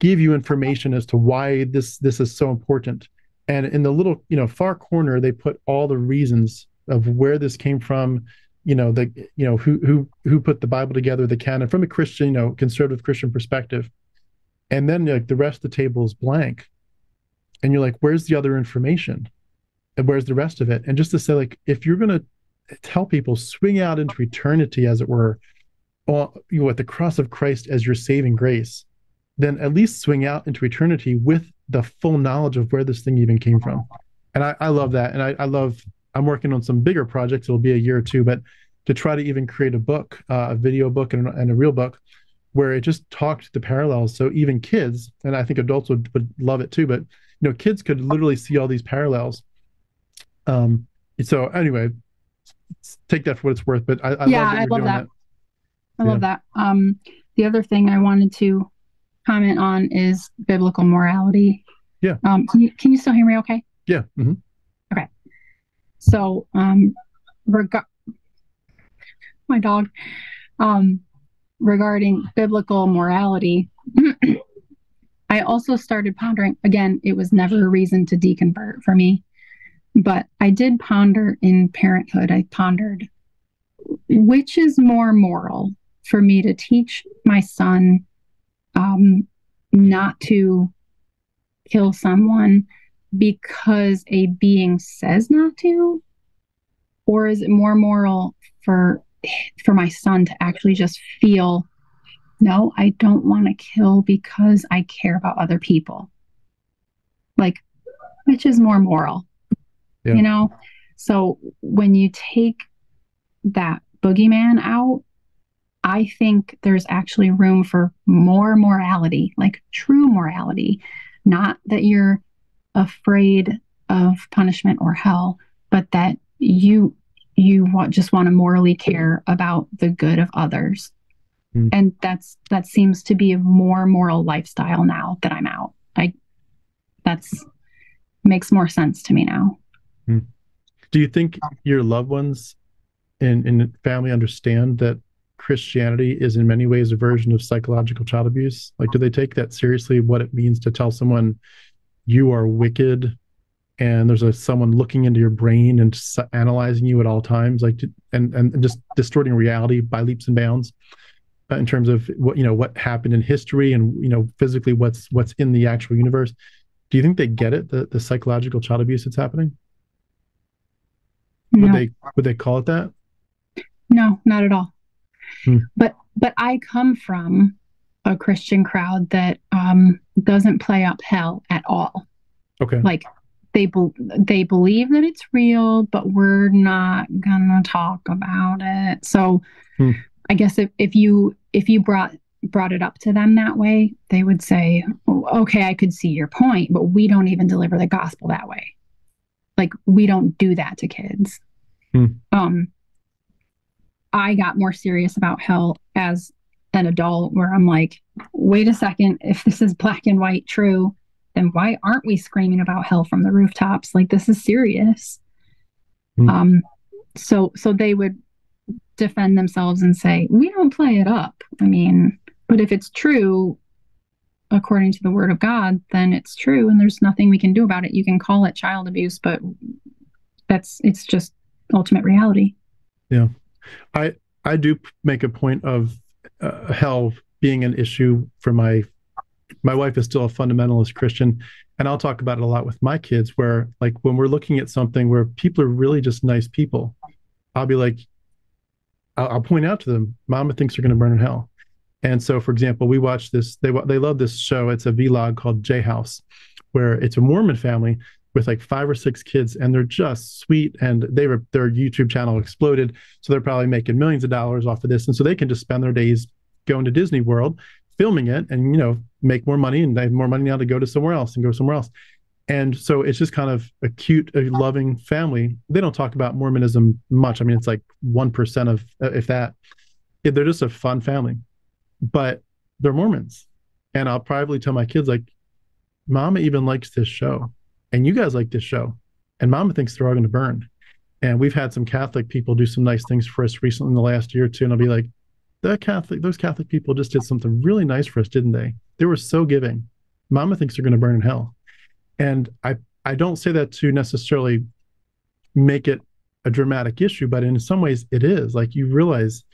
give you information as to why this this is so important. And in the little you know far corner they put all the reasons of where this came from you know the you know who who who put the bible together the canon from a christian you know conservative christian perspective. And then like the rest of the table is blank. And you're like where's the other information? And where's the rest of it? And just to say like if you're going to tell people swing out into eternity, as it were, or, you know, at the cross of Christ as your saving grace, then at least swing out into eternity with the full knowledge of where this thing even came from. And I, I love that. And I, I love, I'm working on some bigger projects. It'll be a year or two, but to try to even create a book, uh, a video book and, and a real book where it just talked the parallels. So even kids, and I think adults would, would love it too, but you know, kids could literally see all these parallels. Um, so anyway, take that for what it's worth. But I, I yeah, love I love that. that. I yeah. love that. Um, the other thing I wanted to comment on is biblical morality. Yeah. Um, can you can you still hear me? Okay. Yeah. Mm-hmm. Okay. So, um, reg- my dog, um, regarding biblical morality. I also started pondering again, it was never a reason to deconvert for me. But I did ponder in parenthood, I pondered which is more moral for me to teach my son um, not to kill someone because a being says not to? Or is it more moral for for my son to actually just feel no i don't want to kill because i care about other people? Like which is more moral yeah. you know? So when you take that boogeyman out, I think there's actually room for more morality, like true morality. Not that you're afraid of punishment or hell, but that you you want, just want to morally care about the good of others. Mm. And that's that seems to be a more moral lifestyle now that I'm out. I that's makes more sense to me now. Mm. Do you think your loved ones and, and family understand that Christianity is in many ways a version of psychological child abuse? Like, do they take that seriously? What it means to tell someone you are wicked, and there's a someone looking into your brain and analyzing you at all times, like, and and just distorting reality by leaps and bounds, uh, in terms of what you know what happened in history and you know physically what's what's in the actual universe. Do you think they get it? The the psychological child abuse that's happening. No. Would they would they call it that? No, not at all. Hmm. But but I come from a Christian crowd that um, doesn't play up hell at all. Okay. Like they be- they believe that it's real, but we're not gonna talk about it. So hmm. I guess if, if you if you brought brought it up to them that way, they would say, oh, "Okay, I could see your point, but we don't even deliver the gospel that way. Like we don't do that to kids." Hmm. Um, I got more serious about hell as an adult, where I'm like, wait a second, if this is black and white true, then why aren't we screaming about hell from the rooftops? Like this is serious. Mm. Um, so so they would defend themselves and say, we don't play it up. I mean, but if it's true, according to the word of God, then it's true, and there's nothing we can do about it. You can call it child abuse, but that's it's just ultimate reality. Yeah. I I do make a point of uh, hell being an issue for my my wife is still a fundamentalist Christian, and I'll talk about it a lot with my kids. Where like when we're looking at something where people are really just nice people, I'll be like, I'll, I'll point out to them, Mama thinks you're going to burn in hell. And so, for example, we watch this. They they love this show. It's a vlog called J House, where it's a Mormon family with like five or six kids and they're just sweet and they were their YouTube channel exploded. So they're probably making millions of dollars off of this. And so they can just spend their days going to Disney World, filming it and, you know, make more money and they have more money now to go to somewhere else and go somewhere else. And so it's just kind of a cute, a loving family. They don't talk about Mormonism much. I mean, it's like 1% of, uh, if that, they're just a fun family, but they're Mormons. And I'll probably tell my kids, like, Mama even likes this show and you guys like this show, and Mama thinks they're all going to burn. And we've had some Catholic people do some nice things for us recently in the last year or two, and I'll be like, that Catholic, those Catholic people just did something really nice for us, didn't they? They were so giving. Mama thinks they're going to burn in hell, and I I don't say that to necessarily make it a dramatic issue, but in some ways it is. Like you realize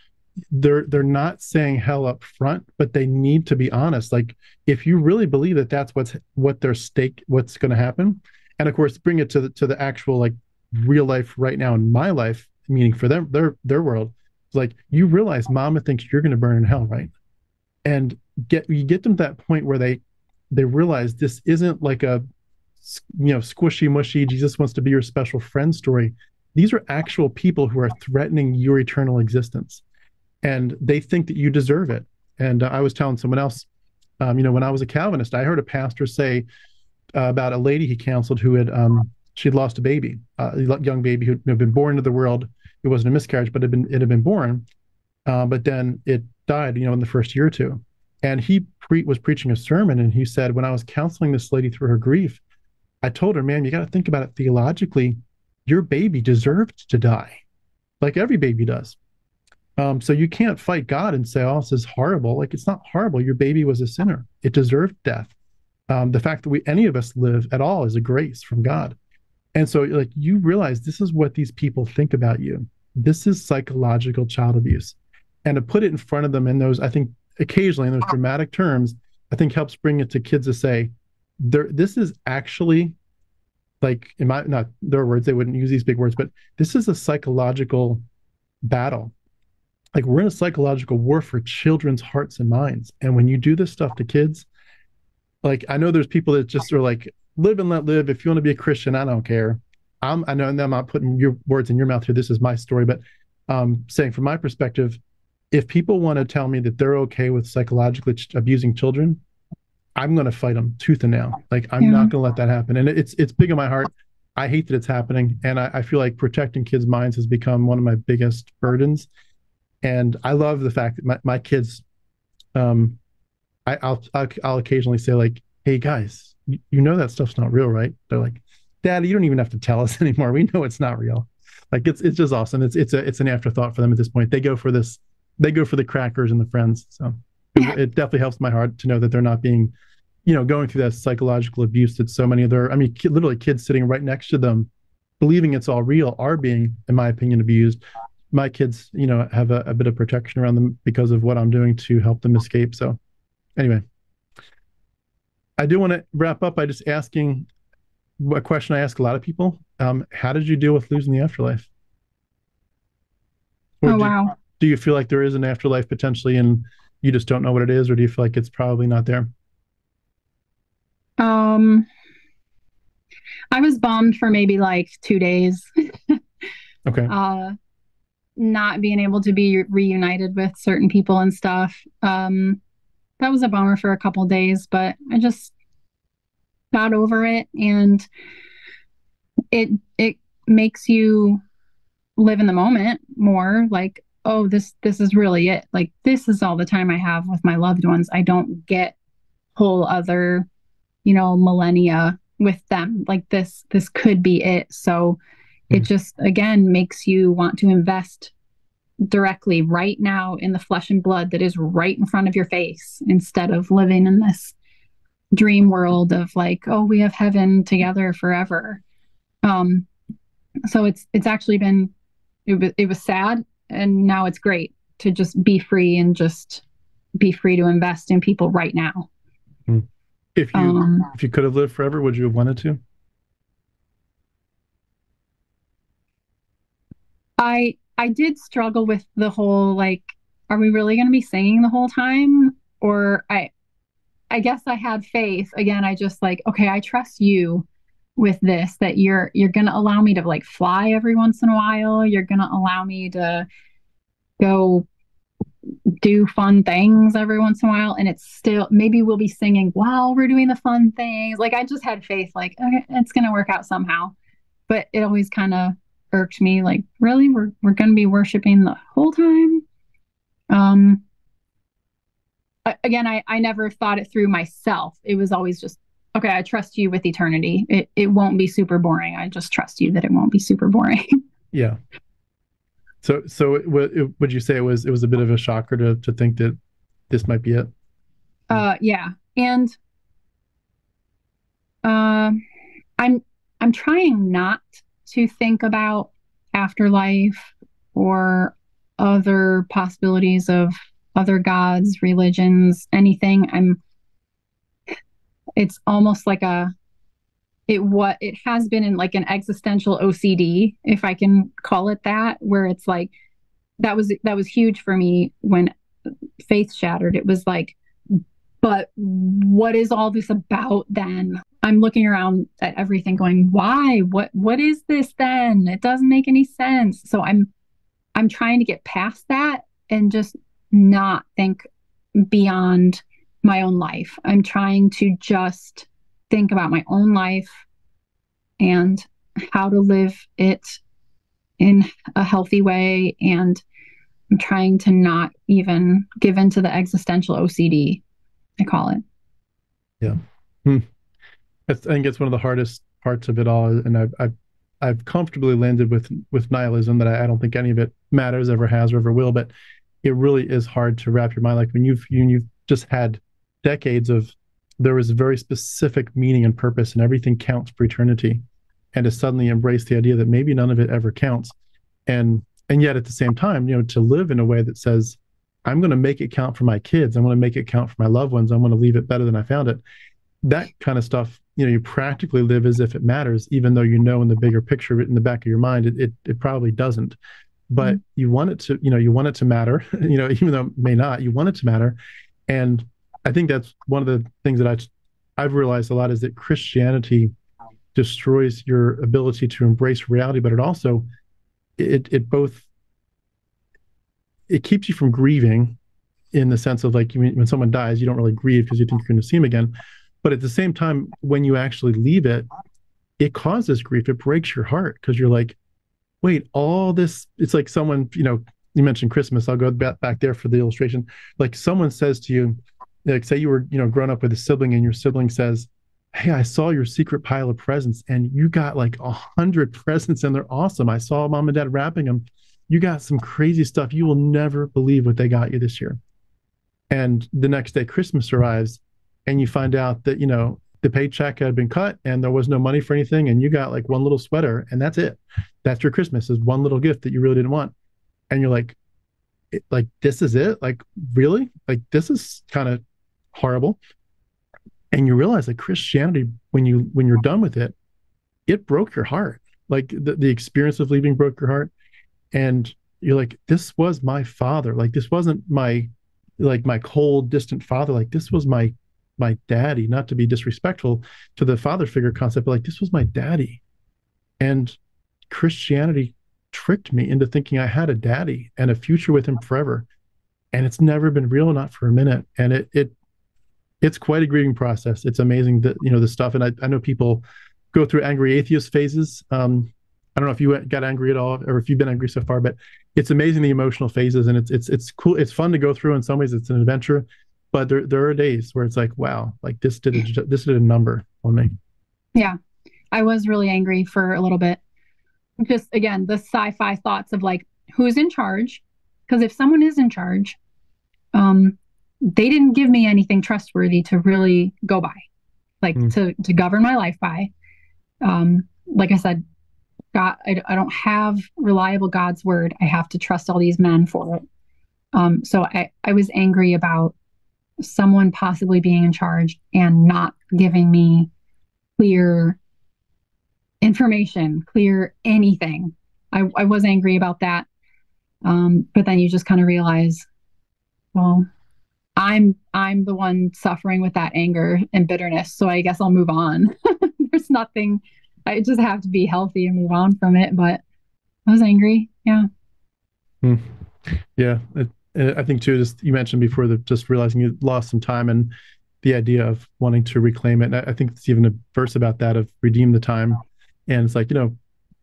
they're they're not saying hell up front but they need to be honest. Like if you really believe that that's what's what their stake what's going to happen and of course bring it to the to the actual like real life right now in my life meaning for them their their world like you realize mama thinks you're going to burn in hell right? And get you get them to that point where they they realize this isn't like a you know squishy mushy jesus wants to be your special friend story. These are actual people who are threatening your eternal existence and they think that you deserve it. And uh, I was telling someone else, um, you know, when I was a Calvinist, I heard a pastor say uh, about a lady he counseled who had um, she had lost a baby, uh, a young baby who had been born into the world. It wasn't a miscarriage, but it had been it had been born, uh, but then it died, you know, in the first year or two. And he pre- was preaching a sermon, and he said, when I was counseling this lady through her grief, I told her, man, you got to think about it theologically. Your baby deserved to die, like every baby does. Um, so you can't fight God and say, "Oh, this is horrible." Like it's not horrible. Your baby was a sinner; it deserved death. Um, the fact that we any of us live at all is a grace from God. And so, like you realize, this is what these people think about you. This is psychological child abuse, and to put it in front of them in those, I think, occasionally in those dramatic terms, I think helps bring it to kids to say, "There, this is actually." Like in my not their words, they wouldn't use these big words, but this is a psychological battle like we're in a psychological war for children's hearts and minds. And when you do this stuff to kids, like I know there's people that just are like, live and let live. If you want to be a Christian, I don't care. I'm, I know I'm not putting your words in your mouth here. This is my story, but um, saying from my perspective, if people want to tell me that they're okay with psychologically ch- abusing children, I'm going to fight them tooth and nail. Like I'm yeah. not going to let that happen. And it's it's big in my heart. I hate that it's happening, and I, I feel like protecting kids' minds has become one of my biggest burdens. And I love the fact that my, my kids, um, I, I'll, I'll I'll occasionally say like, "Hey guys, you, you know that stuff's not real, right?" They're like, "Daddy, you don't even have to tell us anymore. We know it's not real." Like it's it's just awesome. It's it's a it's an afterthought for them at this point. They go for this. They go for the crackers and the friends. So it, it definitely helps my heart to know that they're not being you know, going through that psychological abuse that so many other. I mean, literally kids sitting right next to them, believing it's all real, are being, in my opinion, abused. My kids, you know, have a, a bit of protection around them because of what I'm doing to help them escape. So, anyway, I do want to wrap up by just asking a question I ask a lot of people. Um, how did you deal with losing the afterlife? Or oh, wow. Do you feel like there is an afterlife potentially and you just don't know what it is, or do you feel like it's probably not there? Um, I was bummed for maybe like two days. okay. Uh, not being able to be reunited with certain people and stuff. Um, that was a bummer for a couple days, but I just got over it, and it it makes you live in the moment more. Like, oh, this this is really it. Like, this is all the time I have with my loved ones. I don't get whole other you know millennia with them like this this could be it so. It hmm. just again makes you want to invest directly right now in the flesh and blood that is right in front of your face instead of living in this dream world of like oh we have heaven together forever um so it's it's actually been it was it was sad and now it's great to just be free and just be free to invest in people right now mm. If you um, if you could have lived forever, would you have wanted to? I I did struggle with the whole like, are we really going to be singing the whole time? Or I I guess I had faith. Again, I just like, okay, I trust you with this that you're you're going to allow me to like fly every once in a while. You're going to allow me to go do fun things every once in a while and it's still maybe we'll be singing while we're doing the fun things like i just had faith like okay it's going to work out somehow but it always kind of irked me like really? We're we're going to be worshiping the whole time? Um again i i never thought it through myself. It was always just okay i trust you with eternity. It it won't be super boring. I just trust you that it won't be super boring. Yeah. So, so it, it, would you say it was it was a bit of a shocker to to think that this might be it? Uh, yeah, and uh, I'm I'm trying not to think about afterlife or other possibilities of other gods, religions, anything. I'm. It's almost like a it what it has been in like an existential OCD, if I can call it that, where it's like that was that was huge for me when faith shattered. It was like, but what is all this about then? I'm looking around at everything going, why? What what is this then? It doesn't make any sense. So I'm I'm trying to get past that and just not think beyond my own life. I'm trying to just think about my own life and how to live it in a healthy way. And I'm trying to not even give into the existential OCD, I call it. Yeah. Hmm. I think it's one of the hardest parts of it all. And I've, I've, I've comfortably landed with, with nihilism that I, don't think any of it matters, ever has, or ever will. But it really is hard to wrap your mind. Like when you've, you, you've just had decades of there was a very specific meaning and purpose, and everything counts for eternity. And to suddenly embrace the idea that maybe none of it ever counts, and and yet at the same time, you know, to live in a way that says, I'm going to make it count for my kids. I'm going to make it count for my loved ones. I'm going to leave it better than I found it. That kind of stuff, you know, you practically live as if it matters, even though you know in the bigger picture, in the back of your mind, it it, it probably doesn't. But mm-hmm. you want it to, you know, you want it to matter, you know, even though it may not, you want it to matter. And I think that's one of the things that I I've realized a lot is that Christianity destroys your ability to embrace reality, but it also it it both it keeps you from grieving in the sense of like when someone dies, you don't really grieve because you think you're going to see him again. But at the same time, when you actually leave it, it causes grief. It breaks your heart because you're like, wait, all this. It's like someone, you know, you mentioned Christmas. I'll go back back there for the illustration. Like someone says to you, like say you were, you know, grown up with a sibling, and your sibling says, "Hey, I saw your secret pile of presents, and you got like a hundred presents, and they're awesome. I saw mom and dad wrapping them. You got some crazy stuff. You will never believe what they got you this year." And the next day, Christmas arrives, and you find out that you know the paycheck had been cut and there was no money for anything and you got like one little sweater and that's it. That's your christmas is one little gift that you really didn't want. And you're like like this is it? Like really? Like this is kind of horrible. And you realize that christianity when you when you're done with it it broke your heart. Like the, the experience of leaving broke your heart. And you're like this was my father. Like this wasn't my like my cold distant father. Like this was my my daddy, not to be disrespectful to the father figure concept, but like this was my daddy. And Christianity tricked me into thinking I had a daddy and a future with him forever. And it's never been real, not for a minute. And it it it's quite a grieving process. It's amazing that you know the stuff. And I, I know people go through angry atheist phases. Um, I don't know if you got angry at all or if you've been angry so far, but it's amazing the emotional phases and it's it's it's cool. It's fun to go through. In some ways, it's an adventure but there there are days where it's like wow like this did a, this did a number on me. Yeah. I was really angry for a little bit. Just again the sci-fi thoughts of like who's in charge? Because if someone is in charge um they didn't give me anything trustworthy to really go by like mm. to to govern my life by. Um like i said god I, I don't have reliable god's word. I have to trust all these men for it. Um so i i was angry about someone possibly being in charge and not giving me clear information, clear anything. I, I was angry about that. Um, but then you just kind of realize, well, I'm I'm the one suffering with that anger and bitterness. So I guess I'll move on. There's nothing. I just have to be healthy and move on from it. But I was angry. Yeah. Hmm. Yeah. It, Uh, I think too, just you mentioned before that just realizing you lost some time and the idea of wanting to reclaim it. And I think it's even a verse about that of redeem the time. And it's like, you know,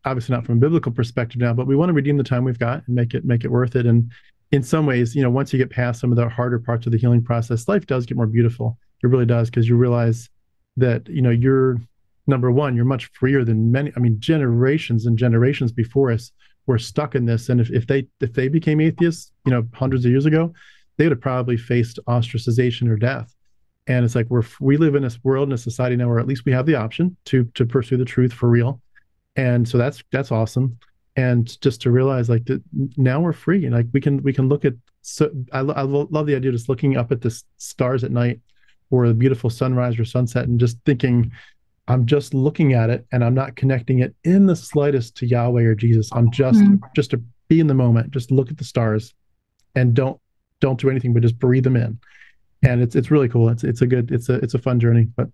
obviously not from a biblical perspective now, but we want to redeem the time we've got and make it make it worth it. And in some ways, you know, once you get past some of the harder parts of the healing process, life does get more beautiful. It really does because you realize that, you know, you're number one, you're much freer than many, I mean, generations and generations before us were stuck in this. And if, if they if they became atheists, you know, hundreds of years ago, they would have probably faced ostracization or death. And it's like we're we live in this world in a society now where at least we have the option to to pursue the truth for real. And so that's that's awesome. And just to realize like that now we're free and like we can we can look at so I, I love the idea of just looking up at the stars at night or a beautiful sunrise or sunset and just thinking I'm just looking at it and I'm not connecting it in the slightest to Yahweh or Jesus. I'm just mm. just to be in the moment, just look at the stars and don't don't do anything but just breathe them in. And it's it's really cool. It's it's a good it's a it's a fun journey. But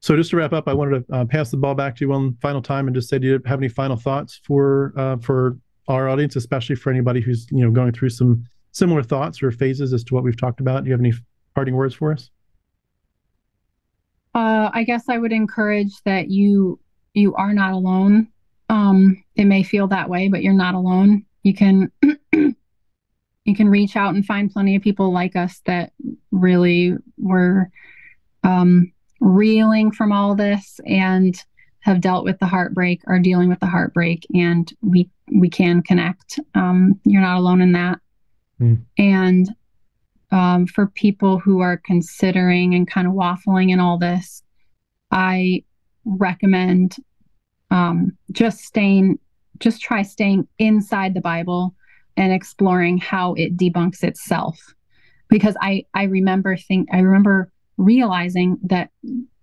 so just to wrap up, I wanted to uh, pass the ball back to you one final time and just say, do you have any final thoughts for uh, for our audience, especially for anybody who's you know going through some similar thoughts or phases as to what we've talked about? Do you have any parting words for us? Uh, I guess I would encourage that you you are not alone. Um, it may feel that way, but you're not alone. You can you can reach out and find plenty of people like us that really were um, reeling from all this and have dealt with the heartbreak or dealing with the heartbreak, and we we can connect. Um, you're not alone in that. Mm. And um, for people who are considering and kind of waffling in all this, I recommend um, just staying, just try staying inside the Bible and exploring how it debunks itself. Because I I remember think I remember realizing that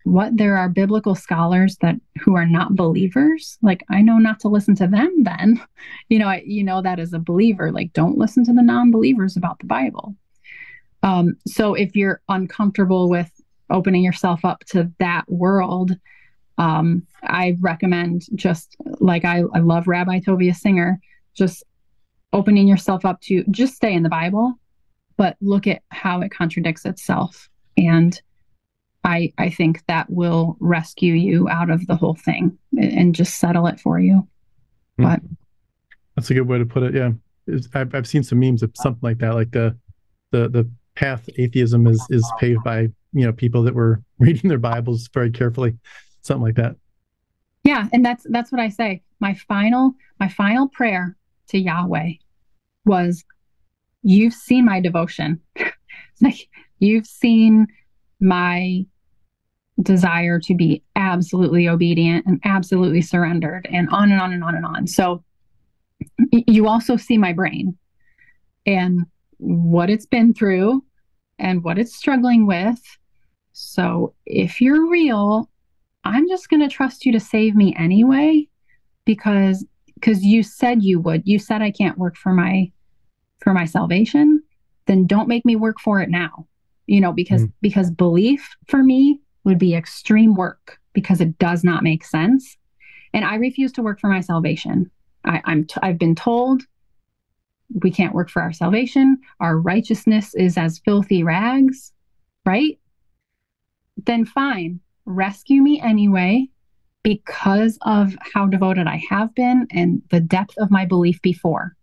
what there are biblical scholars that who are not believers like i know not to listen to them then you know I, you know that as a believer like don't listen to the non-believers about the bible um, so if you're uncomfortable with opening yourself up to that world, Um, I recommend just like I, I love Rabbi Tovia Singer, just opening yourself up to just stay in the Bible, but look at how it contradicts itself. And I I think that will rescue you out of the whole thing and just settle it for you. Mm-hmm. But that's a good way to put it. Yeah, I've I've seen some memes of something like that, like the the the path atheism is is paved by you know people that were reading their Bibles very carefully, something like that. Yeah, and that's that's what I say. My final my final prayer to Yahweh was, "You've seen my devotion, like you've seen my desire to be absolutely obedient and absolutely surrendered and on and on and on and on. So you also see my brain and what it's been through and what it's struggling with. So if you're real, I'm just going to trust you to save me anyway because because you said you would. You said I can't work for my for my salvation, then don't make me work for it now you know because mm. because belief for me would be extreme work because it does not make sense and i refuse to work for my salvation I, i'm t- i've been told we can't work for our salvation our righteousness is as filthy rags right then fine rescue me anyway because of how devoted i have been and the depth of my belief before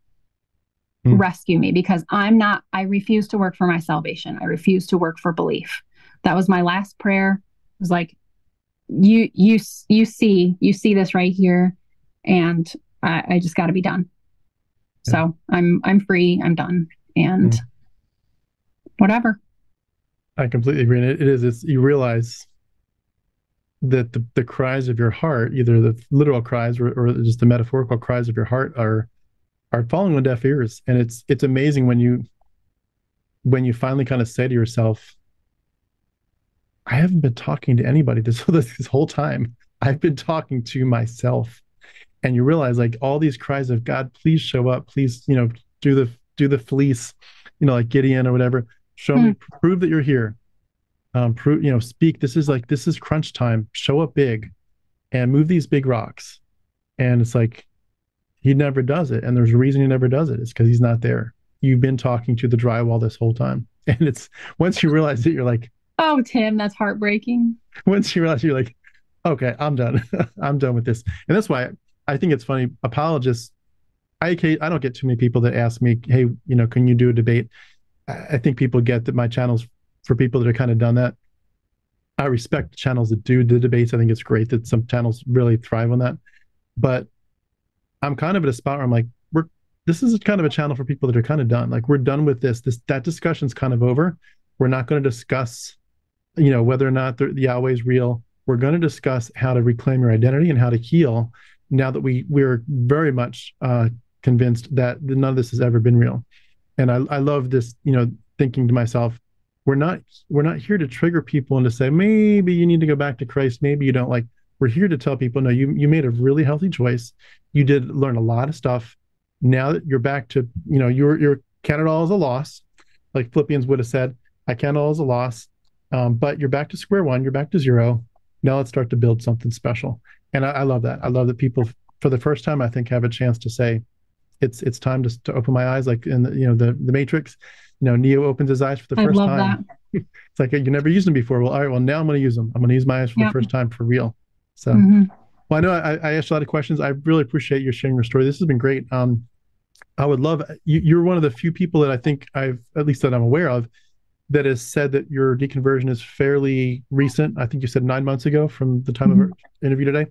mm. rescue me because I'm not, I refuse to work for my salvation. I refuse to work for belief. That was my last prayer. It was like, you, you, you see, you see this right here. And I, I just got to be done. Yeah. So I'm, I'm free. I'm done. And mm. whatever. I completely agree. And it, it is, it's, you realize that the, the cries of your heart, either the literal cries or, or just the metaphorical cries of your heart are are falling on deaf ears and it's it's amazing when you when you finally kind of say to yourself i haven't been talking to anybody this this whole time i've been talking to myself and you realize like all these cries of god please show up please you know do the do the fleece you know like gideon or whatever show me hmm. prove that you're here um prove you know speak this is like this is crunch time show up big and move these big rocks and it's like he never does it. And there's a reason he never does it. It's because he's not there. You've been talking to the drywall this whole time. And it's once you realize it, you're like, Oh, Tim, that's heartbreaking. Once you realize you're like, okay, I'm done. I'm done with this. And that's why I think it's funny. Apologists, I I don't get too many people that ask me, hey, you know, can you do a debate? I think people get that my channel's for people that are kind of done that. I respect channels that do the debates. I think it's great that some channels really thrive on that. But I'm kind of at a spot where I'm like, we're this is kind of a channel for people that are kind of done. Like we're done with this. This that discussion's kind of over. We're not going to discuss, you know, whether or not the, the Yahweh is real. We're going to discuss how to reclaim your identity and how to heal. Now that we we're very much uh, convinced that none of this has ever been real, and I I love this. You know, thinking to myself, we're not we're not here to trigger people and to say maybe you need to go back to Christ. Maybe you don't like we're here to tell people, no, you you made a really healthy choice. You did learn a lot of stuff. Now that you're back to, you know, you're you're count it all as a loss, like Philippians would have said, I count it all as a loss. Um, but you're back to square one. You're back to zero. Now let's start to build something special. And I, I love that. I love that people, for the first time, I think, have a chance to say, it's it's time to, to open my eyes, like in the, you know the the Matrix. You know, Neo opens his eyes for the I first time. it's like you never used them before. Well, all right. Well, now I'm going to use them. I'm going to use my eyes for yep. the first time for real. So, mm-hmm. well, I know I, I, asked a lot of questions. I really appreciate you sharing your story. This has been great. Um, I would love you, you're one of the few people that I think I've at least that I'm aware of that has said that your deconversion is fairly recent. I think you said nine months ago from the time mm-hmm. of our interview today.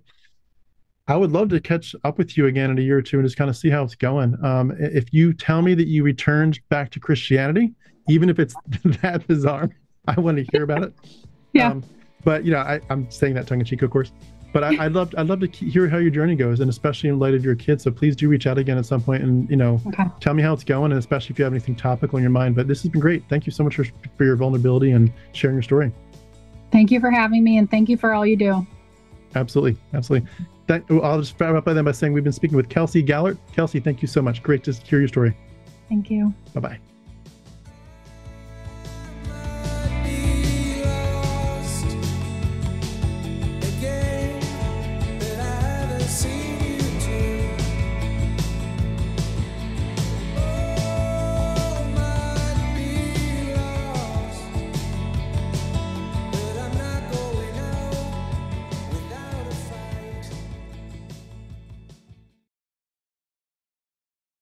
I would love to catch up with you again in a year or two and just kind of see how it's going. Um, if you tell me that you returned back to Christianity, even if it's that bizarre, I want to hear about it. Yeah. Um, but you know, I, am saying that tongue in cheek, of course. But I, would love I'd love to hear how your journey goes, and especially in light of your kids. So please do reach out again at some point, and you know, okay. tell me how it's going, and especially if you have anything topical in your mind. But this has been great. Thank you so much for for your vulnerability and sharing your story. Thank you for having me, and thank you for all you do. Absolutely, absolutely. That, I'll just wrap up by then by saying we've been speaking with Kelsey Gallert. Kelsey, thank you so much. Great to hear your story. Thank you. Bye bye.